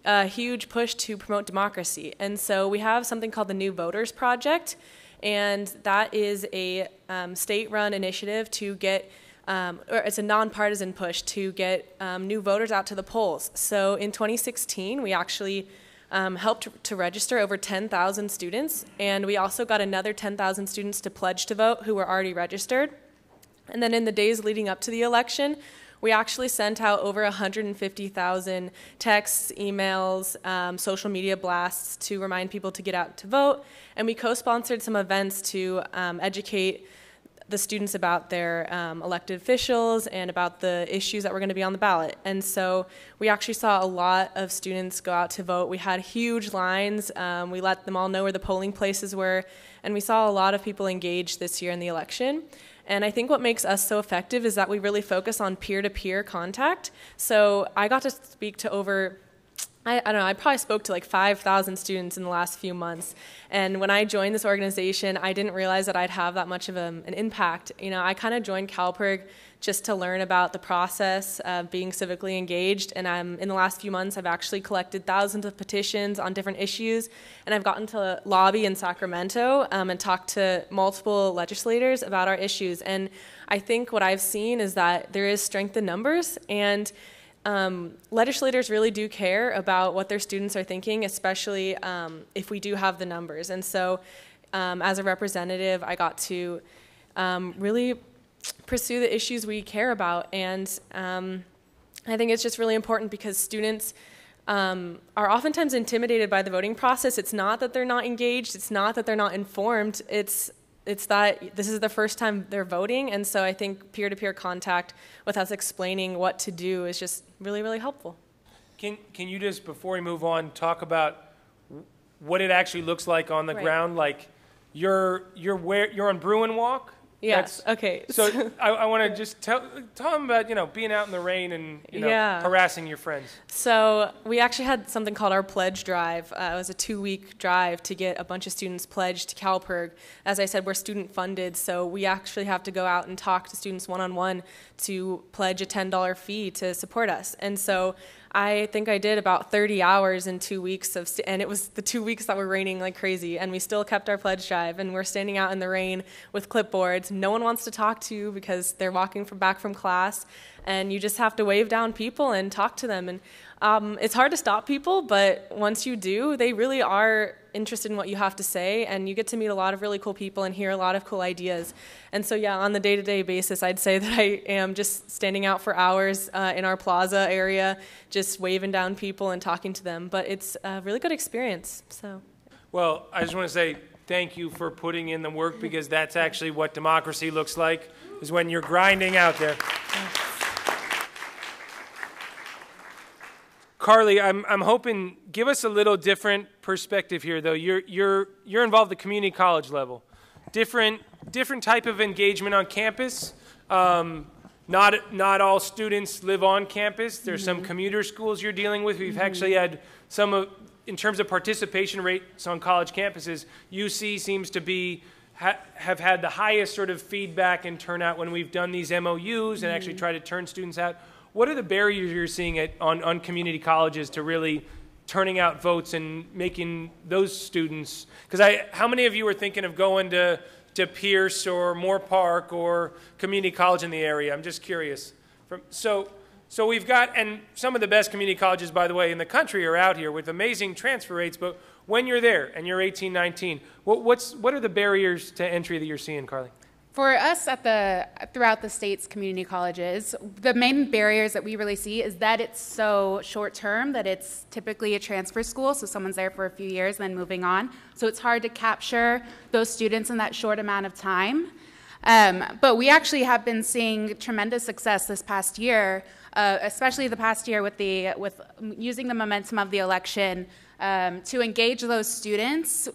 a huge push to promote democracy. And so we have something called the New Voters Project, and that is a um, state run initiative to get. Um, or it's a nonpartisan push to get um, new voters out to the polls. So in 2016, we actually um, helped to register over 10,000 students, and we also got another 10,000 students to pledge to vote who were already registered. And then in the days leading up to the election, we actually sent out over 150,000 texts, emails, um, social media blasts to remind people to get out to vote. And we co sponsored some events to um, educate the students about their um, elected officials and about the issues that were going to be on the ballot. And so we actually saw a lot of students go out to vote. We had huge lines. Um, we let them all know where the polling places were. And we saw a lot of people engaged this year in the election. And I think what makes us so effective is that we really focus on peer to peer contact. So I got to speak to over I, I, don't know, I probably spoke to like 5,000 students in the last few months. And when I joined this organization, I didn't realize that I'd have that much of a, an impact. You know, I kind of joined CalPIRG just to learn about the process of being civically engaged. And um, in the last few months, I've actually collected thousands of petitions on different issues. And I've gotten to lobby in Sacramento um, and talk to multiple legislators about our issues. And I think what I've seen is that there is strength in numbers. And um, legislators really do care about what their students are thinking, especially um, if we do have the numbers. And so, um, as a representative, I got to um, really pursue the issues we care about. And um, I think it's just really important because students um, are oftentimes intimidated by the voting process. It's not that they're not engaged, it's not that they're not informed, it's it's that this is the first time they're voting, and so I think peer-to-peer contact with us explaining what to do is just really, really helpful. Can can you just before we move on talk about what it actually looks like on the Right. ground? Like you're you're where you're on Bruin Walk. Yes, That's- okay. So I, I want to just tell tell them about you know being out in the rain and you know Yeah. harassing your friends. So we actually had something called our pledge drive. Uh, it was a two-week drive to get a bunch of students pledged to CalPIRG. As I said, we're student-funded, so we actually have to go out and talk to students one-on-one to pledge a $10 fee to support us. And so I think I did about 30 hours in two weeks of, st- and it was the two weeks that were raining like crazy, and we still kept our pledge drive, and we're standing out in the rain with clipboards. No one wants to talk to you because they're walking from back from class, and you just have to wave down people and talk to them. And um, it's hard to stop people, but once you do, they really are interested in what you have to say, and you get to meet a lot of really cool people and hear a lot of cool ideas. And so, yeah, on the day to day basis, I'd say that I am just standing out for hours uh, in our plaza area, just waving down people and talking to them. But it's a really good experience. So, Well, I just want to say thank you for putting in the work because that's actually what democracy looks like is when you're grinding out there. Carly, I'm, I'm hoping give us a little different perspective here though. You're you're you're involved at the community college level. Different different type of engagement on campus. Um, not not all students live on campus. There's some commuter schools you're dealing with. We've actually had some of in terms of participation rates on college campuses, UC seems to be ha, have had the highest sort of feedback and turnout when we've done these MOUs and actually Mhm. try to turn students out. What are the barriers you're seeing at, on, on community colleges to really turning out votes and making those students? Because I, how many of you are thinking of going to, to Pierce or Moorpark or community college in the area? I'm just curious. From, so, so we've got, and some of the best community colleges, by the way, in the country are out here with amazing transfer rates. But when you're there and you're 18, 19, what, what's, what are the barriers to entry that you're seeing, Carly? For us at the throughout the state's community colleges, the main barriers that we really see is that it's so short term that it's typically a transfer school, so someone's there for a few years then moving on. So it's hard to capture those students in that short amount of time. Um, but we actually have been seeing tremendous success this past year, uh, especially the past year with the with using the momentum of the election um, to engage those students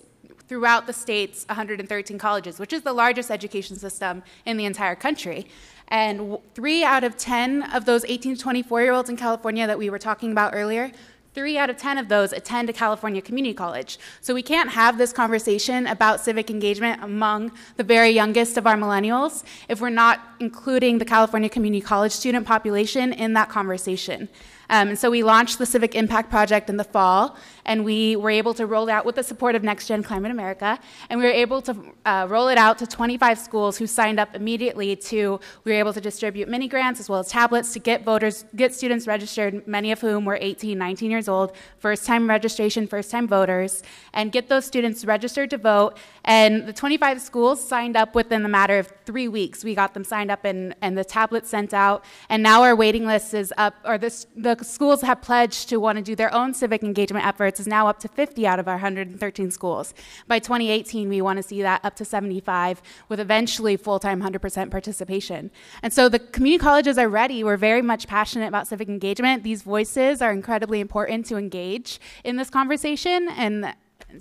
throughout the state's 113 colleges, which is the largest education system in the entire country. And three out of 10 of those 18 to 24 year olds in California that we were talking about earlier, three out of 10 of those attend a California community college. So we can't have this conversation about civic engagement among the very youngest of our millennials if we're not including the California community college student population in that conversation. Um, and so we launched the Civic Impact Project in the fall, and we were able to roll out with the support of Next Gen Climate America, and we were able to uh, roll it out to 25 schools who signed up immediately to, we were able to distribute mini grants as well as tablets to get voters, get students registered, many of whom were 18, 19 years old, first time registration, first time voters, and get those students registered to vote. And the 25 schools signed up within the matter of three weeks. We got them signed up and, and the tablets sent out, and now our waiting list is up, or this, the schools have pledged to want to do their own civic engagement efforts is now up to 50 out of our 113 schools. By 2018, we want to see that up to 75 with eventually full-time 100% participation. And so the community colleges are ready. We're very much passionate about civic engagement. These voices are incredibly important to engage in this conversation and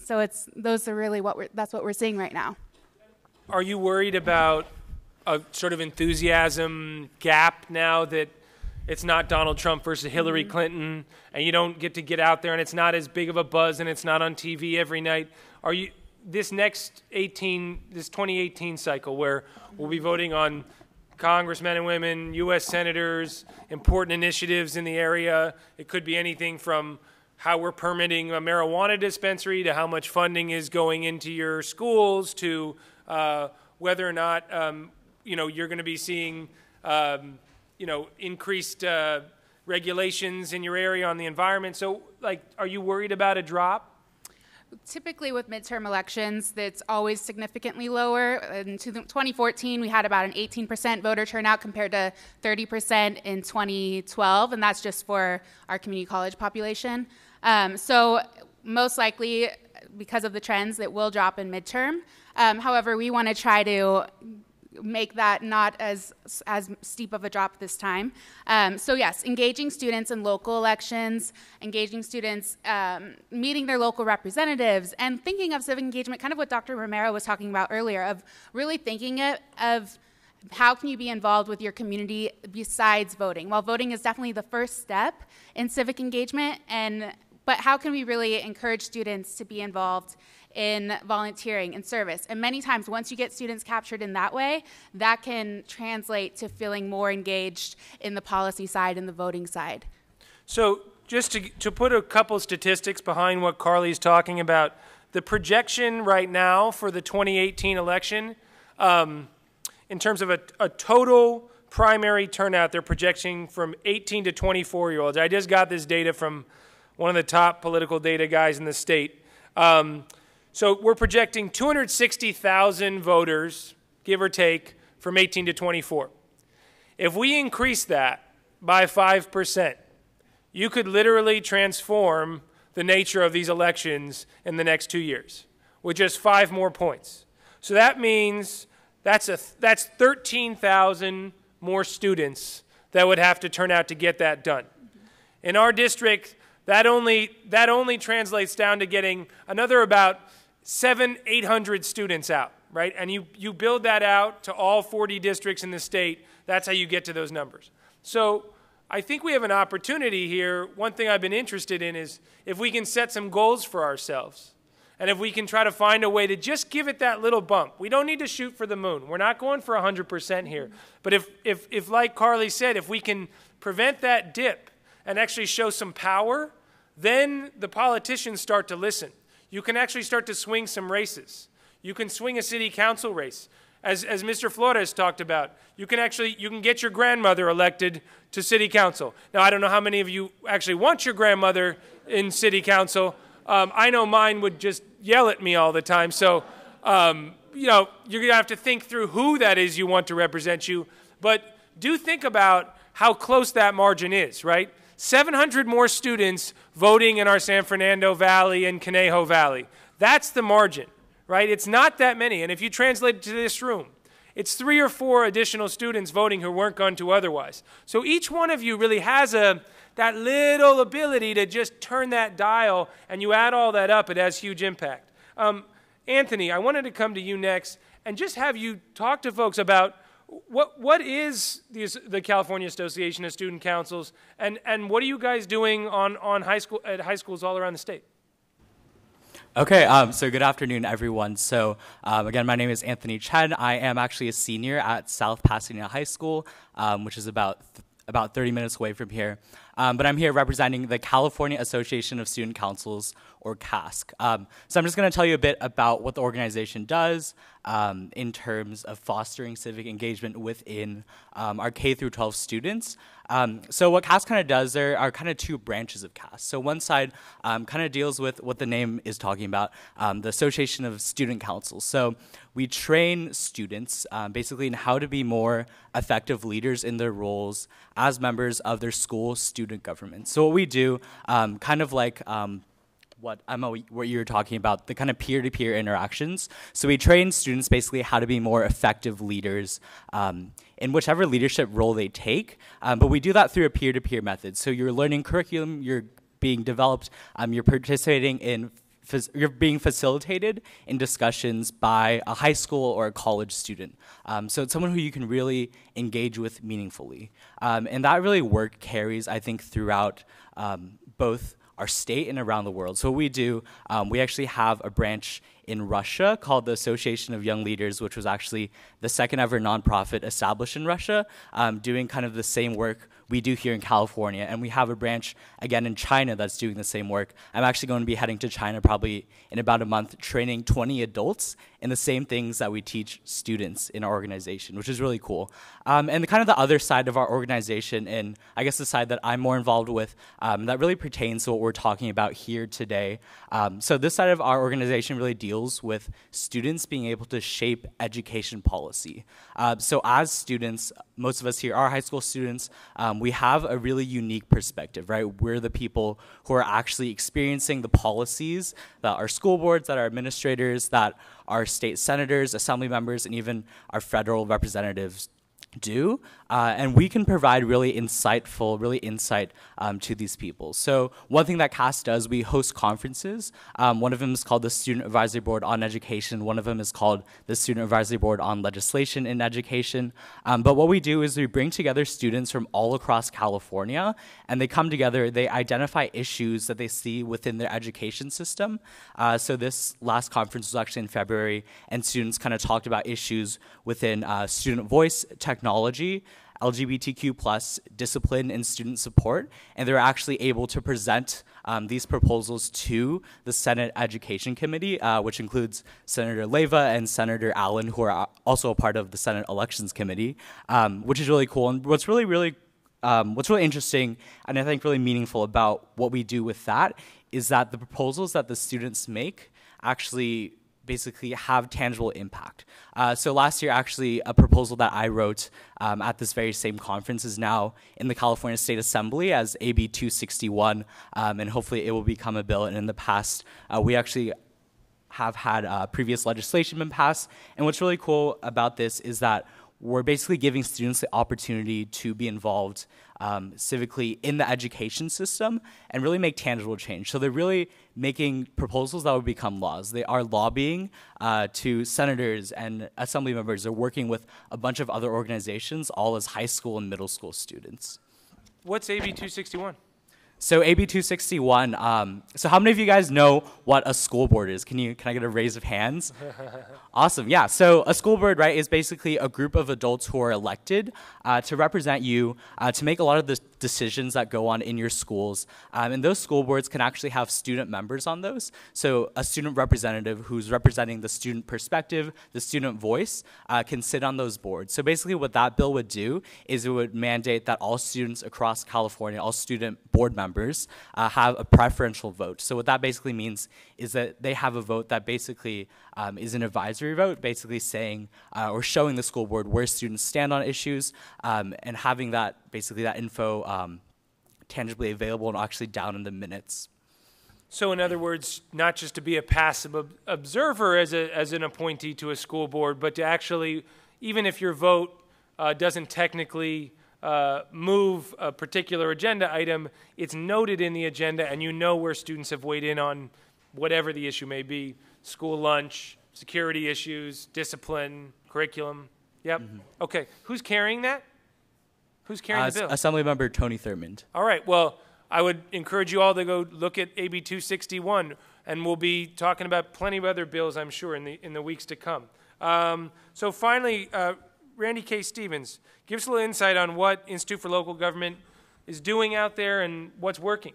so it's those are really what we're that's what we're seeing right now. Are you worried about a sort of enthusiasm gap now that it's not Donald Trump versus Hillary Clinton, and you don't get to get out there, and it's not as big of a buzz, and it's not on TV every night. Are you this next 18, this 2018 cycle, where we'll be voting on congressmen and women, U.S. senators, important initiatives in the area? It could be anything from how we're permitting a marijuana dispensary to how much funding is going into your schools to uh, whether or not um, you know you're going to be seeing um, you know increased uh, regulations in your area on the environment. So, like, are you worried about a drop? Typically, with midterm elections, that's always significantly lower. In 2014, we had about an 18% voter turnout compared to 30% in 2012, and that's just for our community college population. Um, so, most likely, because of the trends, it will drop in midterm. Um, however, we want to try to make that not as as steep of a drop this time. Um, so yes, engaging students in local elections, engaging students, um, meeting their local representatives, and thinking of civic engagement, kind of what Dr. Romero was talking about earlier, of really thinking it, of how can you be involved with your community besides voting? While voting is definitely the first step in civic engagement, and but how can we really encourage students to be involved in volunteering and service. And many times, once you get students captured in that way, that can translate to feeling more engaged in the policy side and the voting side. So, just to, to put a couple statistics behind what Carly's talking about, the projection right now for the 2018 election, um, in terms of a, a total primary turnout, they're projecting from 18 to 24 year olds. I just got this data from one of the top political data guys in the state. Um, so we're projecting 260,000 voters, give or take, from 18 to 24. If we increase that by 5%, you could literally transform the nature of these elections in the next two years with just five more points. So that means that's, a, that's 13,000 more students that would have to turn out to get that done. In our district, that only, that only translates down to getting another about seven, 800 students out, right? And you, you build that out to all 40 districts in the state. That's how you get to those numbers. So I think we have an opportunity here. One thing I've been interested in is if we can set some goals for ourselves. And if we can try to find a way to just give it that little bump, we don't need to shoot for the moon. We're not going for 100% here. But if, if, if, like Carly said, if we can prevent that dip and actually show some power, then the politicians start to listen you can actually start to swing some races. You can swing a city council race. As, as Mr. Flores talked about, you can actually you can get your grandmother elected to city council. Now, I don't know how many of you actually want your grandmother in city council. Um, I know mine would just yell at me all the time. So, um, you know, you're to have to think through who that is you want to represent you. But do think about how close that margin is, right? 700 more students voting in our San Fernando Valley and Conejo Valley. That's the margin, right? It's not that many. And if you translate it to this room, it's three or four additional students voting who weren't going to otherwise. So each one of you really has a that little ability to just turn that dial, and you add all that up, it has huge impact. Um, Anthony, I wanted to come to you next and just have you talk to folks about what what is the, the California Association of Student Councils, and and what are you guys doing on on high school at high schools all around the state? Okay, um, so good afternoon, everyone. So um, again, my name is Anthony Chen. I am actually a senior at South Pasadena High School, um, which is about about 30 minutes away from here. Um, but I'm here representing the California Association of Student Councils, or CASC. Um, so I'm just going to tell you a bit about what the organization does um, in terms of fostering civic engagement within um, our K through 12 students. Um, so what CASC kind of does, there are kind of two branches of CASC. So one side um, kind of deals with what the name is talking about, the Association of Student Councils. So we train students basically in how to be more effective leaders in their roles as members of their school student government. So what we do, kind of like what Emma, what you were talking about, the kind of peer-to-peer interactions. So we train students basically how to be more effective leaders um, in whichever leadership role they take. Um, but we do that through a peer-to-peer method. So you're learning curriculum, you're being developed, um, you're participating in you're being facilitated in discussions by a high school or a college student. Um, so it's someone who you can really engage with meaningfully. Um, and that really work carries, I think, throughout um, both our state and around the world. So what we do, um, we actually have a branch in Russia called the Association of Young Leaders, which was actually the second ever nonprofit established in Russia, um, doing kind of the same work we do here in California. And we have a branch again in China that's doing the same work. I'm actually going to be heading to China probably in about a month, training 20 adults in the same things that we teach students in our organization, which is really cool. Um, and the kind of the other side of our organization, and I guess the side that I'm more involved with, um, that really pertains to what we're talking about here today. Um, so this side of our organization really deals with students being able to shape education policy. Uh, so as students, most of us here are high school students. Um, we have a really unique perspective, right? We're the people who are actually experiencing the policies that our school boards, that our administrators, that our state senators, assembly members, and even our federal representatives do, uh, and we can provide really insightful, really insight um, to these people. So one thing that CASC does, we host conferences. Um, one of them is called the Student Advisory Board on Education. One of them is called the Student Advisory Board on Legislation in Education. Um, but what we do is we bring together students from all across California, and they come together, they identify issues that they see within their education system. Uh, so this last conference was actually in February, and students kind of talked about issues within uh, student voice, technology, LGBTQ plus discipline and student support, and they're actually able to present um, these proposals to the Senate Education Committee, uh, which includes Senator Leyva and Senator Allen, who are also a part of the Senate Elections Committee, um, which is really cool. And what's really, really um, what's really interesting and I think really meaningful about what we do with that is that the proposals that the students make actually basically have tangible impact. Uh, so last year, actually, a proposal that I wrote um, at this very same conference is now in the California State Assembly as AB 261, um, and hopefully it will become a bill. And in the past, uh, we actually have had uh, previous legislation been passed. And what's really cool about this is that we're basically giving students the opportunity to be involved um, civically in the education system and really make tangible change. So they're really making proposals that would become laws. They are lobbying uh, to senators and assembly members. They're working with a bunch of other organizations, all as high school and middle school students. What's AB 261? So AB 261. Um, so how many of you guys know what a school board is? Can you can I get a raise of hands? awesome. Yeah. So a school board, right, is basically a group of adults who are elected uh, to represent you uh, to make a lot of the decisions that go on in your schools. Um, and those school boards can actually have student members on those. So a student representative who's representing the student perspective, the student voice, uh, can sit on those boards. So basically, what that bill would do is it would mandate that all students across California, all student board members uh, have a preferential vote. So what that basically means is that they have a vote that basically um, is an advisory vote, basically saying uh, or showing the school board where students stand on issues um, and having that basically that info um, tangibly available and actually down in the minutes. So, in other words, not just to be a passive ob- observer as, a, as an appointee to a school board, but to actually, even if your vote uh, doesn't technically uh, move a particular agenda item, it's noted in the agenda, and you know where students have weighed in on whatever the issue may be school lunch, security issues, discipline, curriculum. Yep. Mm-hmm. Okay. Who's carrying that? Who's carrying uh, the bill? Assemblymember Tony Thurmond. All right. Well, I would encourage you all to go look at AB 261, and we'll be talking about plenty of other bills, I'm sure, in the in the weeks to come. Um, so finally, uh, Randy K. Stevens, give us a little insight on what Institute for Local Government is doing out there and what's working.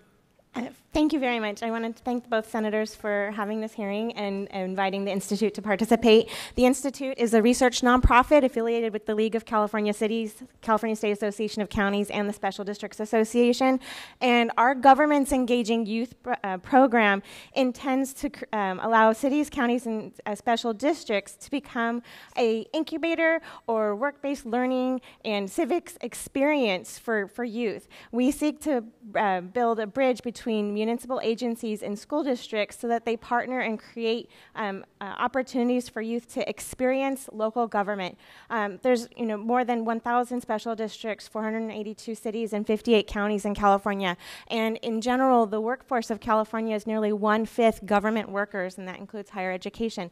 Thank you very much. I want to thank both senators for having this hearing and, and, inviting the Institute to participate. The Institute is a research nonprofit affiliated with the League of California Cities, California State Association of Counties, and the Special Districts Association. And our government's engaging youth uh, program intends to um, allow cities, counties, and uh, special districts to become a incubator or work-based learning and civics experience for, for youth. We seek to uh, build a bridge between municipal agencies and school districts so that they partner and create um, uh, opportunities for youth to experience local government. Um, there's you know more than 1,000 special districts, 482 cities, and 58 counties in California. And in general, the workforce of California is nearly one fifth government workers, and that includes higher education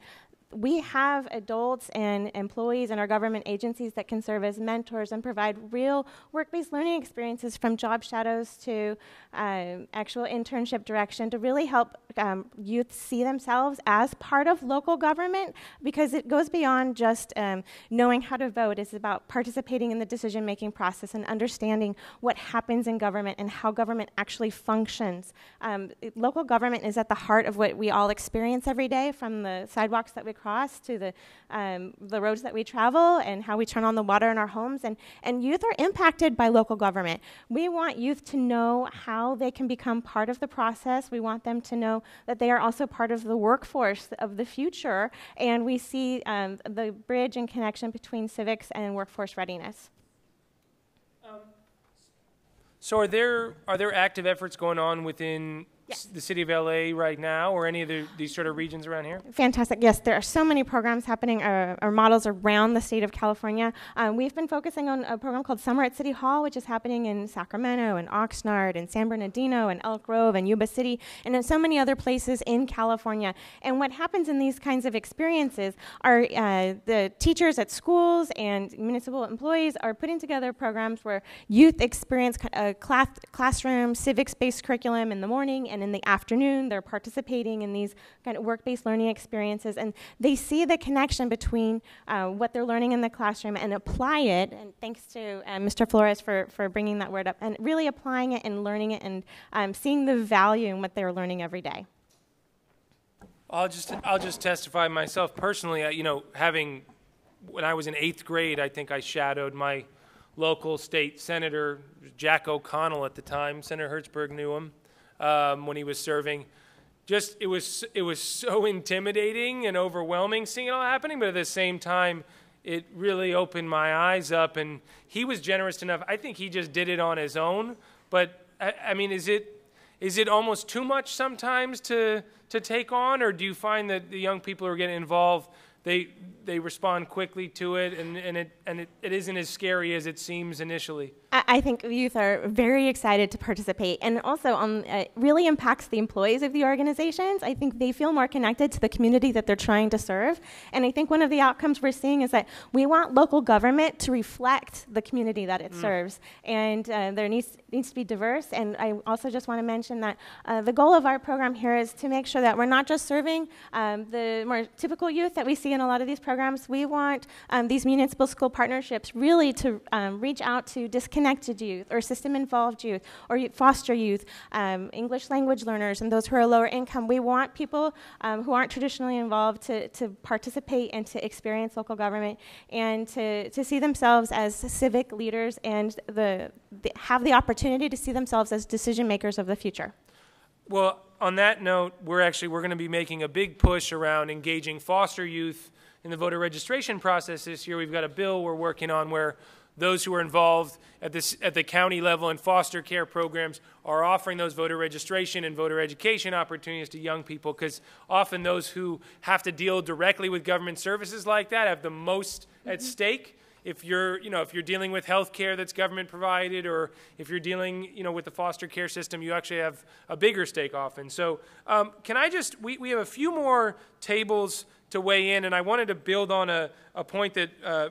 we have adults and employees in our government agencies that can serve as mentors and provide real work-based learning experiences from job shadows to um, actual internship direction to really help um, youth see themselves as part of local government because it goes beyond just um, knowing how to vote. It's about participating in the decision-making process and understanding what happens in government and how government actually functions. Um, local government is at the heart of what we all experience every day from the sidewalks that we cross to the, um, the roads that we travel and how we turn on the water in our homes. And, and youth are impacted by local government. We want youth to know how they can become part of the process. We want them to know that they are also part of the workforce of the future. And we see um, the bridge and connection between civics and workforce readiness. So are there are there active efforts going on within yes. the city of LA right now, or any of the, these sort of regions around here? Fantastic. Yes, there are so many programs happening uh, or models around the state of California. Um, we've been focusing on a program called Summer at City Hall, which is happening in Sacramento and Oxnard and San Bernardino and Elk Grove and Yuba City and in so many other places in California. And what happens in these kinds of experiences are uh, the teachers at schools and municipal employees are putting together programs where youth experience a class classroom civics-based curriculum in the morning and in the afternoon they're participating in these kind of work-based learning experiences and they see the connection between uh, what they're learning in the classroom and apply it and thanks to uh, mr flores for, for bringing that word up and really applying it and learning it and um, seeing the value in what they're learning every day I'll just I'll just testify myself personally. Uh, you know, having when I was in eighth grade, I think I shadowed my local state senator Jack O'Connell at the time. Senator Hertzberg knew him, um, when he was serving. Just it was it was so intimidating and overwhelming seeing it all happening, but at the same time, it really opened my eyes up. And he was generous enough. I think he just did it on his own. But I, I mean, is it is it almost too much sometimes to to take on, or do you find that the young people who are getting involved they they respond quickly to it, and, and it and it, it isn't as scary as it seems initially? I think youth are very excited to participate, and also um, it really impacts the employees of the organizations. I think they feel more connected to the community that they're trying to serve, and I think one of the outcomes we're seeing is that we want local government to reflect the community that it mm. serves, and uh, there needs needs to be diverse. And I also just want to mention that uh, the goal of our program here is to make sure that we're not just serving um, the more typical youth that we see in a lot of these programs. We want um, these municipal school partnerships really to um, reach out to disconnect connected youth or system involved youth or foster youth, um, English language learners, and those who are lower income. We want people um, who aren't traditionally involved to, to participate and to experience local government and to, to see themselves as civic leaders and the, the have the opportunity to see themselves as decision makers of the future. Well, on that note, we're actually we're going to be making a big push around engaging foster youth in the voter registration process this year. We've got a bill we're working on where those who are involved at, this, at the county level in foster care programs are offering those voter registration and voter education opportunities to young people because often those who have to deal directly with government services like that have the most mm-hmm. at stake if you're you know if you're dealing with health care that's government provided or if you're dealing you know with the foster care system you actually have a bigger stake often so um, can i just we, we have a few more tables to weigh in and i wanted to build on a, a point that uh,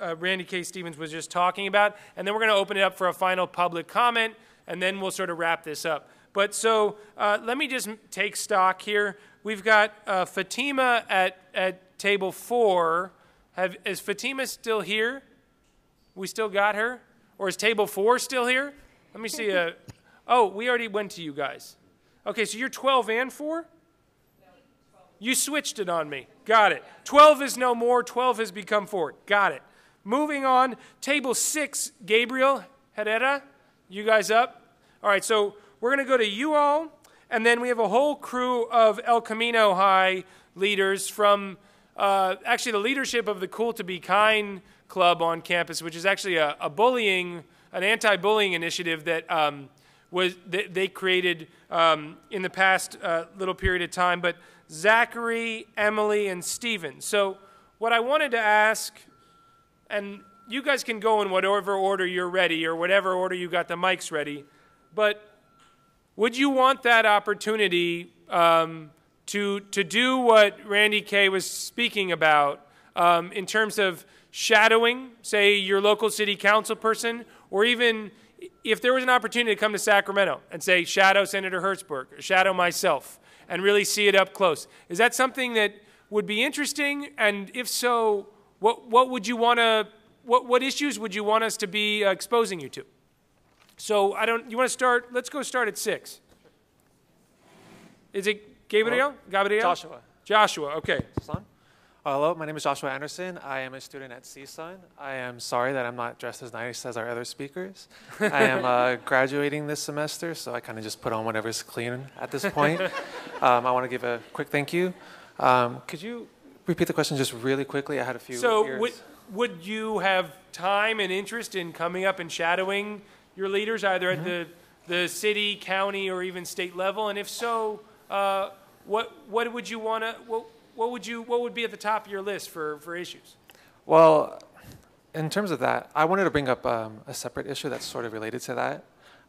uh, Randy K. Stevens was just talking about. And then we're going to open it up for a final public comment, and then we'll sort of wrap this up. But so uh, let me just take stock here. We've got uh, Fatima at, at table four. Have, is Fatima still here? We still got her? Or is table four still here? Let me see. Uh, oh, we already went to you guys. Okay, so you're 12 and 4? You switched it on me. Got it. 12 is no more, 12 has become 4. Got it. Moving on, table six, Gabriel Herrera, you guys up? All right, so we're going to go to you all, and then we have a whole crew of El Camino High leaders from uh, actually the leadership of the Cool to Be Kind club on campus, which is actually a, a bullying, an anti bullying initiative that um, was they, they created um, in the past uh, little period of time. But Zachary, Emily, and Stephen. So what I wanted to ask, and you guys can go in whatever order you're ready or whatever order you got the mics ready, but would you want that opportunity um, to, to do what Randy Kay was speaking about um, in terms of shadowing, say, your local city council person, or even if there was an opportunity to come to Sacramento and say, shadow Senator Hertzberg, or shadow myself, and really see it up close, is that something that would be interesting? And if so, what, what would you want to, what, what issues would you want us to be uh, exposing you to? So I don't, you want to start, let's go start at six. Is it Gabriel? Gabriel? Joshua. Joshua, okay. Son? Hello, my name is Joshua Anderson. I am a student at CSUN. I am sorry that I'm not dressed as nice as our other speakers. I am uh, graduating this semester, so I kind of just put on whatever's clean at this point. um, I want to give a quick thank you. Um, could you repeat the question just really quickly? I had a few. So ears. would, would you have time and interest in coming up and shadowing your leaders, either at the, the city, county, or even state level? And if so, uh, what, what would you want to, what, what would you, what would be at the top of your list for, for issues? Well, in terms of that, I wanted to bring up um, a separate issue that's sort of related to that.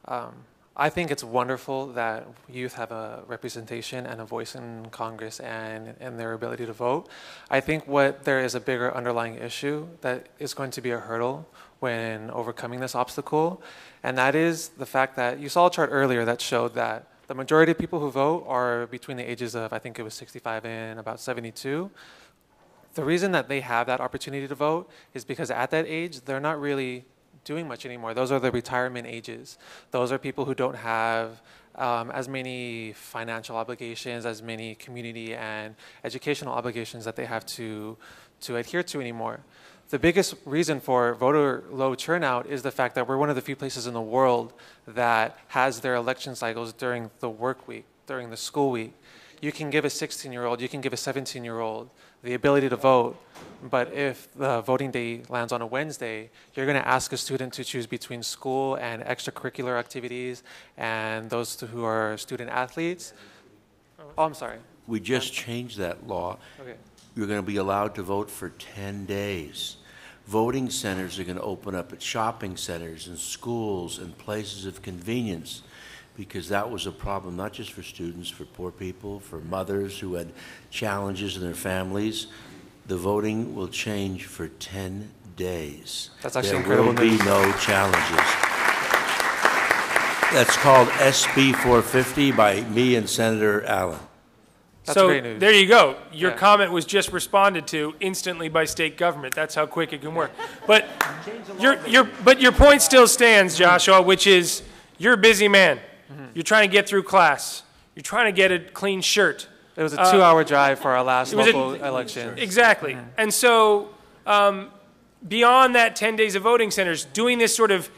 Um, I think it's wonderful that youth have a representation and a voice in Congress and, and their ability to vote. I think what there is a bigger underlying issue that is going to be a hurdle when overcoming this obstacle, and that is the fact that you saw a chart earlier that showed that the majority of people who vote are between the ages of, I think it was 65 and about 72. The reason that they have that opportunity to vote is because at that age, they're not really doing much anymore. Those are the retirement ages. Those are people who don't have um, as many financial obligations, as many community and educational obligations that they have to, to adhere to anymore. The biggest reason for voter low turnout is the fact that we're one of the few places in the world that has their election cycles during the work week, during the school week. You can give a 16 year old, you can give a 17 year old the ability to vote, but if the voting day lands on a Wednesday, you're going to ask a student to choose between school and extracurricular activities and those who are student athletes. Oh, I'm sorry. We just changed that law. Okay. You're going to be allowed to vote for 10 days. Voting centers are going to open up at shopping centers and schools and places of convenience because that was a problem not just for students, for poor people, for mothers who had challenges in their families. The voting will change for 10 days. That's actually there incredible will be no challenges. That's called SB 450 by me and Senator Allen. That's so great news. there you go. Your Yeah. comment was just responded to instantly by state government. That's how quick it can work. But your, your, but your point still stands, Joshua, which is you're a busy man. Mm-hmm. You're trying to get through class. You're trying to get a clean shirt. It was a Uh, two hour drive for our last was a- local election. Exactly. And so, um, beyond that 10 days of voting centers, doing this sort of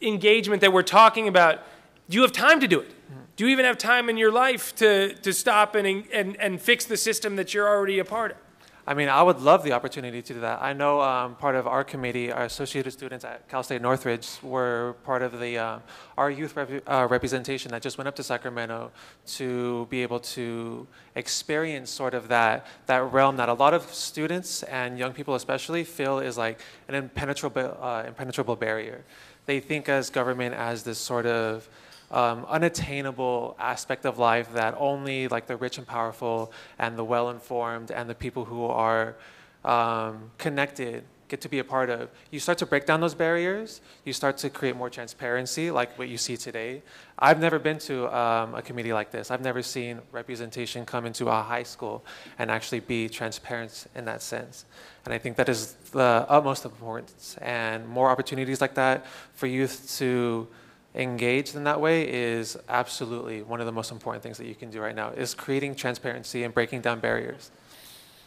engagement that we're talking about, do you have time to do it? Do you even have time in your life to, to stop and, and, and fix the system that you're already a part of? I mean, I would love the opportunity to do that. I know um, part of our committee, our associated students at Cal State Northridge, were part of the uh, our youth rep- uh, representation that just went up to Sacramento to be able to experience sort of that that realm that a lot of students and young people especially feel is like an impenetrable uh, impenetrable barrier. They think as government as this sort of um, unattainable aspect of life that only like the rich and powerful and the well-informed and the people who are um, connected get to be a part of. You start to break down those barriers. You start to create more transparency, like what you see today. I've never been to um, a committee like this. I've never seen representation come into a high school and actually be transparent in that sense. And I think that is the utmost importance. And more opportunities like that for youth to engaged in that way is absolutely one of the most important things that you can do right now is creating transparency and breaking down barriers.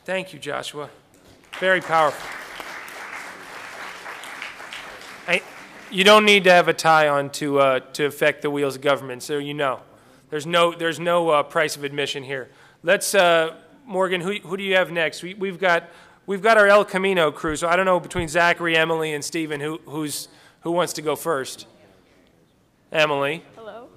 Thank you, Joshua. Very powerful. I, you don't need to have a tie on to, uh, to affect the wheels of government, so you know. There's no, there's no uh, price of admission here. Let's, uh, Morgan, who, who do you have next? We, we've, got, we've got our El Camino crew, so I don't know between Zachary, Emily, and Stephen who, who's, who wants to go first. Emily. Hello.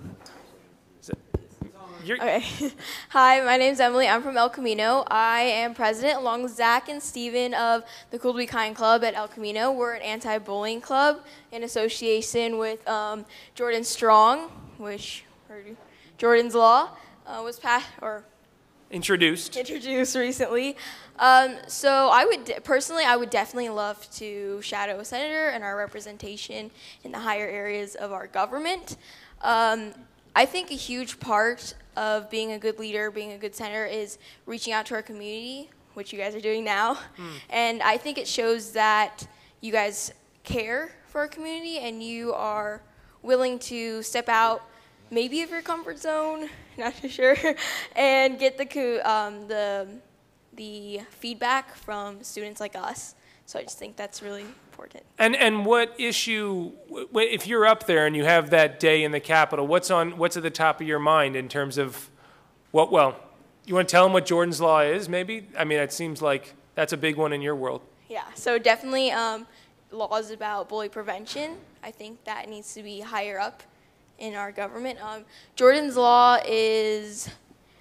Okay. Hi, my name is Emily. I'm from El Camino. I am president along with Zach and Steven of the Cool to Be Kind Club at El Camino. We're an anti-bullying club in association with um, Jordan Strong, which Jordan's Law uh, was passed or Introduced. introduced recently. Um, so I would de- personally, I would definitely love to shadow a senator and our representation in the higher areas of our government. Um, I think a huge part of being a good leader, being a good senator, is reaching out to our community, which you guys are doing now. And I think it shows that you guys care for our community and you are willing to step out maybe of your comfort zone, not too sure, and get the um, the the feedback from students like us. So I just think that's really important. And and what issue, if you're up there and you have that day in the Capitol, what's on what's at the top of your mind in terms of what? Well, you want to tell them what Jordan's law is? Maybe. I mean, it seems like that's a big one in your world. Yeah, so definitely um, laws about bully prevention. I think that needs to be higher up in our government. Um, Jordan's law is,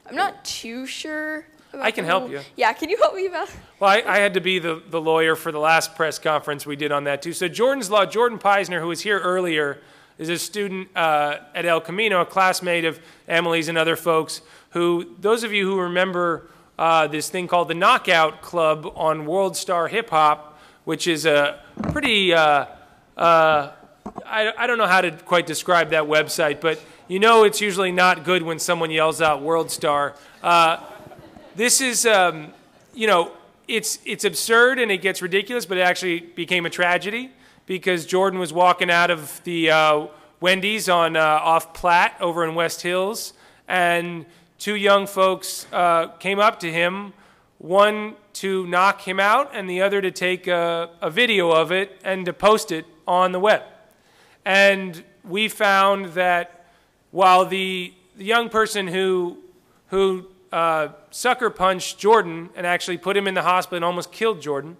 I'm not too sure. About I can help you. Yeah, can you help me about? Well, I, I had to be the, the lawyer for the last press conference we did on that too. So Jordan's Law, Jordan Peisner, who was here earlier, is a student uh, at El Camino, a classmate of Emily's and other folks. Who, those of you who remember uh, this thing called the Knockout Club on World Star Hip Hop, which is a pretty, uh, uh, I, I don't know how to quite describe that website, but you know it's usually not good when someone yells out World Star. Uh, this is, um, you know, it's it's absurd and it gets ridiculous, but it actually became a tragedy because Jordan was walking out of the uh, Wendy's on uh, off Platt over in West Hills, and two young folks uh, came up to him, one to knock him out, and the other to take a, a video of it and to post it on the web. And we found that while the, the young person who, who uh, sucker punched Jordan and actually put him in the hospital and almost killed Jordan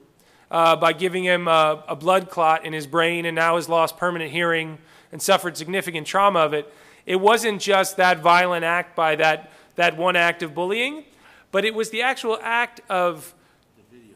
uh, by giving him a, a blood clot in his brain and now has lost permanent hearing and suffered significant trauma of it, it wasn't just that violent act by that, that one act of bullying, but it was the actual act of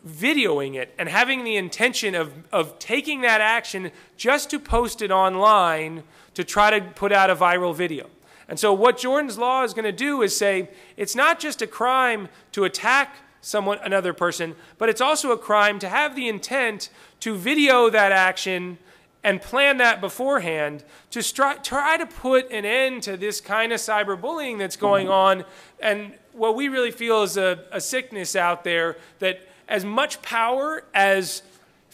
videoing it and having the intention of, of taking that action just to post it online to try to put out a viral video. And so, what Jordan's law is going to do is say it's not just a crime to attack someone, another person, but it's also a crime to have the intent to video that action and plan that beforehand to try to put an end to this kind of cyberbullying that's going mm-hmm. on. And what we really feel is a, a sickness out there that as much power as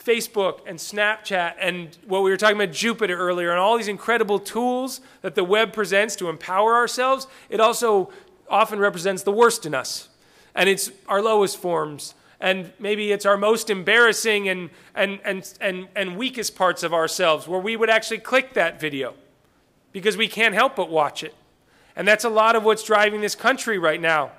Facebook and Snapchat and what we were talking about Jupiter earlier and all these incredible tools that the web presents to empower ourselves, it also often represents the worst in us. And it's our lowest forms. And maybe it's our most embarrassing and, and, and, and, and weakest parts of ourselves where we would actually click that video because we can't help but watch it. And that's a lot of what's driving this country right now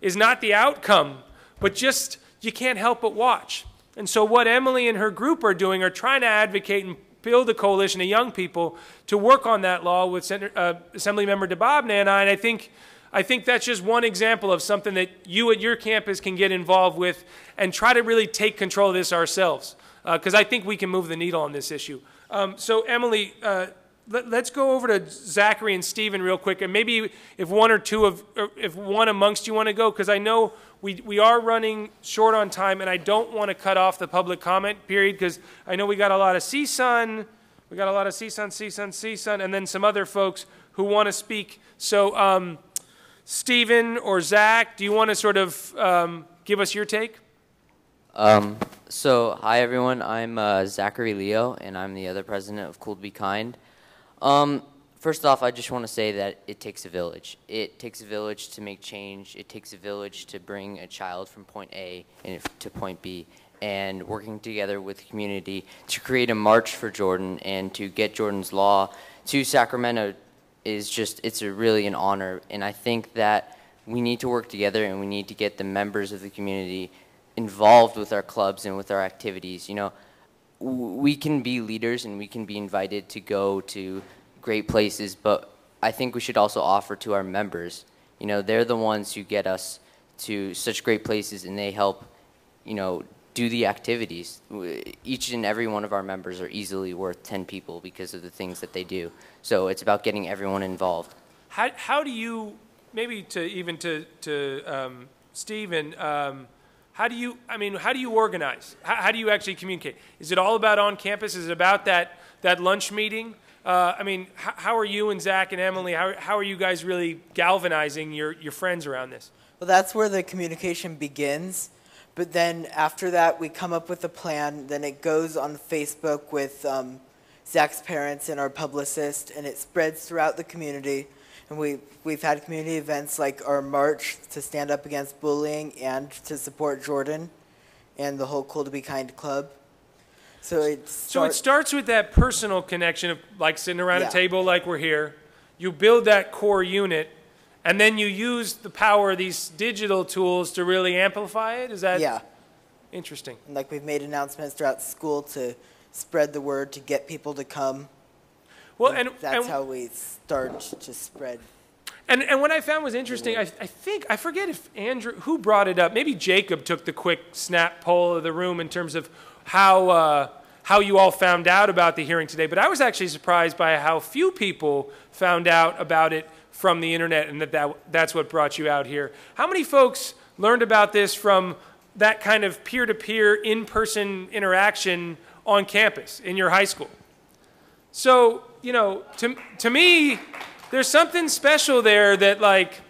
is not the outcome, but just you can't help but watch. And so, what Emily and her group are doing are trying to advocate and build a coalition of young people to work on that law with Senator, uh, Assemblymember Dababneh and I. And I think, I think that's just one example of something that you at your campus can get involved with and try to really take control of this ourselves. Because uh, I think we can move the needle on this issue. Um, so, Emily, uh, let, us go over to Zachary and Stephen real quick, and maybe if one or two of, or if one amongst you want to go, because I know we, we are running short on time, and I don't want to cut off the public comment period, because I know we got a lot of CSUN, we got a lot of CSUN, CSUN, CSUN, and then some other folks who want to speak. So, um, Stephen or Zach, do you want to sort of um, give us your take? Um, so, hi everyone. I'm uh, Zachary Leo, and I'm the other president of Cool to Be Kind. Um, first off, I just want to say that it takes a village. It takes a village to make change. It takes a village to bring a child from point A to point B, and working together with the community to create a march for Jordan and to get Jordan's law to Sacramento is just it's a really an honor. And I think that we need to work together, and we need to get the members of the community involved with our clubs and with our activities. You know, we can be leaders and we can be invited to go to great places, but I think we should also offer to our members. You know, they're the ones who get us to such great places and they help, you know, do the activities. Each and every one of our members are easily worth 10 people because of the things that they do. So it's about getting everyone involved. How, how do you, maybe to even to, to um, Stephen, um, how do you, I mean, how do you organize? How, how do you actually communicate? Is it all about on campus? Is it about that, that lunch meeting? Uh, I mean, how, are you and Zach and Emily, how, how are you guys really galvanizing your, your friends around this? Well, that's where the communication begins. But then after that, we come up with a plan. Then it goes on Facebook with um, Zach's parents and our publicist, and it spreads throughout the community. And we, we've had community events like our march to stand up against bullying and to support Jordan and the whole Cool to Be Kind club. So it's So it starts with that personal connection of like sitting around Yeah. a table like we're here. You build that core unit, and then you use the power of these digital tools to really amplify it. Is that Yeah. interesting? And like we've made announcements throughout school to spread the word to get people to come. Well, and- that's and- how we start to spread. And and what I found was interesting. I, I think I forget if Andrew who brought it up. Maybe Jacob took the quick snap poll of the room in terms of how uh, how you all found out about the hearing today. But I was actually surprised by how few people found out about it from the internet, and that, that that's what brought you out here. How many folks learned about this from that kind of peer-to-peer, in-person interaction on campus in your high school? So, you know, to, to me, there's something special there that, like,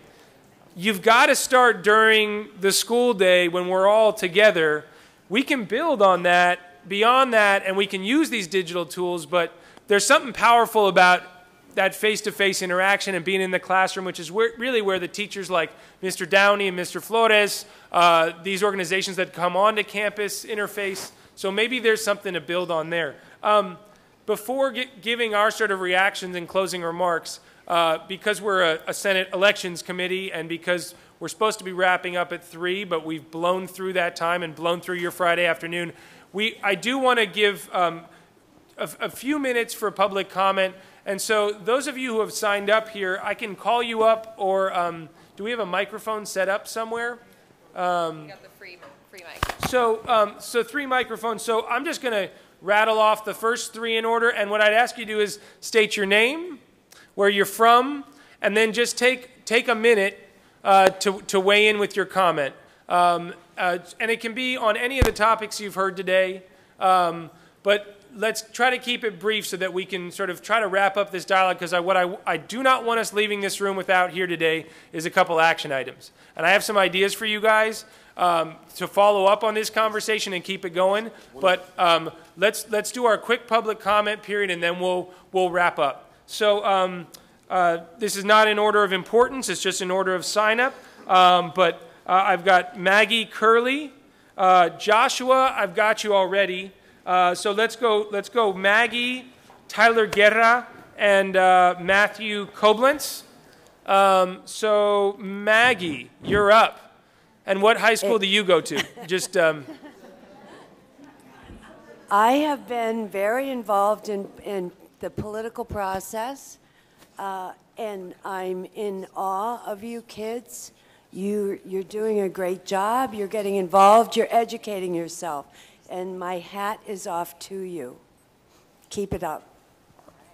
you've got to start during the school day when we're all together. We can build on that, beyond that, and we can use these digital tools, but there's something powerful about that face-to-face interaction and being in the classroom, which is where, really where the teachers like Mr. Downey and Mr. Flores, uh, these organizations that come onto campus interface. So maybe there's something to build on there. Um, before gi- giving our sort of reactions and closing remarks, uh, because we're a, a Senate Elections Committee and because we're supposed to be wrapping up at 3, but we've blown through that time and blown through your Friday afternoon, we, I do want to give um, a, a few minutes for public comment. And so those of you who have signed up here, I can call you up or um, do we have a microphone set up somewhere? Um, got the free, free mic. so, um, so three microphones. So I'm just going to rattle off the first three in order. And what I'd ask you to do is state your name, where you're from, and then just take, take a minute uh, to, to weigh in with your comment. Um, uh, and it can be on any of the topics you've heard today. Um, but let's try to keep it brief so that we can sort of try to wrap up this dialogue because what I, I do not want us leaving this room without here today is a couple action items. And I have some ideas for you guys um, to follow up on this conversation and keep it going. But um, let's, let's do our quick public comment period and then we'll, we'll wrap up. So um, uh, this is not in order of importance, it's just in order of sign up. Um, but uh, I've got Maggie Curley. Uh, Joshua, I've got you already. Uh, so let's go. Let's go. Maggie, Tyler Guerra, and uh, Matthew Koblenz. Um, so Maggie, you're up. And what high school do you go to? Just um, I have been very involved in, in the political process, uh, and I'm in awe of you kids. You, you're doing a great job. You're getting involved. You're educating yourself. And my hat is off to you. Keep it up.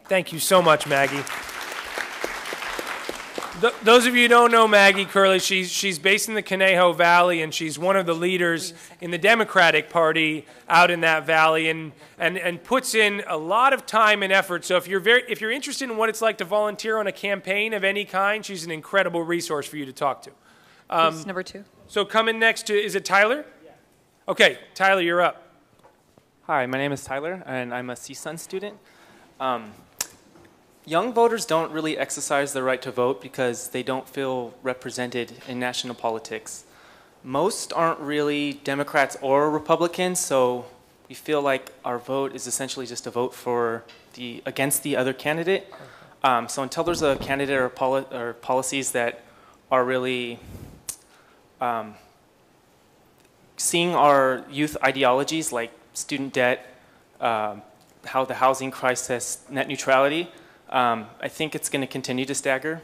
Thank you so much, Maggie. Th- those of you who don't know Maggie Curley, she's, she's based in the Conejo Valley, and she's one of the leaders in the Democratic Party out in that valley, and, and, and puts in a lot of time and effort. So if you're, very, if you're interested in what it's like to volunteer on a campaign of any kind, she's an incredible resource for you to talk to. Um, Who's number two? So coming next to, is it Tyler? Okay, Tyler, you're up. Hi, my name is Tyler, and I'm a CSUN student. Um, young voters don't really exercise their right to vote because they don't feel represented in national politics. Most aren't really Democrats or Republicans, so we feel like our vote is essentially just a vote for the against the other candidate. Um, so until there's a candidate or, poli- or policies that are really um, seeing our youth ideologies like student debt, um, how the housing crisis, net neutrality, Um, I think it's going to continue to stagger.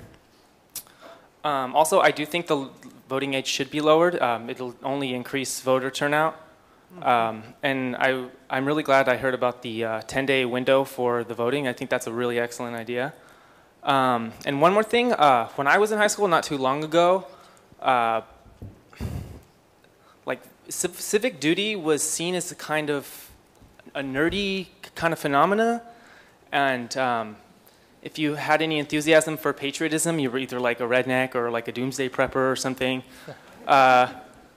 Um, also, I do think the voting age should be lowered. Um, it'll only increase voter turnout. Um, and I, I'm really glad I heard about the 10-day window for the voting. I think that's a really excellent idea. Um, and one more thing, uh, when I was in high school not too long ago, uh, like civ- civic duty was seen as a kind of a nerdy kind of phenomena, and um, if you had any enthusiasm for patriotism, you were either like a redneck or like a doomsday prepper or something. Uh,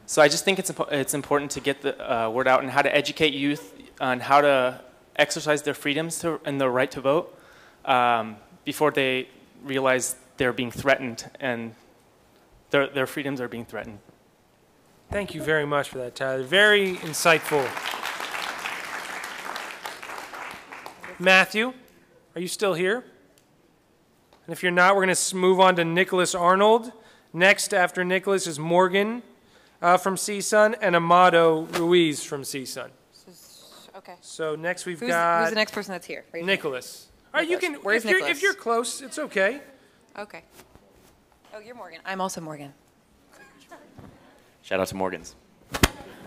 so I just think it's impo- it's important to get the uh, word out and how to educate youth on how to exercise their freedoms to, and their right to vote um, before they realize they're being threatened and their, their freedoms are being threatened. Thank you very much for that, Tyler. Very insightful. Matthew, are you still here? And if you're not, we're going to move on to Nicholas Arnold. Next, after Nicholas, is Morgan uh, from CSUN and Amado Ruiz from CSUN. Okay. So next we've Who's, got who's the next person that's here? Raise your hand. Nicholas. All right, you can. Where's if, you're, Nicholas? if you're close, it's okay. Okay. Oh, you're Morgan. I'm also Morgan. Shout out to Morgans.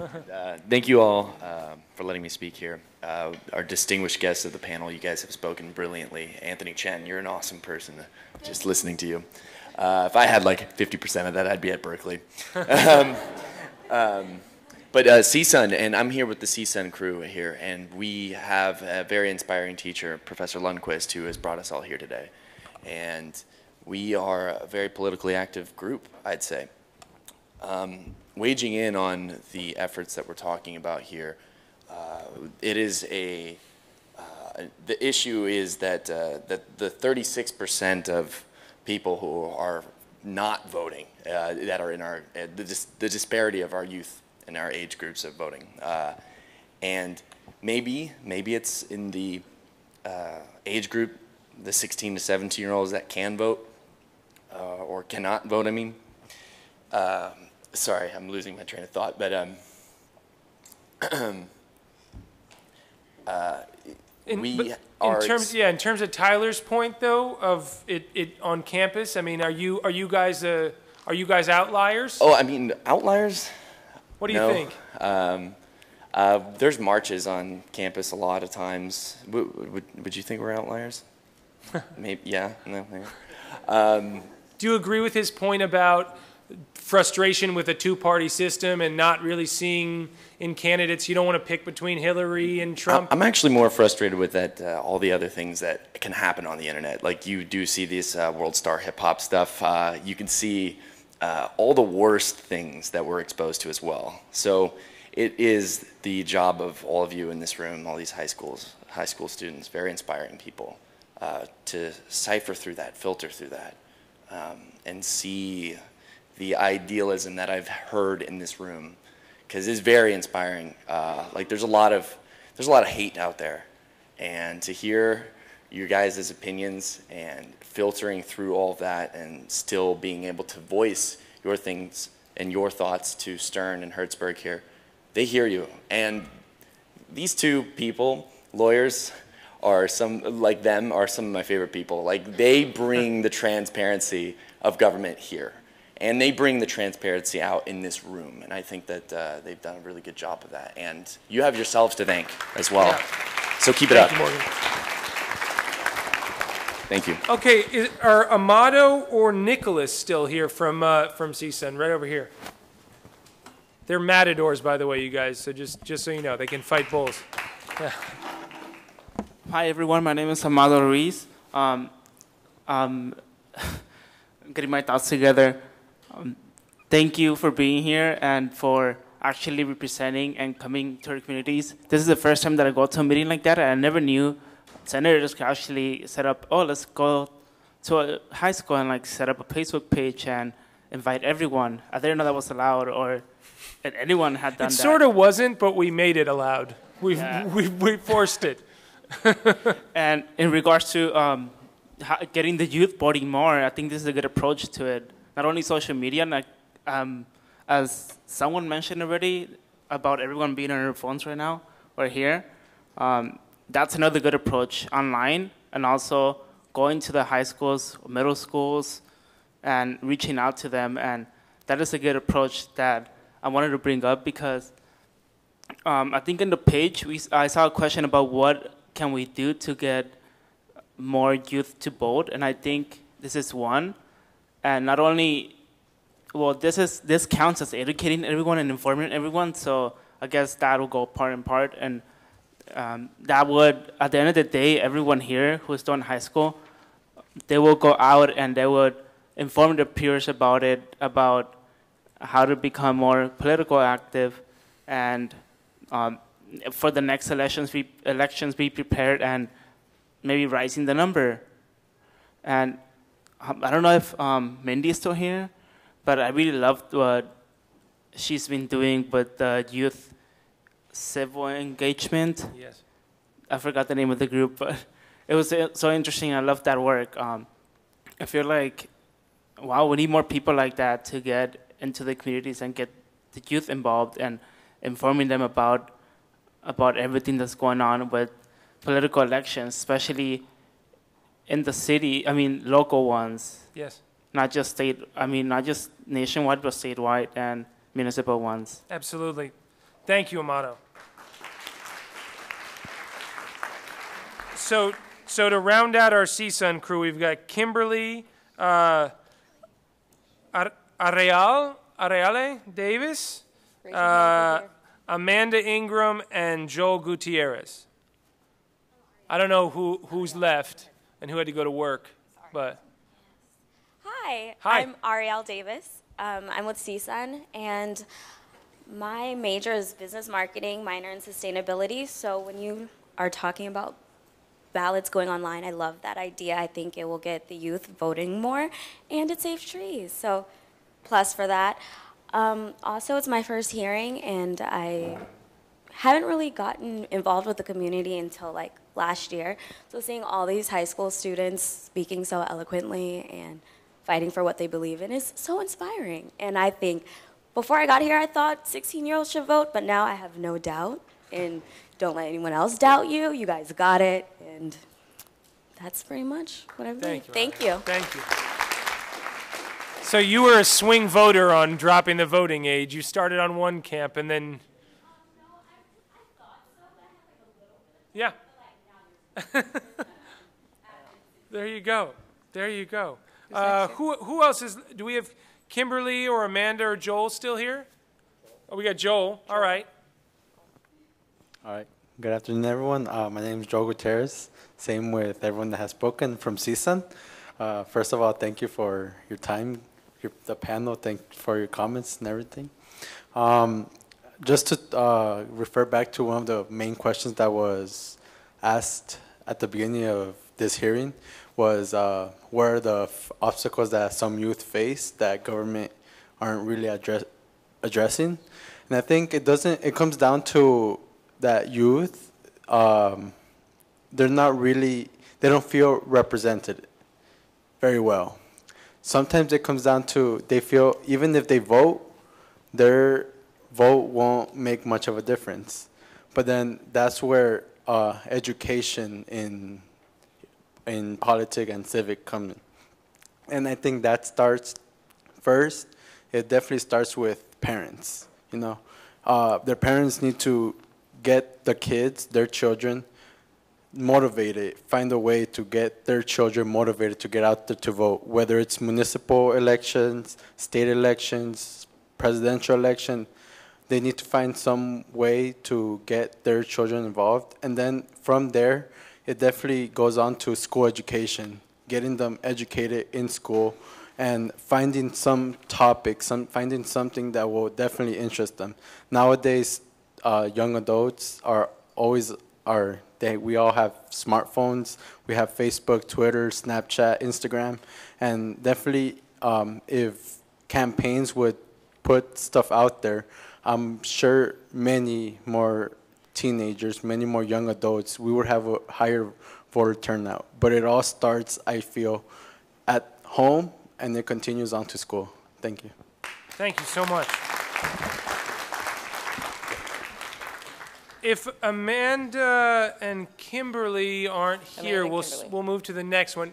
Uh, thank you all uh, for letting me speak here. Uh, our distinguished guests of the panel, you guys have spoken brilliantly. Anthony Chen, you're an awesome person. Just listening to you. Uh, if I had like 50% of that, I'd be at Berkeley. um, um, but uh, CSUN, and I'm here with the CSUN crew here, and we have a very inspiring teacher, Professor Lundquist, who has brought us all here today. And we are a very politically active group, I'd say. Um, waging in on the efforts that we're talking about here, uh, it is a uh, the issue is that uh, that the 36% of people who are not voting uh, that are in our uh, the, dis- the disparity of our youth and our age groups of voting, uh, and maybe maybe it's in the uh, age group, the 16 to 17 year olds that can vote uh, or cannot vote. I mean. Um, sorry, I'm losing my train of thought, but um, uh, In, we but in are terms, yeah, in terms of Tyler's point though of it, it on campus. I mean, are you are you guys uh, are you guys outliers? Oh, I mean, outliers? What do you No. think? Um, uh, there's marches on campus a lot of times. Would, would, would you think we're outliers? Maybe, yeah, no. Um, Do you agree with his point about frustration with a two-party system and not really seeing in candidates? You don't want to pick between Hillary and Trump. I'm actually more frustrated with that uh, all the other things that can happen on the internet. Like you do see this uh, world star hip hop stuff. Uh, you can see uh, all the worst things that we're exposed to as well. So it is the job of all of you in this room, all these high schools, high school students, very inspiring people, uh, to cipher through that, filter through that, um, and see the idealism that I've heard in this room, because it's very inspiring. Uh, like there's a lot of there's a lot of hate out there, and to hear your guys' opinions and filtering through all of that and still being able to voice your things and your thoughts to Stern and Hertzberg here, they hear you. And these two people, lawyers, are some like them are some of my favorite people. Like they bring the transparency of government here, and they bring the transparency out in this room. And I think that uh, they've done a really good job of that. And you have yourselves to thank as well. So keep it Thank up. you, Morgan. Thank you. Okay, is, are Amado or Nicholas still here from uh, from CSUN? Right over here. They're matadors, by the way, you guys. So just just so you know, they can fight bulls. Yeah. Hi everyone, my name is Amado Ruiz. Um, um, getting my thoughts together. Um, thank you for being here and for actually representing and coming to our communities. This is the first time that I go to a meeting like that, and I never knew senators could actually set up. Oh, let's go to a high school and like set up a Facebook page and invite everyone. I didn't know that was allowed, or that anyone had done It that. sort of wasn't, but we made it allowed. We Yeah. we we forced it. and in regards to um, getting the youth voting more, I think this is a good approach to it. Not only social media, like, um, as someone mentioned already about everyone being on their phones right now or here, um, that's another good approach online and also going to the high schools, middle schools, and reaching out to them. And that is a good approach that I wanted to bring up because um, I think in the page we, I saw a question about what can we do to get more youth to vote, and I think this is one. And not only, well, this is this counts as educating everyone and informing everyone. So I guess that will go part and part, and um, that would, at the end of the day, everyone here who's still in high school, they will go out and they would inform their peers about it, about how to become more political active, and um, for the next elections, be, elections be prepared and maybe rising the number. And um, I don't know if um, Mindy is still here, but I really loved what she's been doing with the youth civil engagement. Yes. I forgot the name of the group, but it was so interesting. I love that work. Um, I feel like, wow, we need more people like that to get into the communities and get the youth involved and informing them about about everything that's going on with political elections, especially in the city. I mean, local ones. Yes. Not just state. I mean, not just nationwide, but statewide and municipal ones. Absolutely. Thank you, Amado. So, so to round out our CSUN crew, we've got Kimberly uh, Areal, Areale Davis, uh, Amanda Ingram, and Joel Gutierrez. I don't know who, who's left and who had to go to work, but Hi, Hi. I'm Arielle Davis. Um, I'm with CSUN, and my major is business marketing, minor in sustainability. So when you are talking about ballots going online, I love that idea. I think it will get the youth voting more, and it saves trees. So plus for that. Um, also, it's my first hearing, and I haven't really gotten involved with the community until like last year. So seeing all these high school students speaking so eloquently and fighting for what they believe in is so inspiring. And I think before I got here, I thought 16 year olds should vote, but now I have no doubt. And don't let anyone else doubt you. You guys got it. And that's pretty much what I'm doing. Thank you, Thank you. Thank you. So you were a swing voter on dropping the voting age. You started on one camp and then. Yeah. there you go. There you go. Uh, who, who else is. Do we have Kimberly or Amanda or Joel still here? Oh, we got Joel. All right. All right. Good afternoon, everyone. Uh, my name is Joel Gutierrez. Same with everyone that has spoken from CSUN. Uh, first of all, thank you for your time, your, the panel. Thank you for your comments and everything. Um, just to uh, refer back to one of the main questions that was asked at the beginning of this hearing was uh, what are the obstacles that some youth face that government aren't really address- addressing? And I think it doesn't. It comes down to that youth. Um, they're not really. They don't feel represented very well. Sometimes it comes down to they feel even if they vote, their vote won't make much of a difference. But then that's where uh, education in in politics and civic come in. And I think that starts first. It definitely starts with parents. You know, uh, their parents need to get the kids, their children, motivated, find a way to get their children motivated to get out there to vote, whether it's municipal elections, state elections, presidential election. They need to find some way to get their children involved. And then from there, it definitely goes on to school education, getting them educated in school and finding some topic, some, finding something that will definitely interest them. Nowadays, uh, young adults are always are they we all have smartphones we have facebook twitter snapchat instagram and definitely um, if campaigns would put stuff out there i'm sure many more teenagers many more young adults we would have a higher voter turnout but it all starts i feel at home and it continues on to school thank you Thank you so much. If Amanda and Kimberly aren't here, and we'll, Kimberly. we'll move to the next one.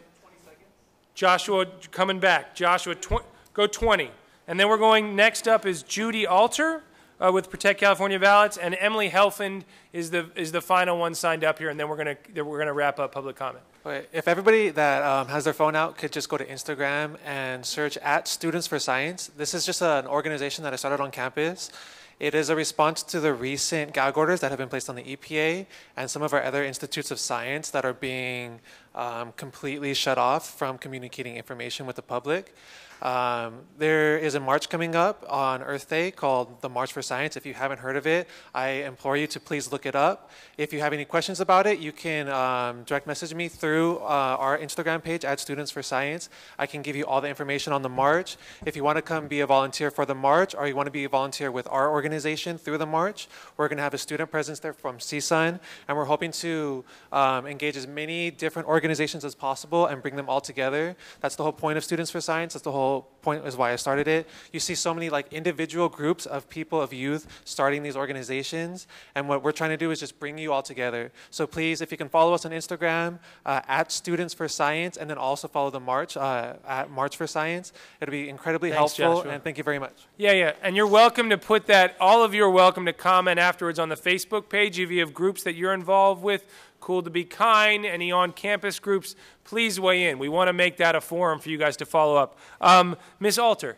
Joshua coming back. Joshua, tw- go 20. And then we're going, next up is Judy Alter uh, with Protect California Ballots, and Emily Helfand is the, is the final one signed up here, and then we're going to we're gonna wrap up public comment. Okay, If everybody that um, has their phone out could just go to Instagram and search at Students for Science. This is just an organization that I started on campus. It is a response to the recent gag orders that have been placed on the EPA and some of our other institutes of science that are being um, completely shut off from communicating information with the public. Um, there is a march coming up on Earth Day called the March for Science. If you haven't heard of it, I implore you to please look it up. If you have any questions about it, you can um, direct message me through uh, our Instagram page at Students for Science. I can give you all the information on the march. If you want to come be a volunteer for the march or you want to be a volunteer with our organization through the march, we're going to have a student presence there from CSUN, and we're hoping to um, engage as many different organizations as possible and bring them all together. That's the whole point of Students for Science. That's the whole point is why I started it. You see so many like individual groups of people, of youth starting these organizations. And what we're trying to do is just bring you all together. So please, if you can follow us on Instagram uh, at Students for Science and then also follow the march uh, at March for Science, it'll be incredibly Thanks, helpful. Joshua. And thank you very much. Yeah, yeah. And you're welcome to put that, all of you are welcome to comment afterwards on the Facebook page if you have groups that you're involved with. Cool to be kind, any on campus groups, please weigh in. We want to make that a forum for you guys to follow up. Um, Ms. Alter.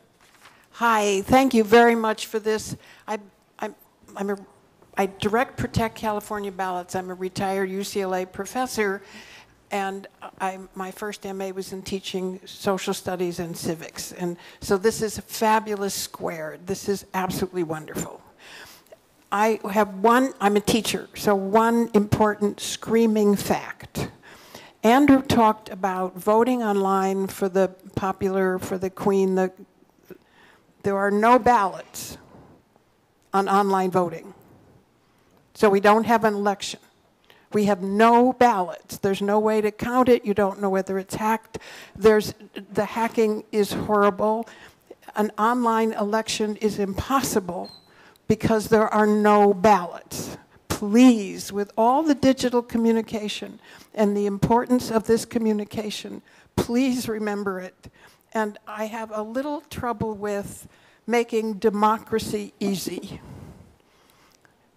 Hi, thank you very much for this. I, I'm, I'm a, I direct Protect California Ballots. I'm a retired UCLA professor, and I, my first MA was in teaching social studies and civics. And so this is a fabulous squared. This is absolutely wonderful. I have one, I'm a teacher, so one important screaming fact. Andrew talked about voting online for the popular, for the queen, the, there are no ballots on online voting. So we don't have an election. We have no ballots. There's no way to count it. You don't know whether it's hacked. There's, the hacking is horrible. An online election is impossible because there are no ballots. Please, with all the digital communication and the importance of this communication, please remember it. And I have a little trouble with making democracy easy.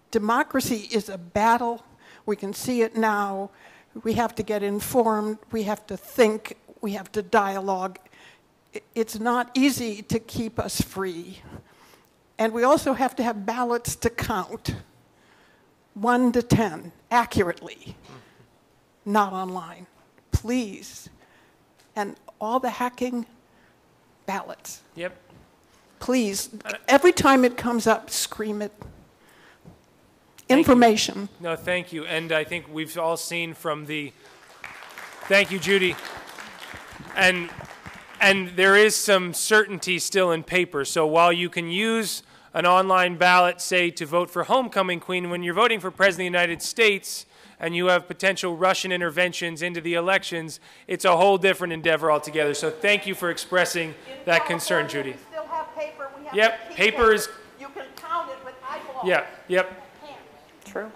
Democracy is a battle. We can see it now. We have to get informed. We have to think. We have to dialogue. It's not easy to keep us free. And we also have to have ballots to count, one to 10, accurately, not online. Please. And all the hacking, ballots. Yep. Please, uh, every time it comes up, scream it. Information. No, thank you. And I think we've all seen from the. Thank you, Judy. And and there is some certainty still in paper. So while you can use an online ballot, say to vote for homecoming queen, when you're voting for president of the United States and you have potential Russian interventions into the elections, it's a whole different endeavor altogether. So thank you for expressing that concern, Judy. still have paper. We have Yep, paper is. You can count it with eyeballs. Yeah, yep. True.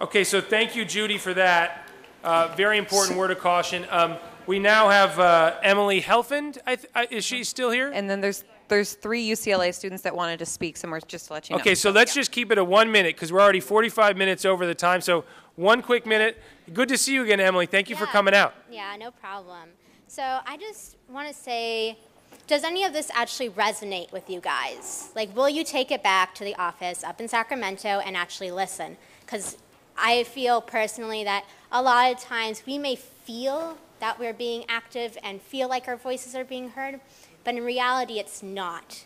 Okay, so thank you, Judy, for that. Uh, very important word of caution. Um, we now have uh, Emily Helfand. I th- I, is she still here? And then there's there's three UCLA students that wanted to speak somewhere just to let you know. Okay, so let's just keep it a one minute because we're already 45 minutes over the time. So one quick minute. Good to see you again, Emily. Thank you for coming out. Yeah, no problem. So I just want to say, does any of this actually resonate with you guys? Like, will you take it back to the office up in Sacramento and actually listen? Because I feel personally that a lot of times we may feel that we're being active and feel like our voices are being heard, but in reality, it's not.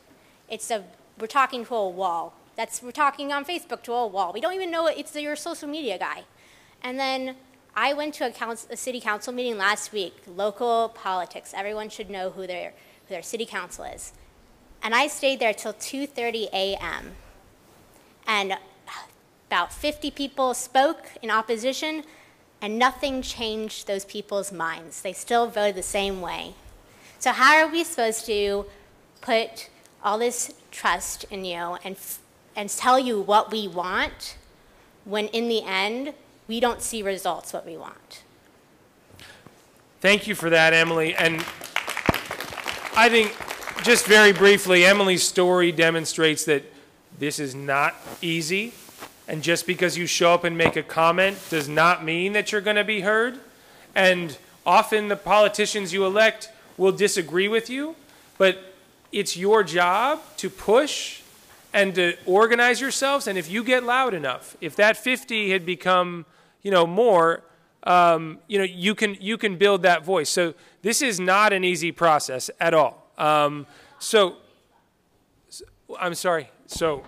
It's a we're talking to a wall. That's we're talking on Facebook to a wall. We don't even know it's your social media guy. And then I went to a, council, a city council meeting last week, local politics. Everyone should know who their, who their city council is. And I stayed there till 2:30 a.m. And about 50 people spoke in opposition, and nothing changed those people's minds. They still voted the same way. So how are we supposed to put all this trust in you and, and tell you what we want when in the end we don't see results what we want? Thank you for that, Emily. And I think, just very briefly, Emily's story demonstrates that this is not easy. And just because you show up and make a comment does not mean that you're going to be heard. And often the politicians you elect will disagree with you, but it's your job to push and to organize yourselves. And if you get loud enough, if that 50 had become, you know, more, um, you know, you can you can build that voice. So this is not an easy process at all. Um, so, so I'm sorry. So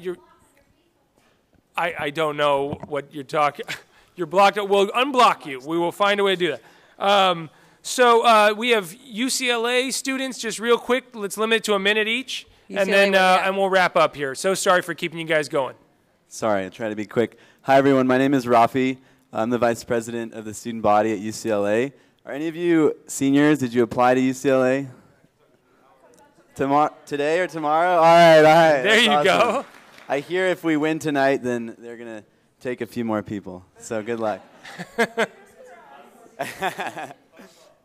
you're. I, I don't know what you're talking. You're blocked. We'll unblock you. We will find a way to do that. Um, so uh, we have UCLA students. Just real quick, let's limit it to a minute each, and then uh, and we'll wrap up here. So sorry for keeping you guys going. Sorry, I'll try to be quick. Hi, everyone. My name is Rafi. I'm the vice president of the student body at UCLA. Are any of you seniors? Did you apply to UCLA? Tomorrow, today or tomorrow? All right, all right. There that's you awesome. go. I hear if we win tonight, then they're gonna take a few more people. So good luck.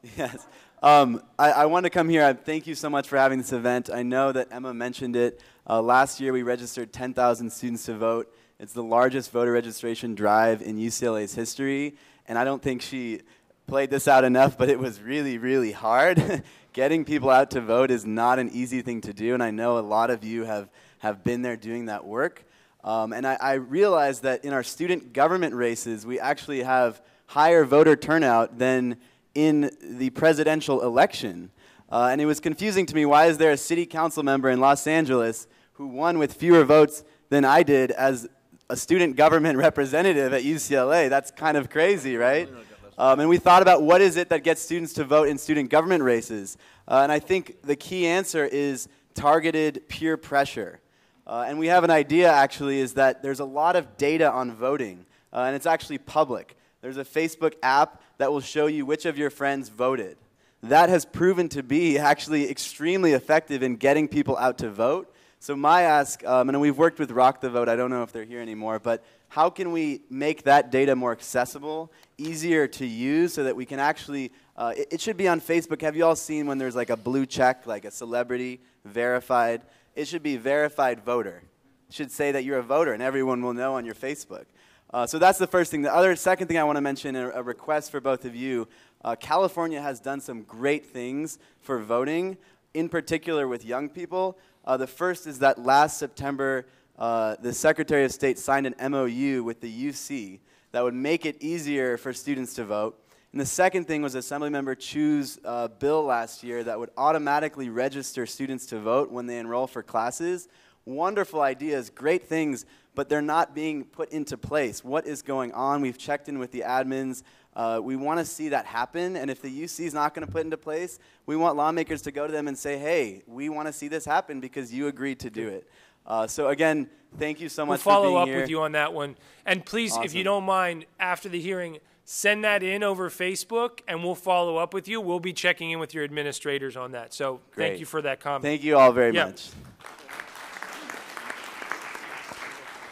yes. Um, I, I want to come here. I thank you so much for having this event. I know that Emma mentioned it. Uh, last year, we registered 10,000 students to vote. It's the largest voter registration drive in UCLA's history. And I don't think she played this out enough, but it was really, really hard. Getting people out to vote is not an easy thing to do. And I know a lot of you have, have been there doing that work. Um, and I, I realized that in our student government races, we actually have higher voter turnout than in the presidential election. Uh, and it was confusing to me why is there a city council member in Los Angeles who won with fewer votes than I did as a student government representative at UCLA? That's kind of crazy, right? Um, and we thought about what is it that gets students to vote in student government races. Uh, and I think the key answer is targeted peer pressure. Uh, and we have an idea actually is that there's a lot of data on voting, uh, and it's actually public. There's a Facebook app that will show you which of your friends voted. That has proven to be actually extremely effective in getting people out to vote. So my ask, um, and we've worked with Rock the Vote, I don't know if they're here anymore, but how can we make that data more accessible, easier to use, so that we can actually, uh, it, it should be on Facebook. Have you all seen when there's like a blue check, like a celebrity, verified? It should be verified voter. Should say that you're a voter, and everyone will know on your Facebook. Uh, so that's the first thing. The other second thing I want to mention, a, request for both of you. Uh, California has done some great things for voting, in particular with young people. Uh, the first is that last September, uh, the Secretary of State signed an MOU with the UC that would make it easier for students to vote. And the second thing was Assemblymember Chu's uh, bill last year that would automatically register students to vote when they enroll for classes. Wonderful ideas, great things, but they're not being put into place. What is going on? We've checked in with the admins. Uh, we want to see that happen, and if the UC is not going to put into place, we want lawmakers to go to them and say, hey, we want to see this happen because you agreed to do it. Uh, so again, thank you so much. We'll follow up here. with you on that one. And please, if you don't mind, after the hearing, send that in over Facebook, and we'll follow up with you. We'll be checking in with your administrators on that. So thank you for that comment. Thank you all very Yeah. much.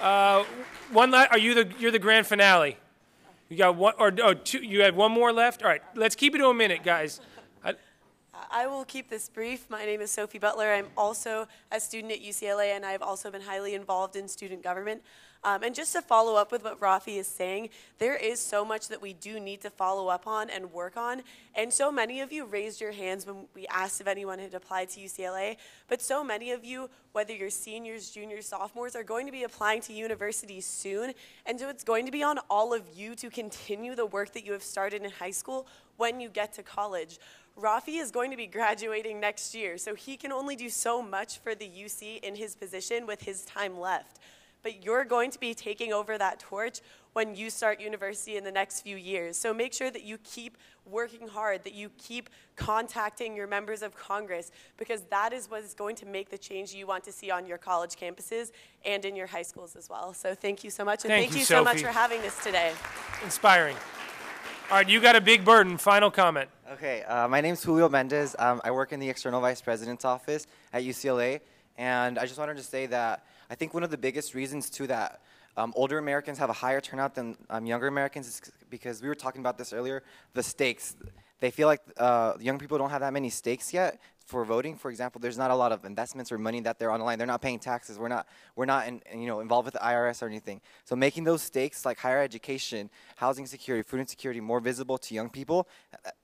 Uh, one are you the you're the grand finale? You got one or oh, two? You had one more left. All right, let's keep it to a minute, guys. I will keep this brief. My name is Sophie Butler. I'm also a student at UCLA, and I've also been highly involved in student government. Um, and just to follow up with what Rafi is saying, there is so much that we do need to follow up on and work on. And so many of you raised your hands when we asked if anyone had applied to UCLA. But so many of you, whether you're seniors, juniors, sophomores, are going to be applying to universities soon. And so it's going to be on all of you to continue the work that you have started in high school when you get to college. Rafi is going to be graduating next year, so he can only do so much for the UC in his position with his time left. But you're going to be taking over that torch when you start university in the next few years. So make sure that you keep working hard, that you keep contacting your members of Congress, because that is what is going to make the change you want to see on your college campuses and in your high schools as well. So thank you so much, and Thank thank, you, you so much for having this today. inspiring. All right, you got a big burden. Final comment. Okay, uh, my name is Julio Mendez. Um, I work in the External Vice President's office at UCLA, and I just wanted to say that I think one of the biggest reasons too that um, older Americans have a higher turnout than um, younger Americans is because we were talking about this earlier. The stakes. They feel like uh, young people don't have that many stakes yet for voting. For example, there's not a lot of investments or money that they're online. They're not paying taxes. We're not we're not in, you know involved with the IRS or anything. So making those stakes like higher education, housing security, food insecurity more visible to young people,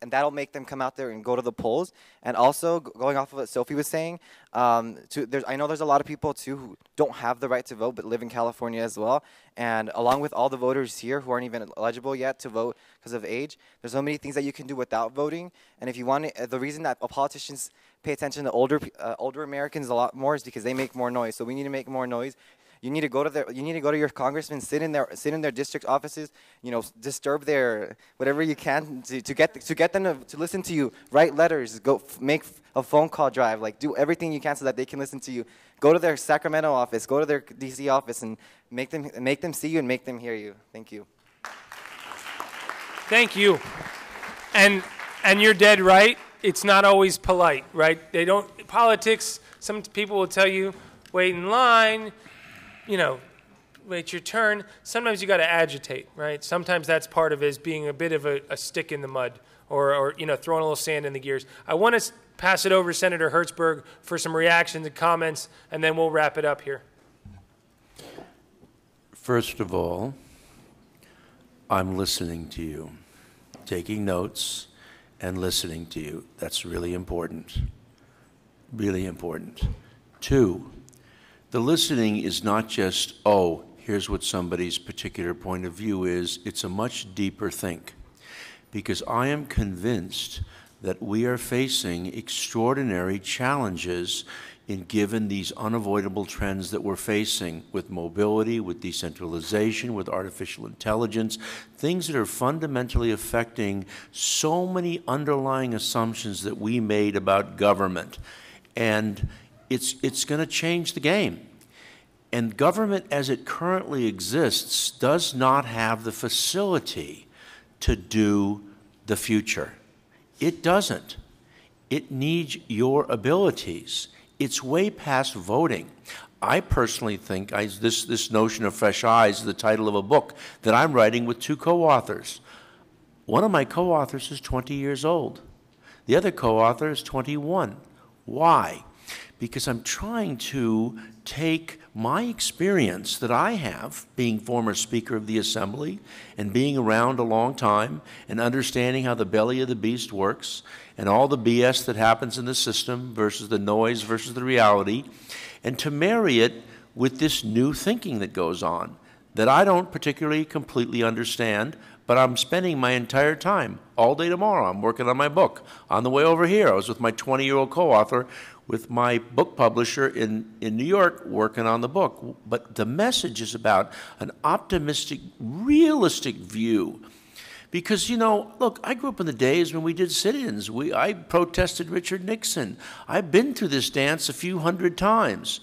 and that'll make them come out there and go to the polls. And also going off of what Sophie was saying, um, to, there's, I know there's a lot of people too who don't have the right to vote but live in California as well. And along with all the voters here who aren't even eligible yet to vote because of age, there's so many things that you can do without voting. And if you want, to, the reason that politicians pay attention to older uh, older Americans a lot more is because they make more noise. So we need to make more noise. You need to go to their, you need to go to your congressman, sit in their, sit in their district offices, you know, disturb their whatever you can to, to get to get them to, to listen to you. Write letters, go make a phone call drive, like do everything you can so that they can listen to you. Go to their Sacramento office, go to their DC office, and make them make them see you and make them hear you. Thank you. Thank you. And and you're dead right. It's not always polite, right? They don't politics. Some people will tell you, wait in line, you know, wait your turn. Sometimes you got to agitate, right? Sometimes that's part of is being a bit of a, a stick in the mud, or or you know, throwing a little sand in the gears. I want to pass it over to Senator Hertzberg for some reactions and comments, and then we'll wrap it up here. First of all, I'm listening to you, taking notes and listening to you. That's really important. Really important. Two, the listening is not just, oh, here's what somebody's particular point of view is, it's a much deeper think. Because I am convinced that we are facing extraordinary challenges in given these unavoidable trends that we're facing with mobility, with decentralization, with artificial intelligence, things that are fundamentally affecting so many underlying assumptions that we made about government. And it's, it's going to change the game. And government as it currently exists does not have the facility to do the future. It doesn't. It needs your abilities. It's way past voting. I personally think I, this, this notion of fresh eyes is the title of a book that I'm writing with two co authors. One of my co authors is 20 years old, the other co author is 21. Why? Because I'm trying to take my experience that I have, being former Speaker of the Assembly and being around a long time and understanding how the belly of the beast works and all the BS that happens in the system versus the noise versus the reality, and to marry it with this new thinking that goes on that I don't particularly completely understand, but I'm spending my entire time all day tomorrow. I'm working on my book. On the way over here, I was with my 20 year old co author with my book publisher in, in New York working on the book. But the message is about an optimistic, realistic view. Because, you know, look, I grew up in the days when we did sit ins. We, I protested Richard Nixon. I've been through this dance a few hundred times.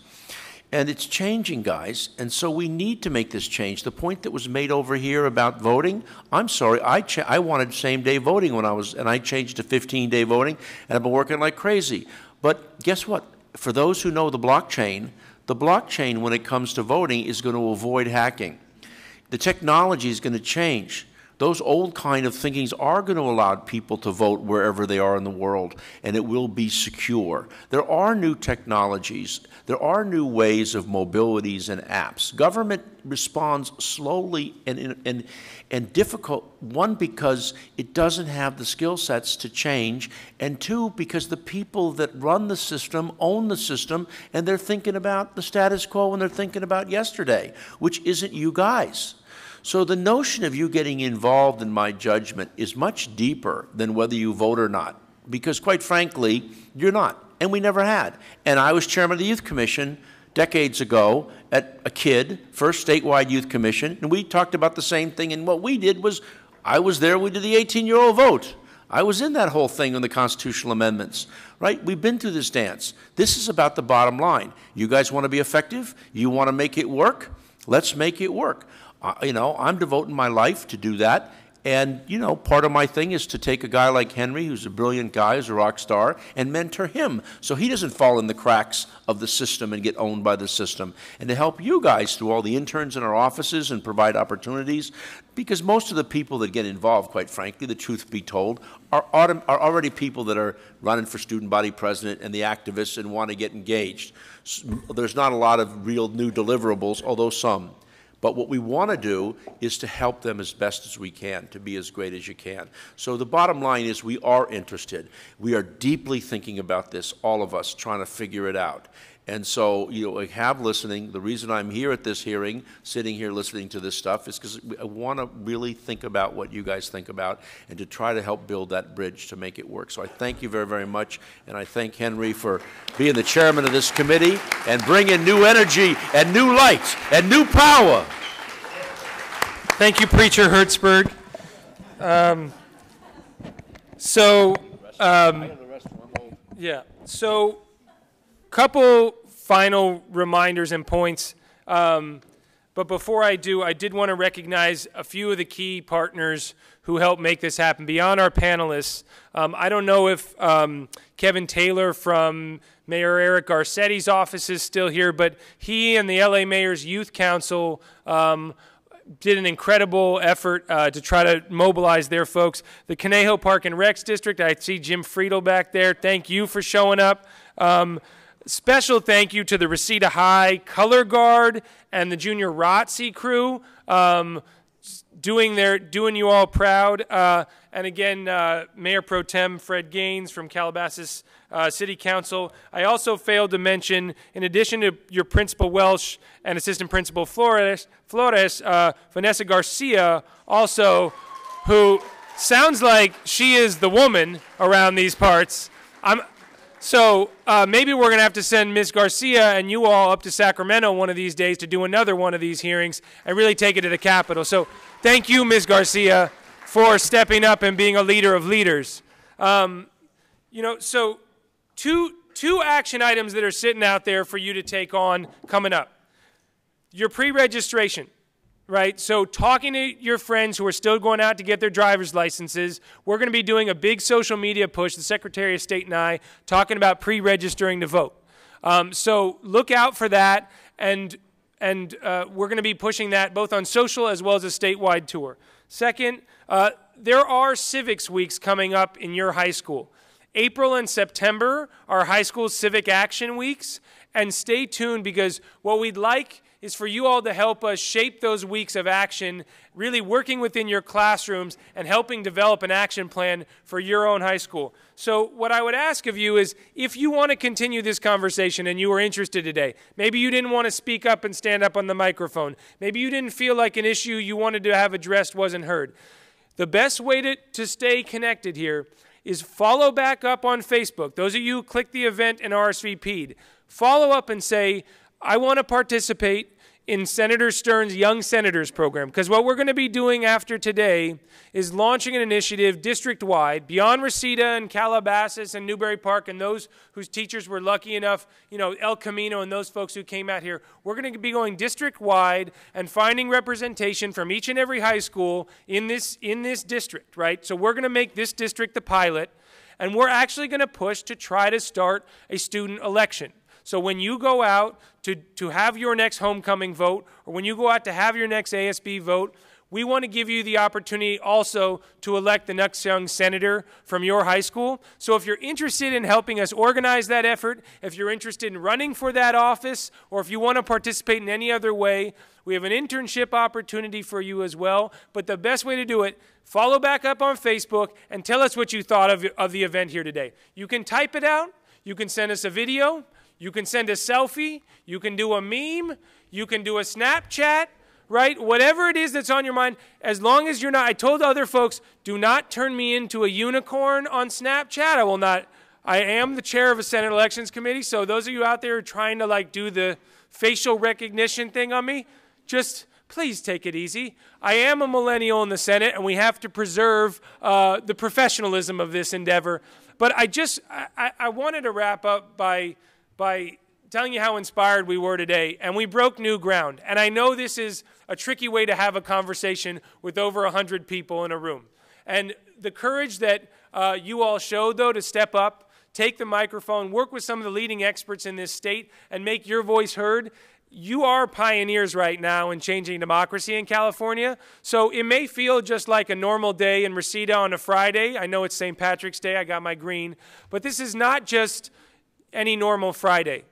And it's changing, guys. And so we need to make this change. The point that was made over here about voting, I'm sorry, I, I wanted same day voting when I was, and I changed to 15 day voting, and I've been working like crazy. But guess what? For those who know the blockchain, the blockchain, when it comes to voting, is going to avoid hacking. The technology is going to change. Those old kind of thinkings are going to allow people to vote wherever they are in the world, and it will be secure. There are new technologies. There are new ways of mobilities and apps. Government responds slowly and, and, and difficult, one, because it doesn't have the skill sets to change, and two, because the people that run the system own the system, and they're thinking about the status quo and they're thinking about yesterday, which isn't you guys. So the notion of you getting involved in my judgment is much deeper than whether you vote or not, because quite frankly, you're not, and we never had. And I was chairman of the Youth Commission decades ago at a kid, first statewide youth commission, and we talked about the same thing. And what we did was, I was there, we did the 18 year old vote. I was in that whole thing on the constitutional amendments, right? We've been through this dance. This is about the bottom line. You guys want to be effective? You want to make it work? Let's make it work. Uh, you know, I'm devoting my life to do that. And, you know, part of my thing is to take a guy like Henry, who's a brilliant guy, who's a rock star, and mentor him so he doesn't fall in the cracks of the system and get owned by the system. And to help you guys through all the interns in our offices and provide opportunities. Because most of the people that get involved, quite frankly, the truth be told, are, autom- are already people that are running for student body president and the activists and want to get engaged. S- There's not a lot of real new deliverables, although some. But what we want to do is to help them as best as we can, to be as great as you can. So the bottom line is we are interested. We are deeply thinking about this, all of us, trying to figure it out. And so, you know, I have listening. The reason I'm here at this hearing, sitting here listening to this stuff, is because I want to really think about what you guys think about and to try to help build that bridge to make it work. So I thank you very, very much. And I thank Henry for being the chairman of this committee and bringing new energy and new light and new power. Thank you, Preacher Hertzberg. Um, so, um, yeah. So, couple final reminders and points. Um, but before I do, I did want to recognize a few of the key partners who helped make this happen. Beyond our panelists, um, I don't know if um, Kevin Taylor from Mayor Eric Garcetti's office is still here, but he and the LA Mayor's Youth Council um, did an incredible effort uh, to try to mobilize their folks. The Conejo Park and Rec District, I see Jim Friedl back there. Thank you for showing up. Special thank you to the Reseda High Color Guard and the Junior ROTC crew. Um, doing their doing you all proud. Uh, and again, uh, Mayor Pro Tem Fred Gaines from Calabasas uh, City Council. I also failed to mention, in addition to your Principal Welsh and Assistant Principal Flores, Flores uh, Vanessa Garcia, also, who sounds like she is the woman around these parts. I'm. So uh, maybe we're going to have to send Ms. Garcia and you all up to Sacramento one of these days to do another one of these hearings and really take it to the Capitol. So thank you, Ms. Garcia, for stepping up and being a leader of leaders. Um, you know, so two, two action items that are sitting out there for you to take on coming up. Your pre-registration right? So, talking to your friends who are still going out to get their driver's licenses, we're going to be doing a big social media push, the Secretary of State and I, talking about pre registering to vote. Um, so, look out for that, and, and uh, we're going to be pushing that both on social as well as a statewide tour. Second, uh, there are civics weeks coming up in your high school. April and September are high school civic action weeks, and stay tuned because what we'd like is for you all to help us shape those weeks of action, really working within your classrooms and helping develop an action plan for your own high school. So, what I would ask of you is if you want to continue this conversation and you are interested today, maybe you didn't want to speak up and stand up on the microphone, maybe you didn't feel like an issue you wanted to have addressed wasn't heard. The best way to, to stay connected here is follow back up on Facebook. Those of you who click the event and RSVP'd, follow up and say, I want to participate in Senator Stern's Young Senators program because what we're going to be doing after today is launching an initiative district wide beyond Reseda and Calabasas and Newbury Park and those whose teachers were lucky enough, you know, El Camino and those folks who came out here. We're going to be going district wide and finding representation from each and every high school in this in this district, right? So we're going to make this district the pilot and we're actually going to push to try to start a student election. So when you go out to, to have your next homecoming vote, or when you go out to have your next ASB vote, we want to give you the opportunity also to elect the next young senator from your high school. So if you're interested in helping us organize that effort, if you're interested in running for that office, or if you want to participate in any other way, we have an internship opportunity for you as well. But the best way to do it, follow back up on Facebook and tell us what you thought of, of the event here today. You can type it out, you can send us a video, you can send a selfie, you can do a meme, you can do a Snapchat, right? Whatever it is that's on your mind, as long as you're not, I told other folks, do not turn me into a unicorn on Snapchat. I will not, I am the chair of a Senate Elections Committee, so those of you out there trying to like do the facial recognition thing on me, just please take it easy. I am a millennial in the Senate, and we have to preserve uh, the professionalism of this endeavor. But I just, I, I wanted to wrap up by by telling you how inspired we were today, and we broke new ground. And I know this is a tricky way to have a conversation with over 100 people in a room. And the courage that uh, you all showed, though, to step up, take the microphone, work with some of the leading experts in this state, and make your voice heard. You are pioneers right now in changing democracy in California. So it may feel just like a normal day in Reseda on a Friday. I know it's St. Patrick's Day, I got my green. But this is not just any normal Friday.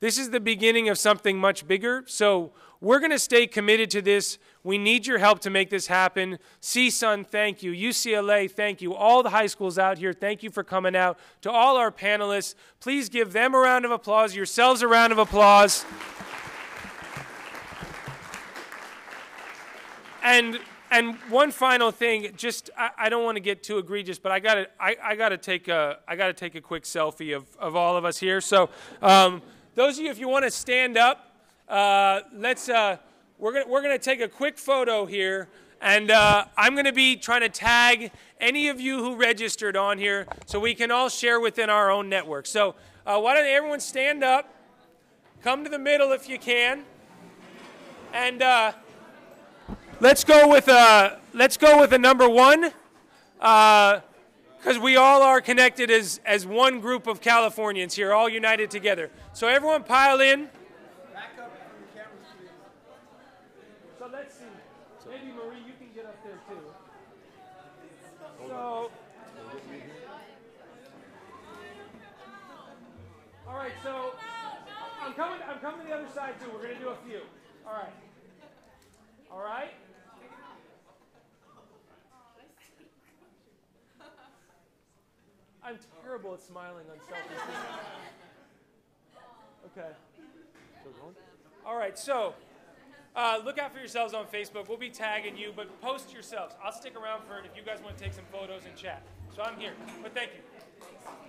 This is the beginning of something much bigger. So we're going to stay committed to this. We need your help to make this happen. CSUN, thank you. UCLA, thank you. All the high schools out here, thank you for coming out. To all our panelists, please give them a round of applause, yourselves a round of applause. And and one final thing, just I, I don't want to get too egregious, but I gotta I, I gotta take a I gotta take a quick selfie of, of all of us here. So um, those of you, if you want to stand up, uh, let's uh, we're gonna we're gonna take a quick photo here, and uh, I'm gonna be trying to tag any of you who registered on here, so we can all share within our own network. So uh, why don't everyone stand up, come to the middle if you can, and. Uh, Let's go with a let's go with a number one, because uh, we all are connected as as one group of Californians here, all united together. So everyone pile in. So let's see. Maybe Marie, you can get up there too. So. All right. So I'm coming. I'm coming to the other side too. We're gonna do a few. All right. All right. I'm terrible at smiling on selfie. okay. All right, so uh, look out for yourselves on Facebook. We'll be tagging you, but post yourselves. I'll stick around for it if you guys want to take some photos and chat. So I'm here. But thank you.